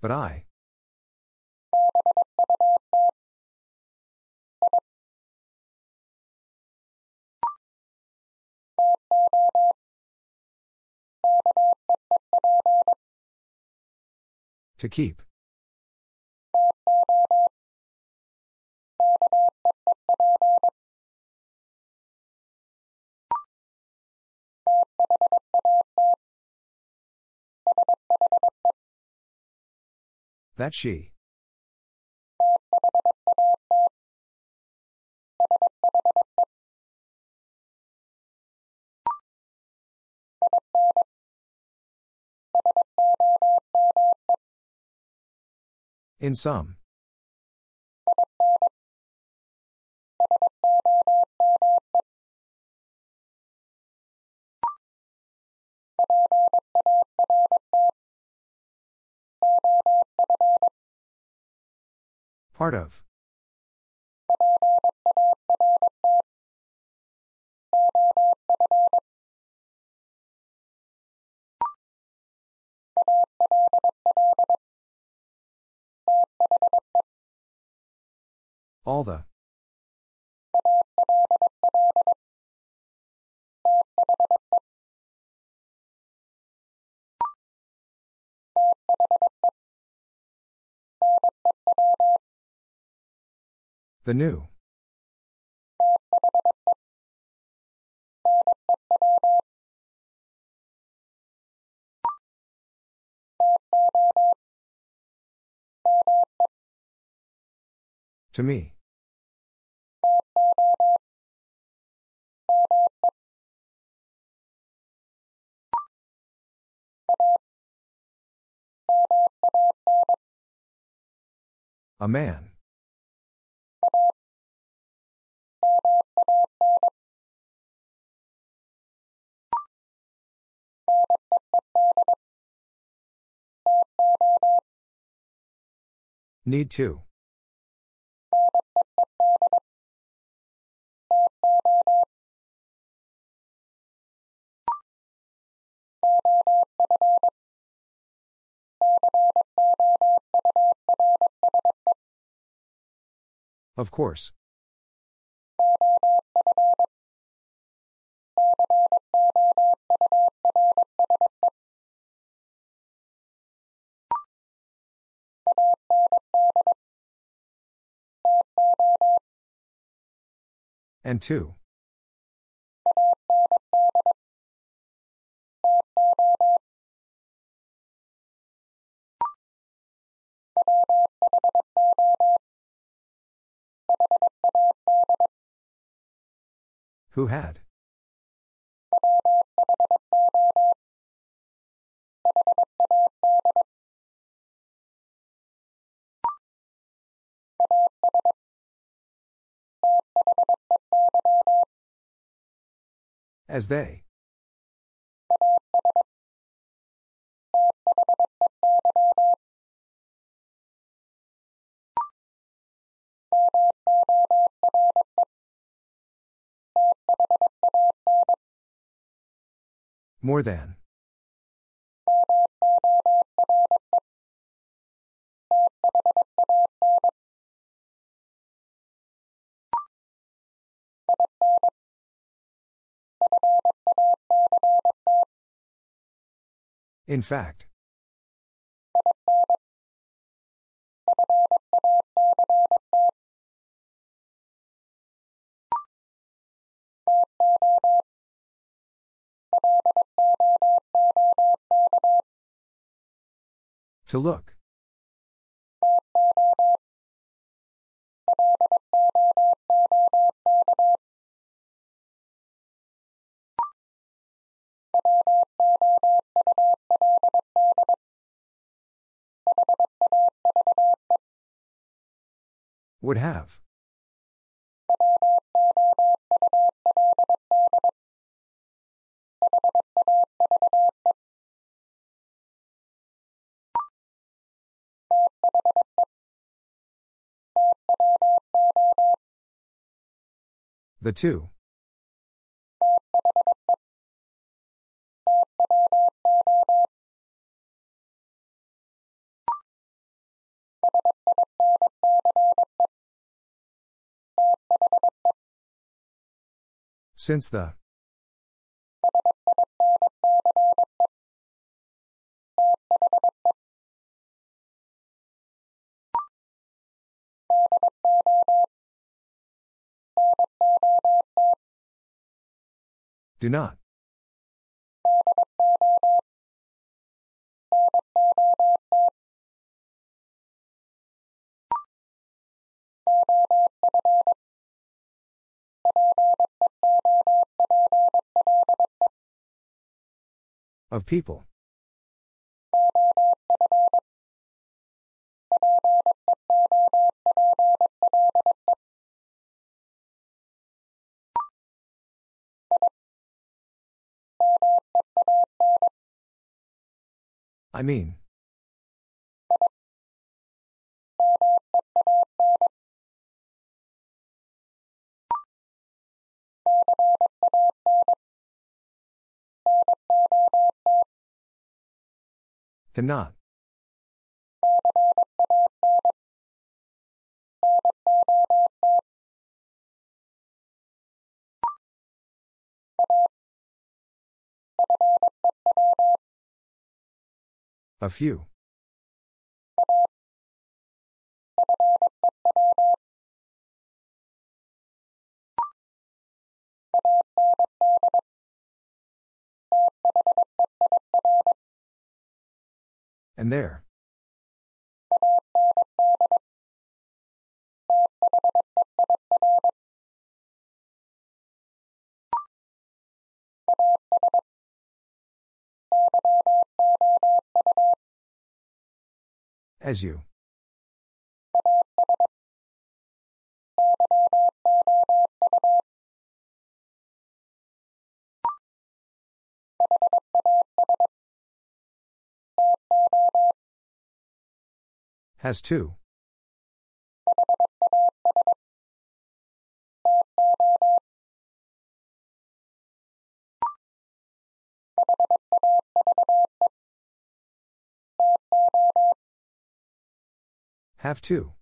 But I. To keep. That she. In some. Part of. All the. The new. To me. A man. Need to. Of course. And 2. Who had? As they. More than. In fact. To look. Would have. The two. Since the. Do not. Of people. I mean. Cannot. A few. And there. As you. Has to. Have to.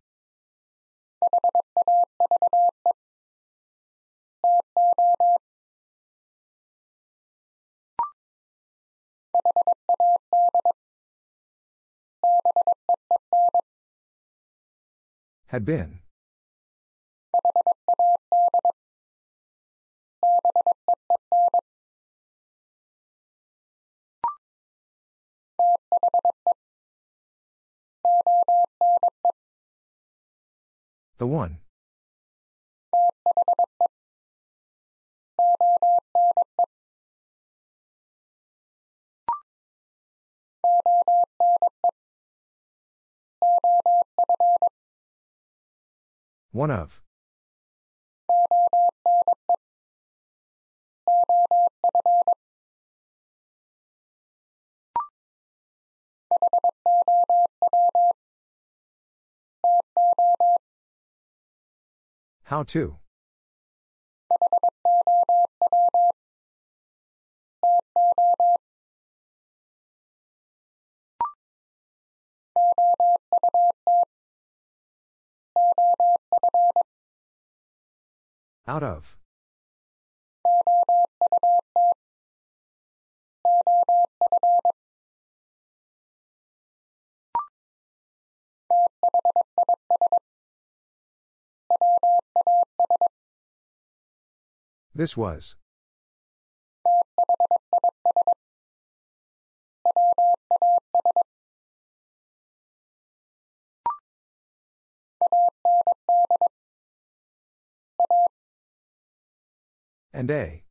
Had been. The one. One of. How to? Out of. This was. And A.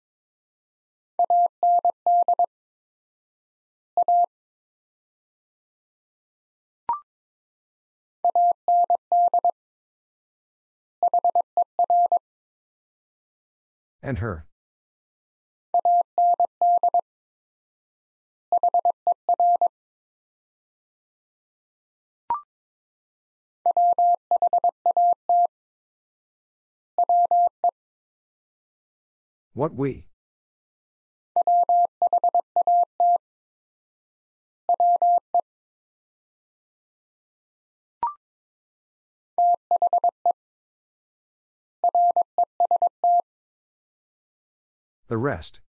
And her. What we. The rest.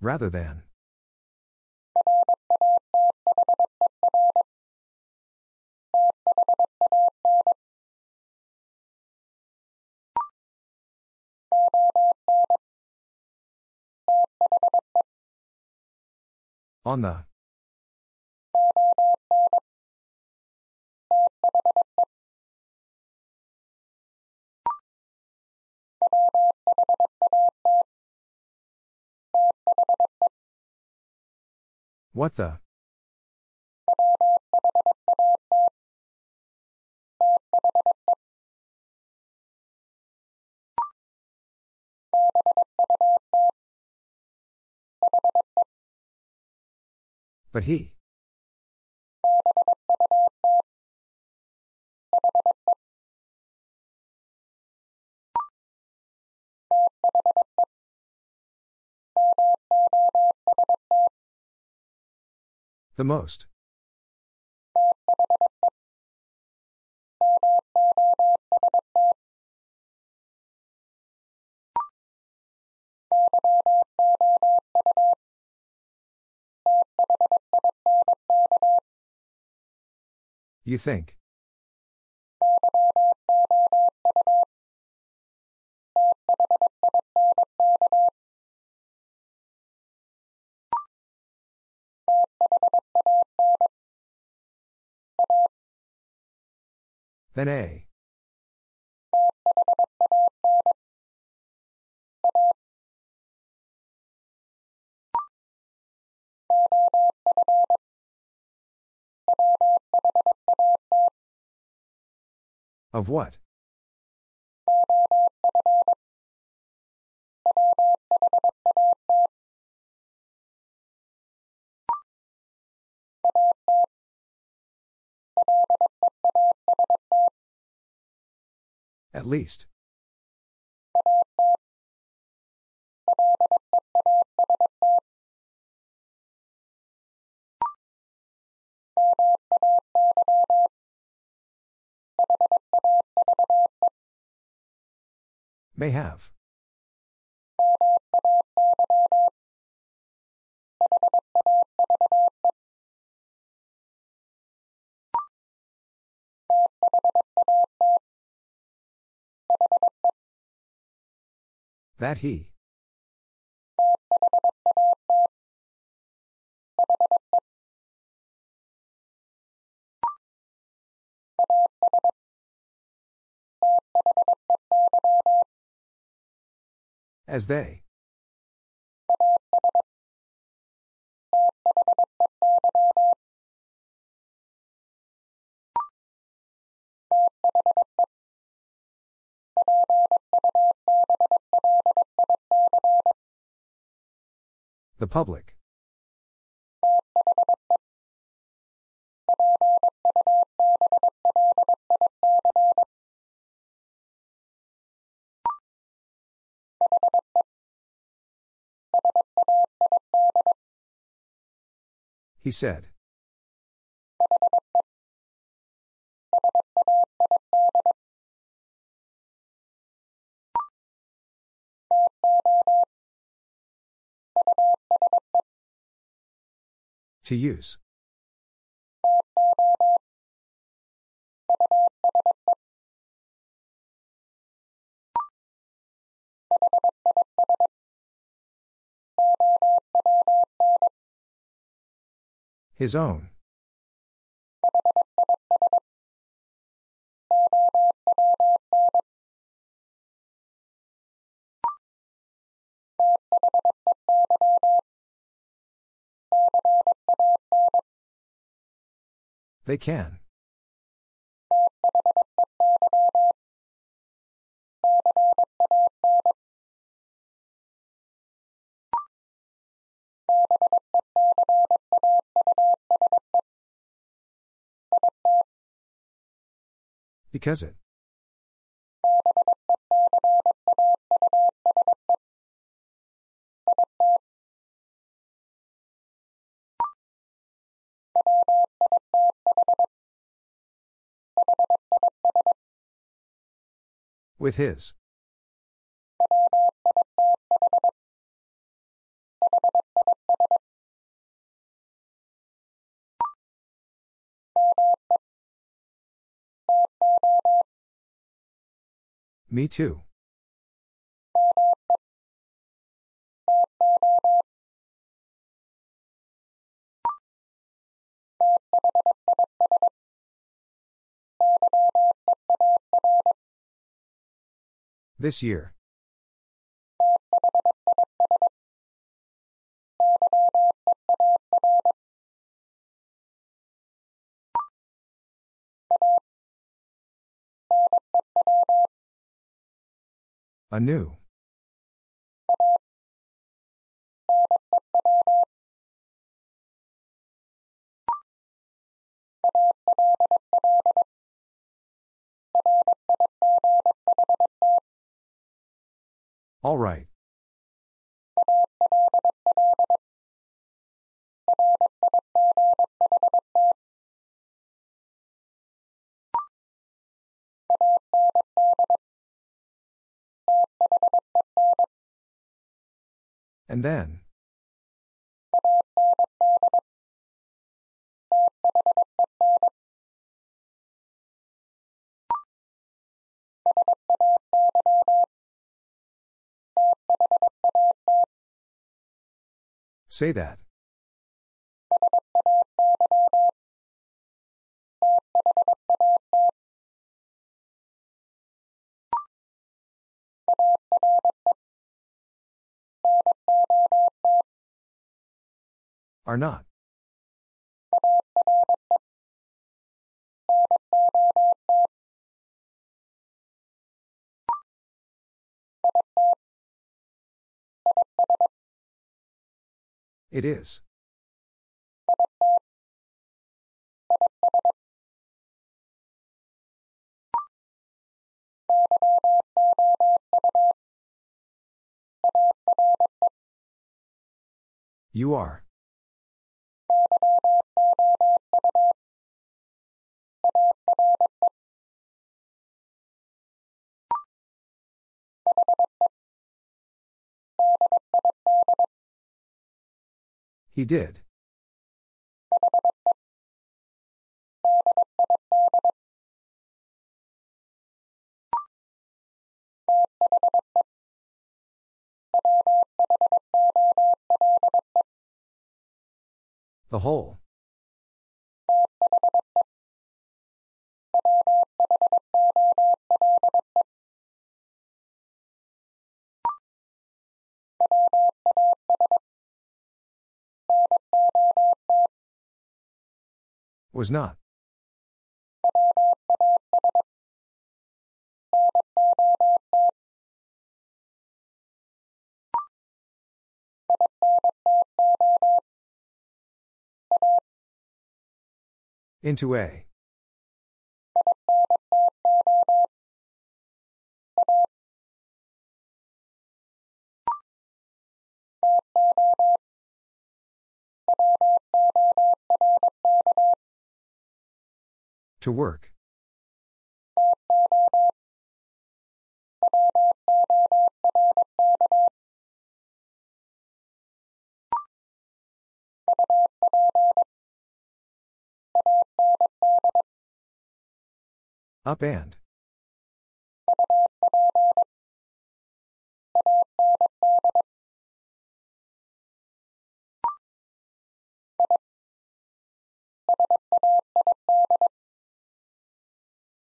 Rather than. On the. What the? But he. The most. You think. Then A. Of what? At least. May have. That he. As they. The public. He said. To use. His own. They can. Because it. With his. Me too. This year. A new. All right. And then. Say that. Are not. It is. You are. He did. The whole. Was not. Into A. To work. Up and.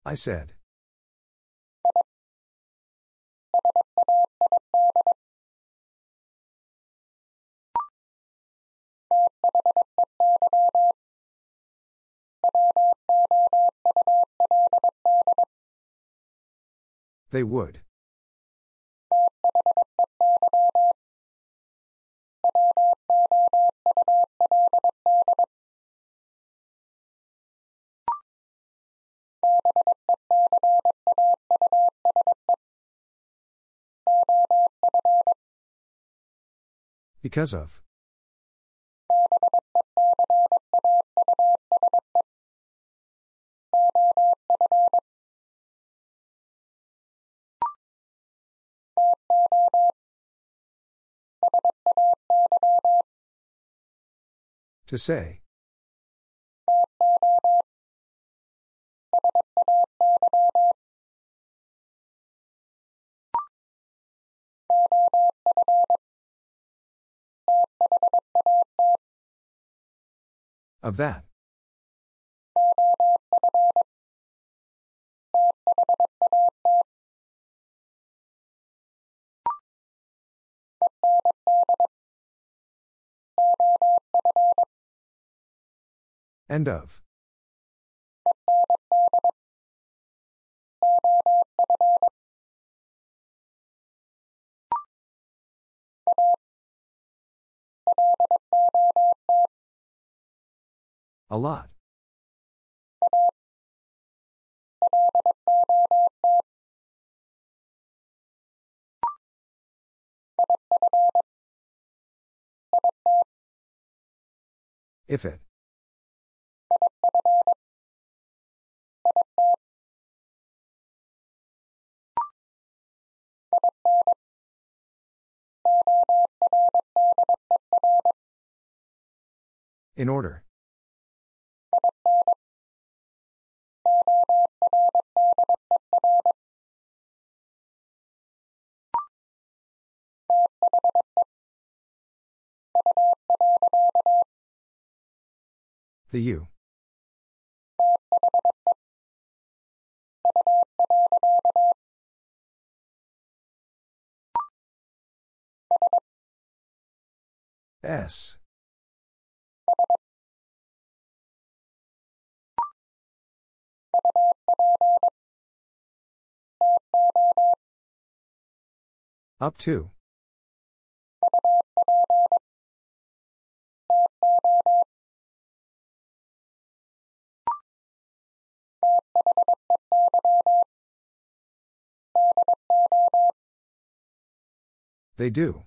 I said. They would. Because of. To say. Of that. End of. A lot. If it. In order. The U. S. Up to. They do.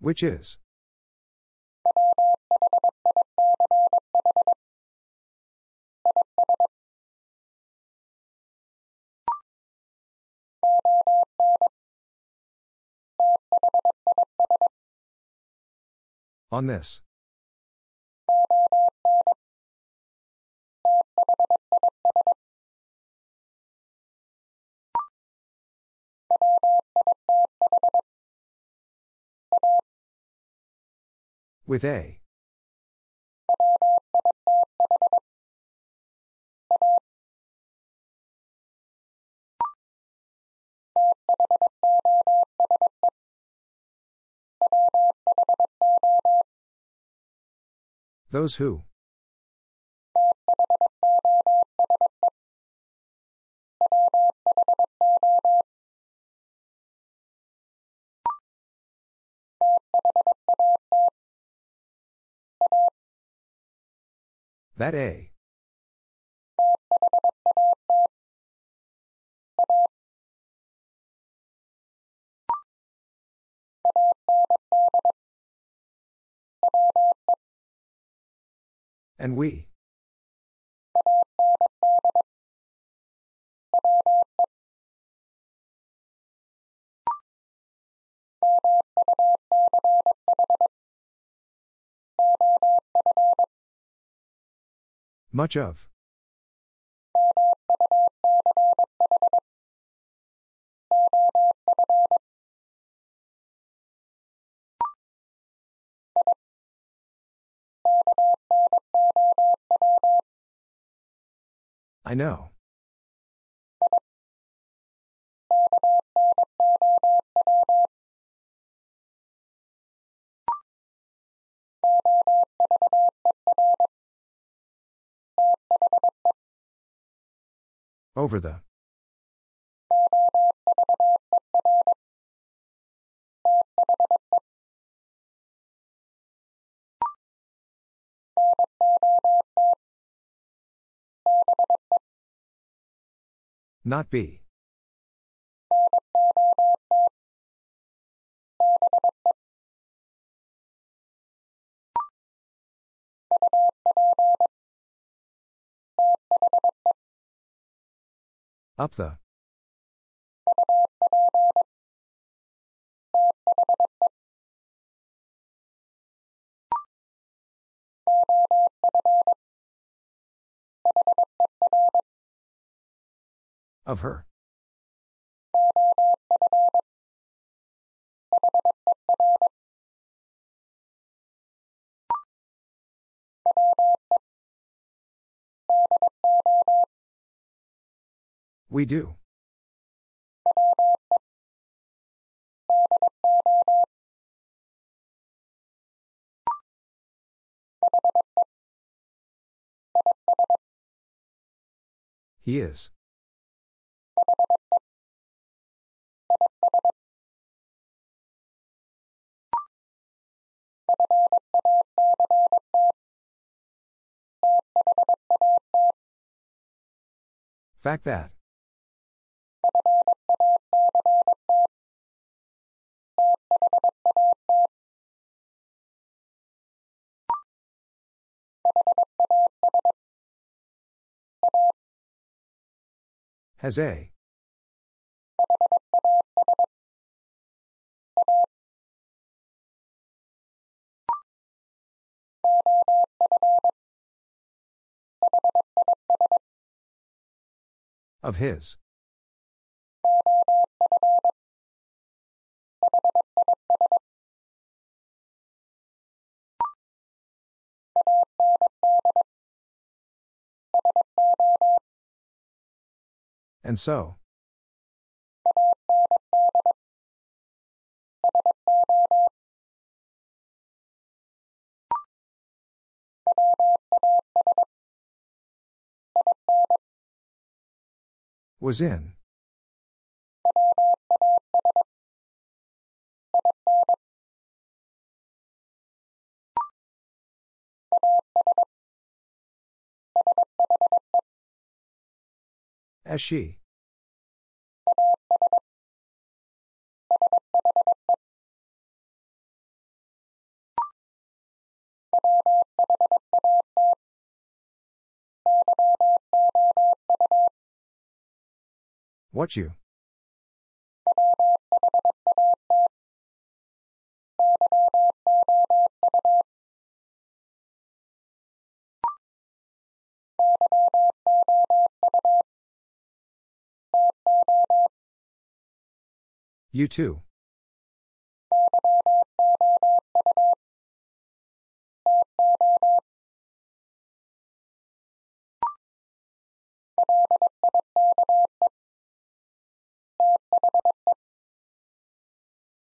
Which is? On this. With A. Those who. That A. And we. Much of. I know. Over the. Not be. Up the. Of her. We do. He is. Fact that. Has A. Of his. And so. Was in. As she. What you? You too.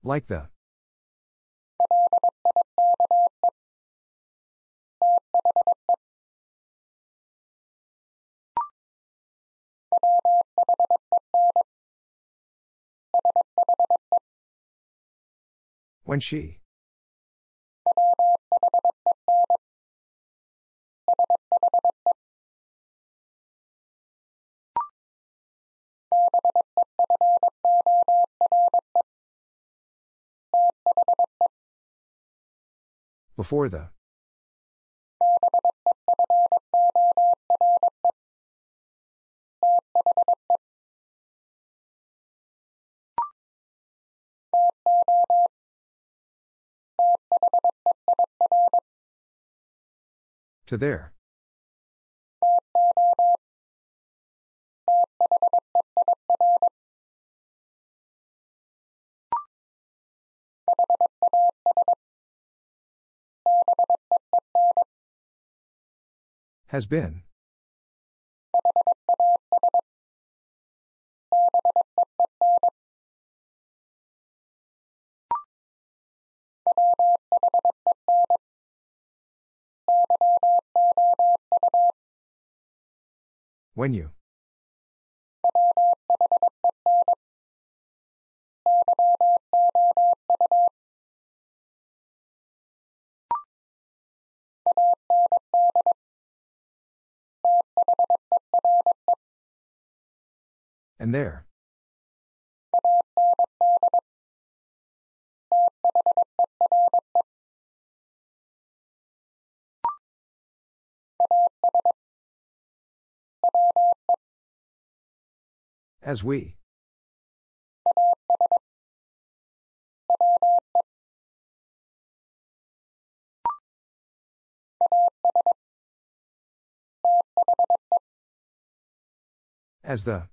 Like the. When she. Before the. To their. Has been. When you. And there. As we. As the.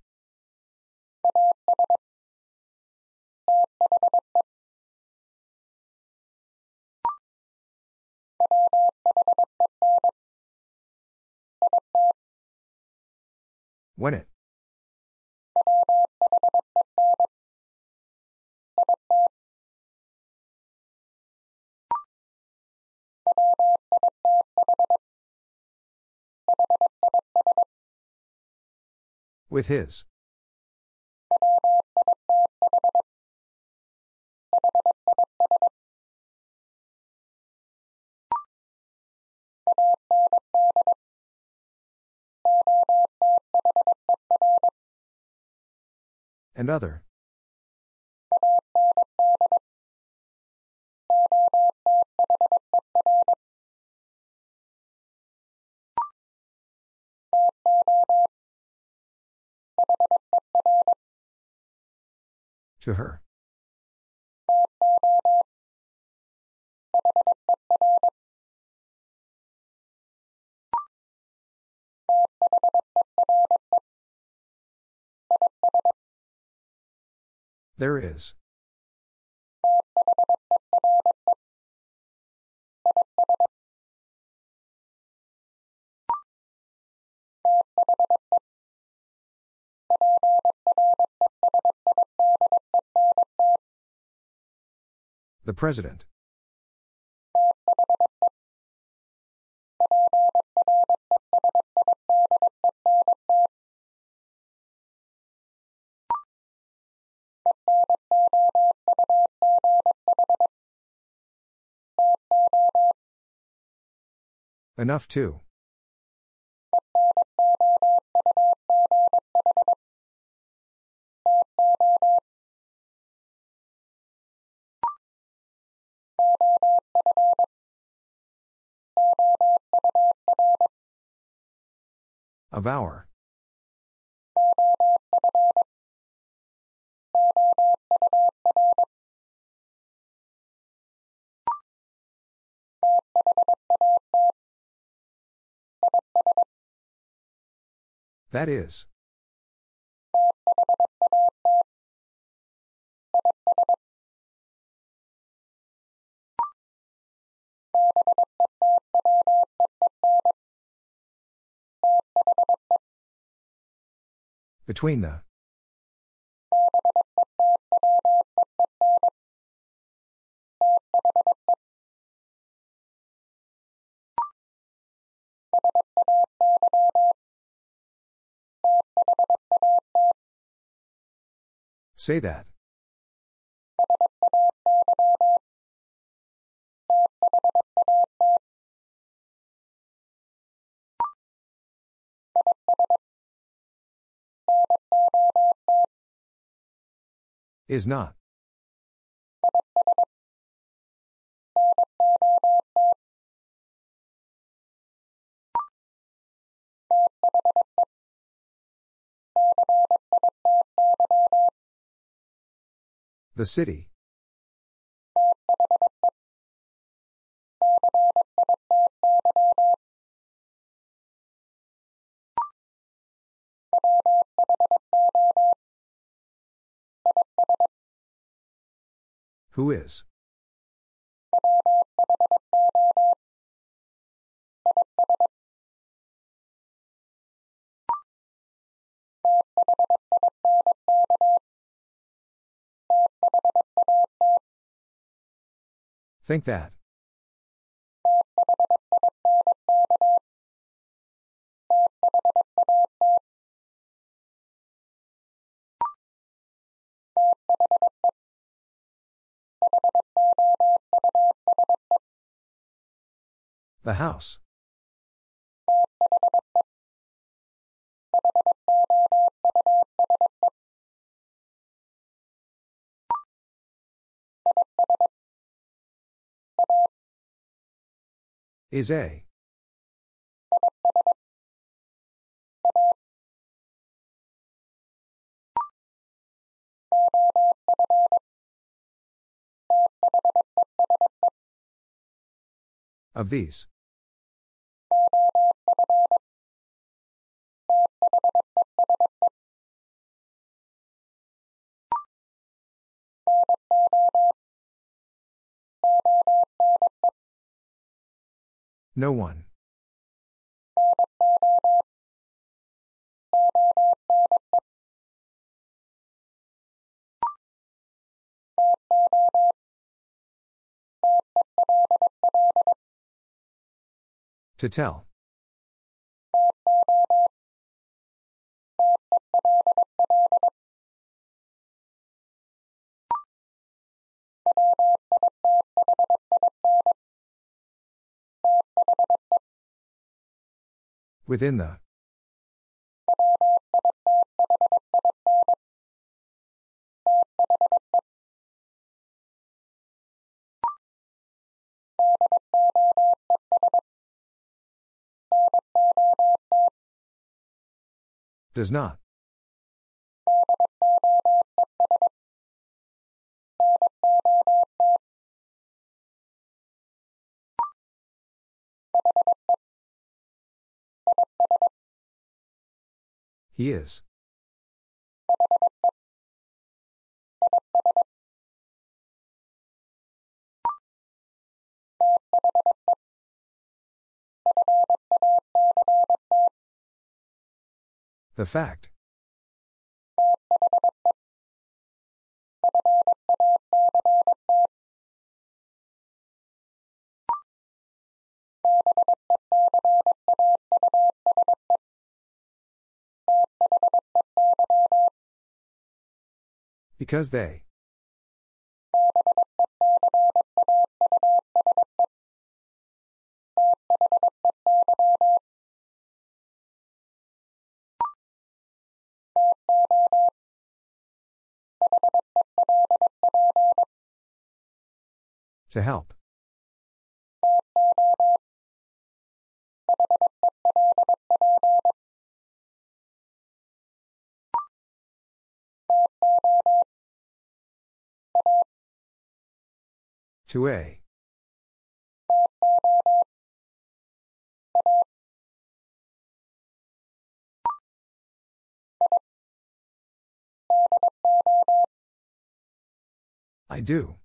When it. With his. And other. To her. There is. The President. Enough to. Of our. That is. Between the. Say that. Is not. The city. Who is? Think that. The house. Is a. Of these. No one. To tell. Within the. Does not. He is. The fact. Because they. To help. To A. I do.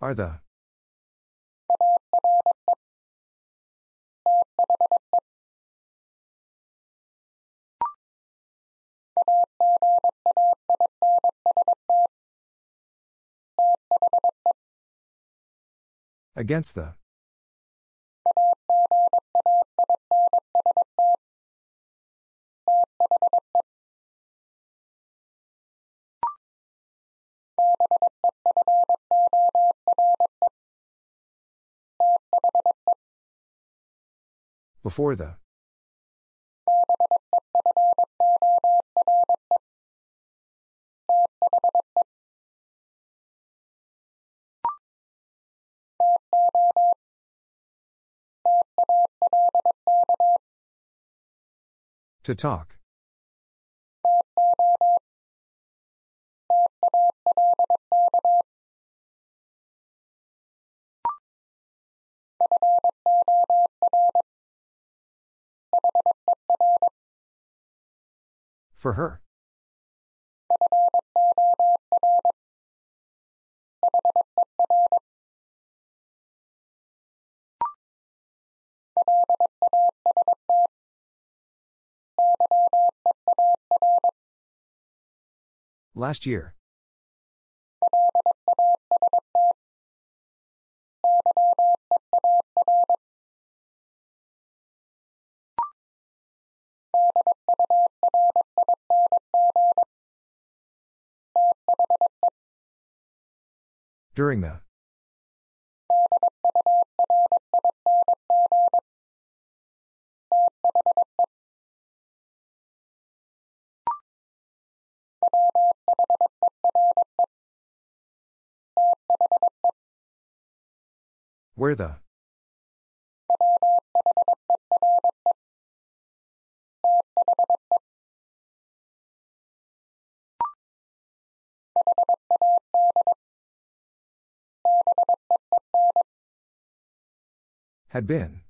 Are the Against the. Before the. To talk. For her. Last year. During the. Where the. Had been.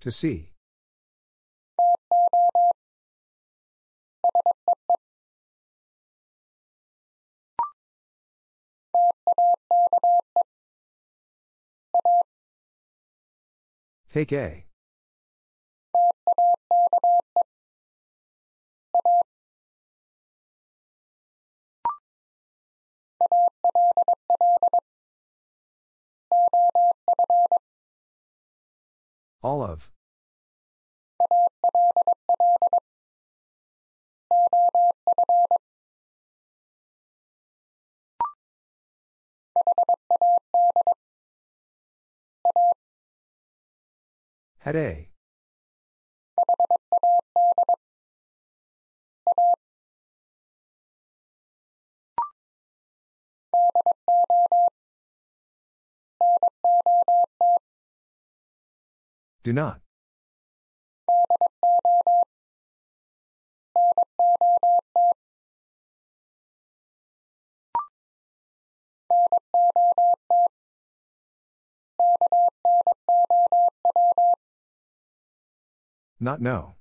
To see. Take A. All of. Had A. Do not. Not know.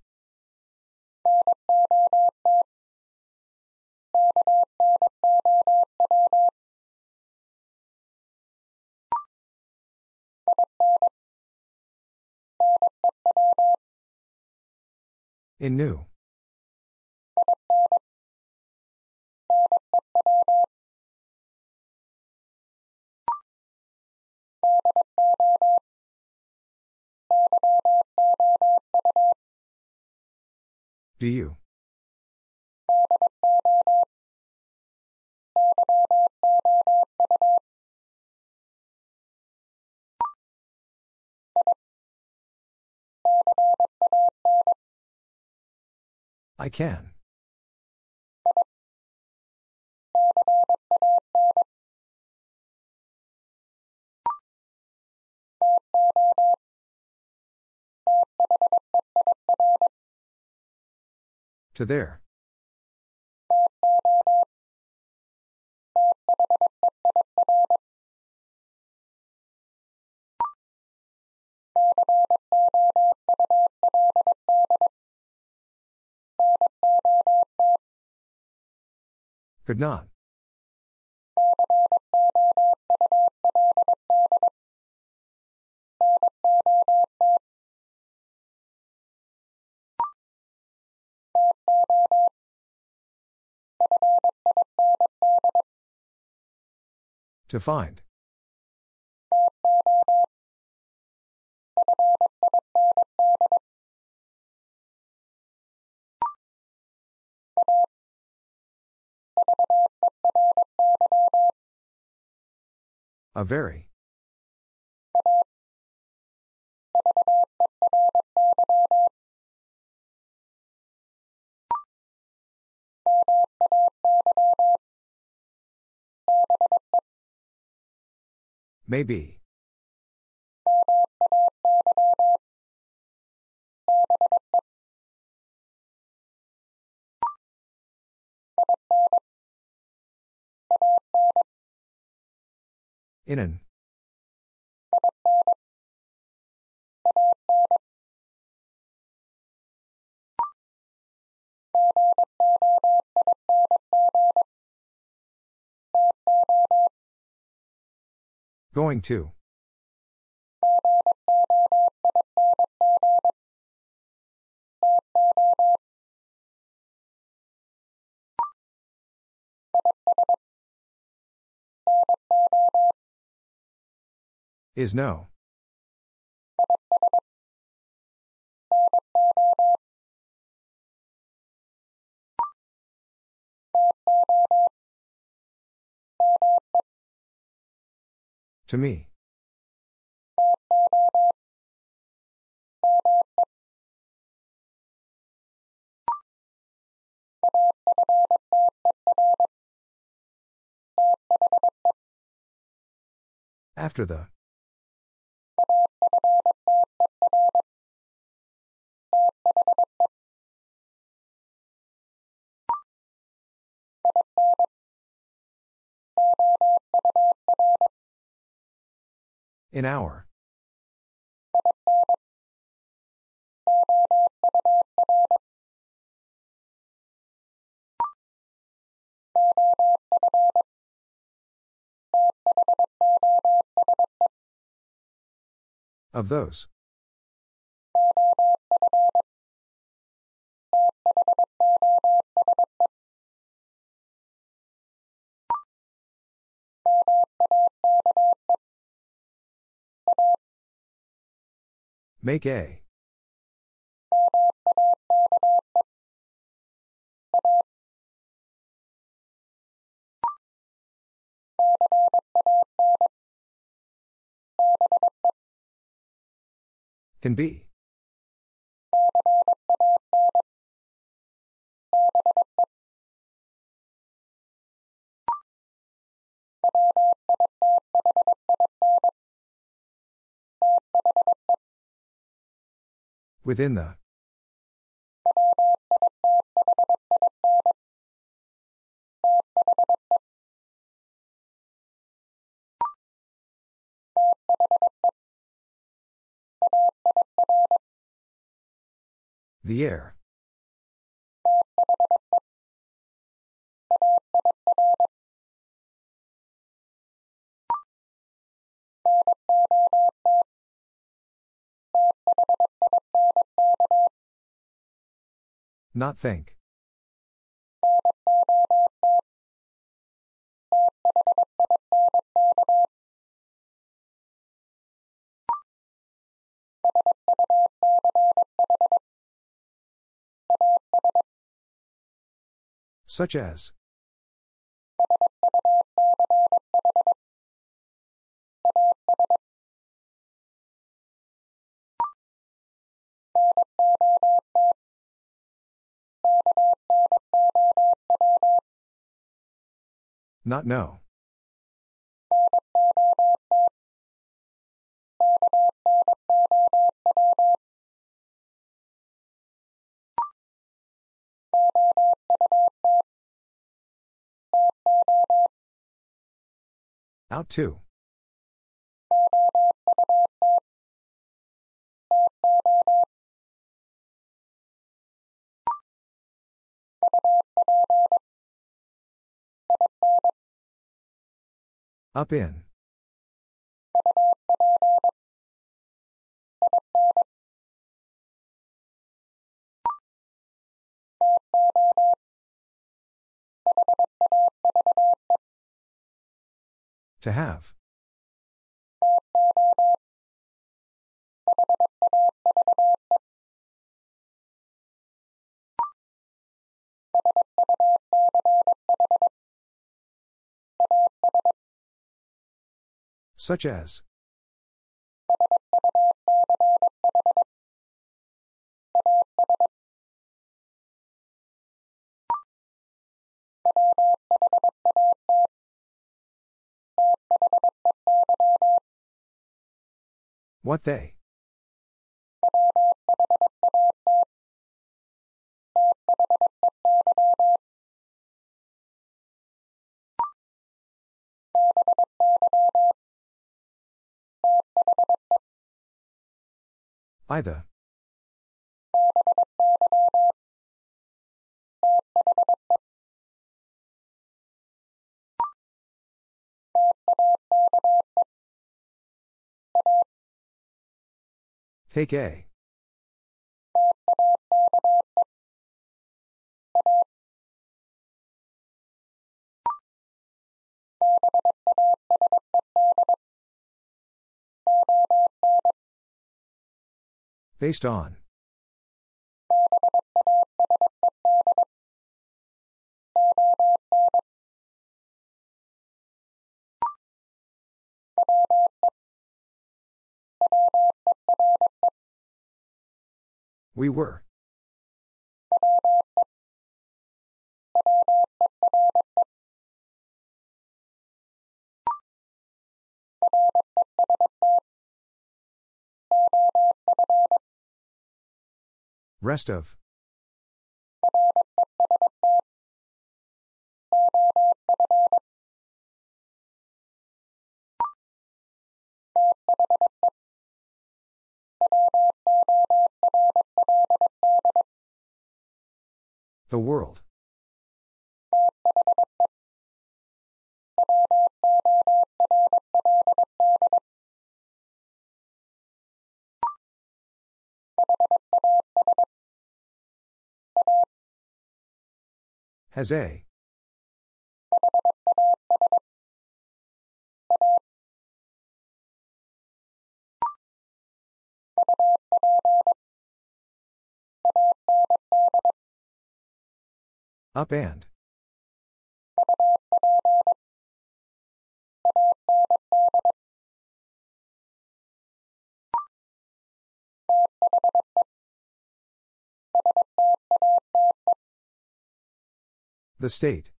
In new. Do you? I can. To their. Could not. To find. A very. Maybe. In an. Going to. Is no. To me. After the. In our. Of those. Make A. Can be. Within the. The air. Not think. Such as. Not know. Out to. Up in. To have. Such as. What they? Either. Take A. Based on. We were. Rest of. The world. Has A. Up and. The state.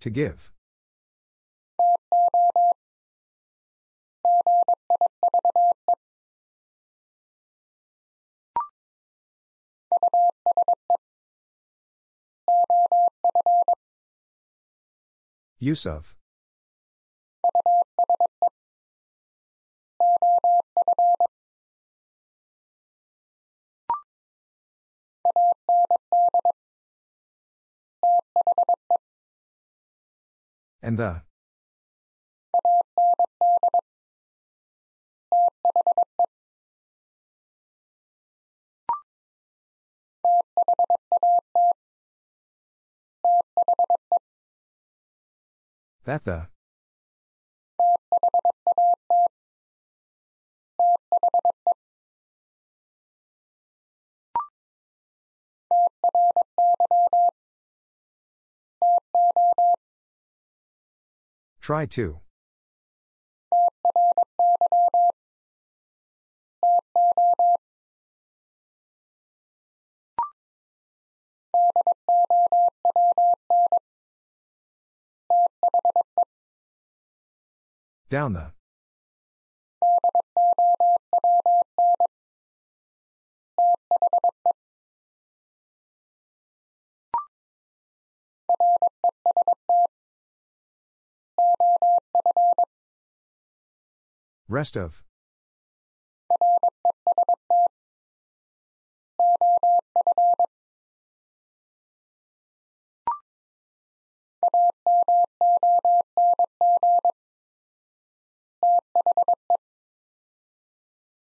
To give. Use of. And the. That the. Try to. Down the. Rest of.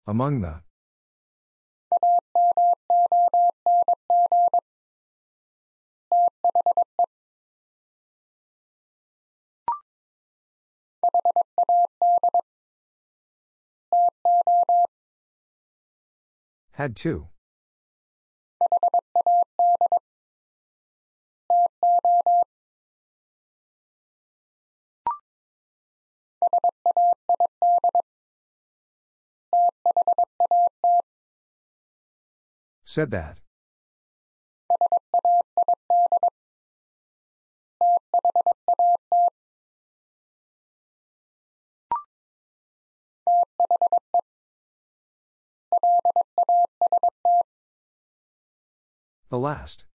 Among the Had to. Said that. The last.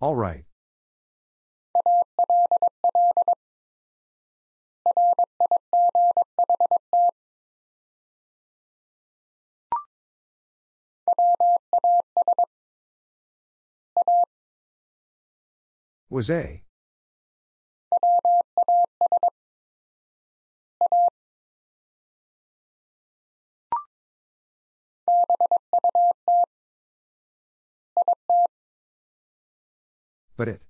All right. Was a. But it.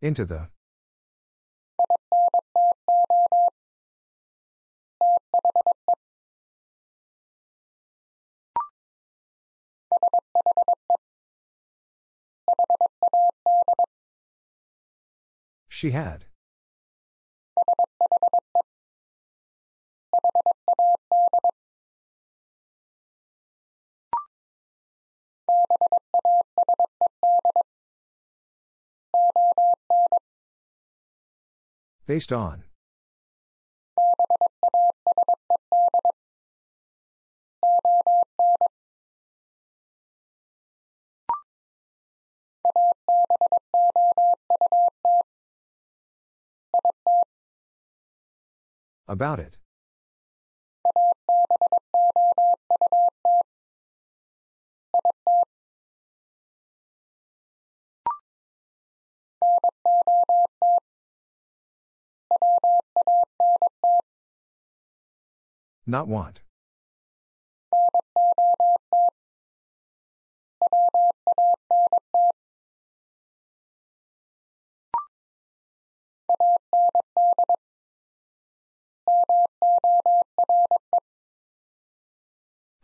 Into the. She had. Based on. About it. Not want.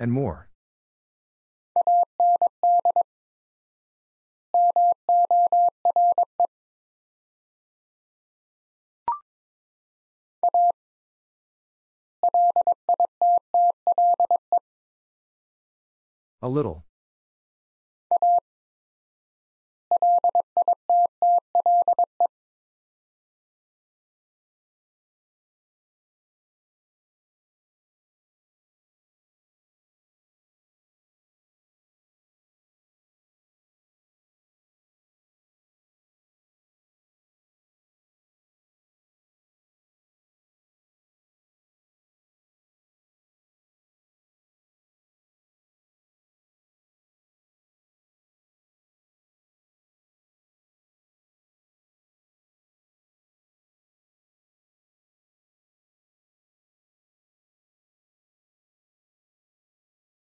And more. A little.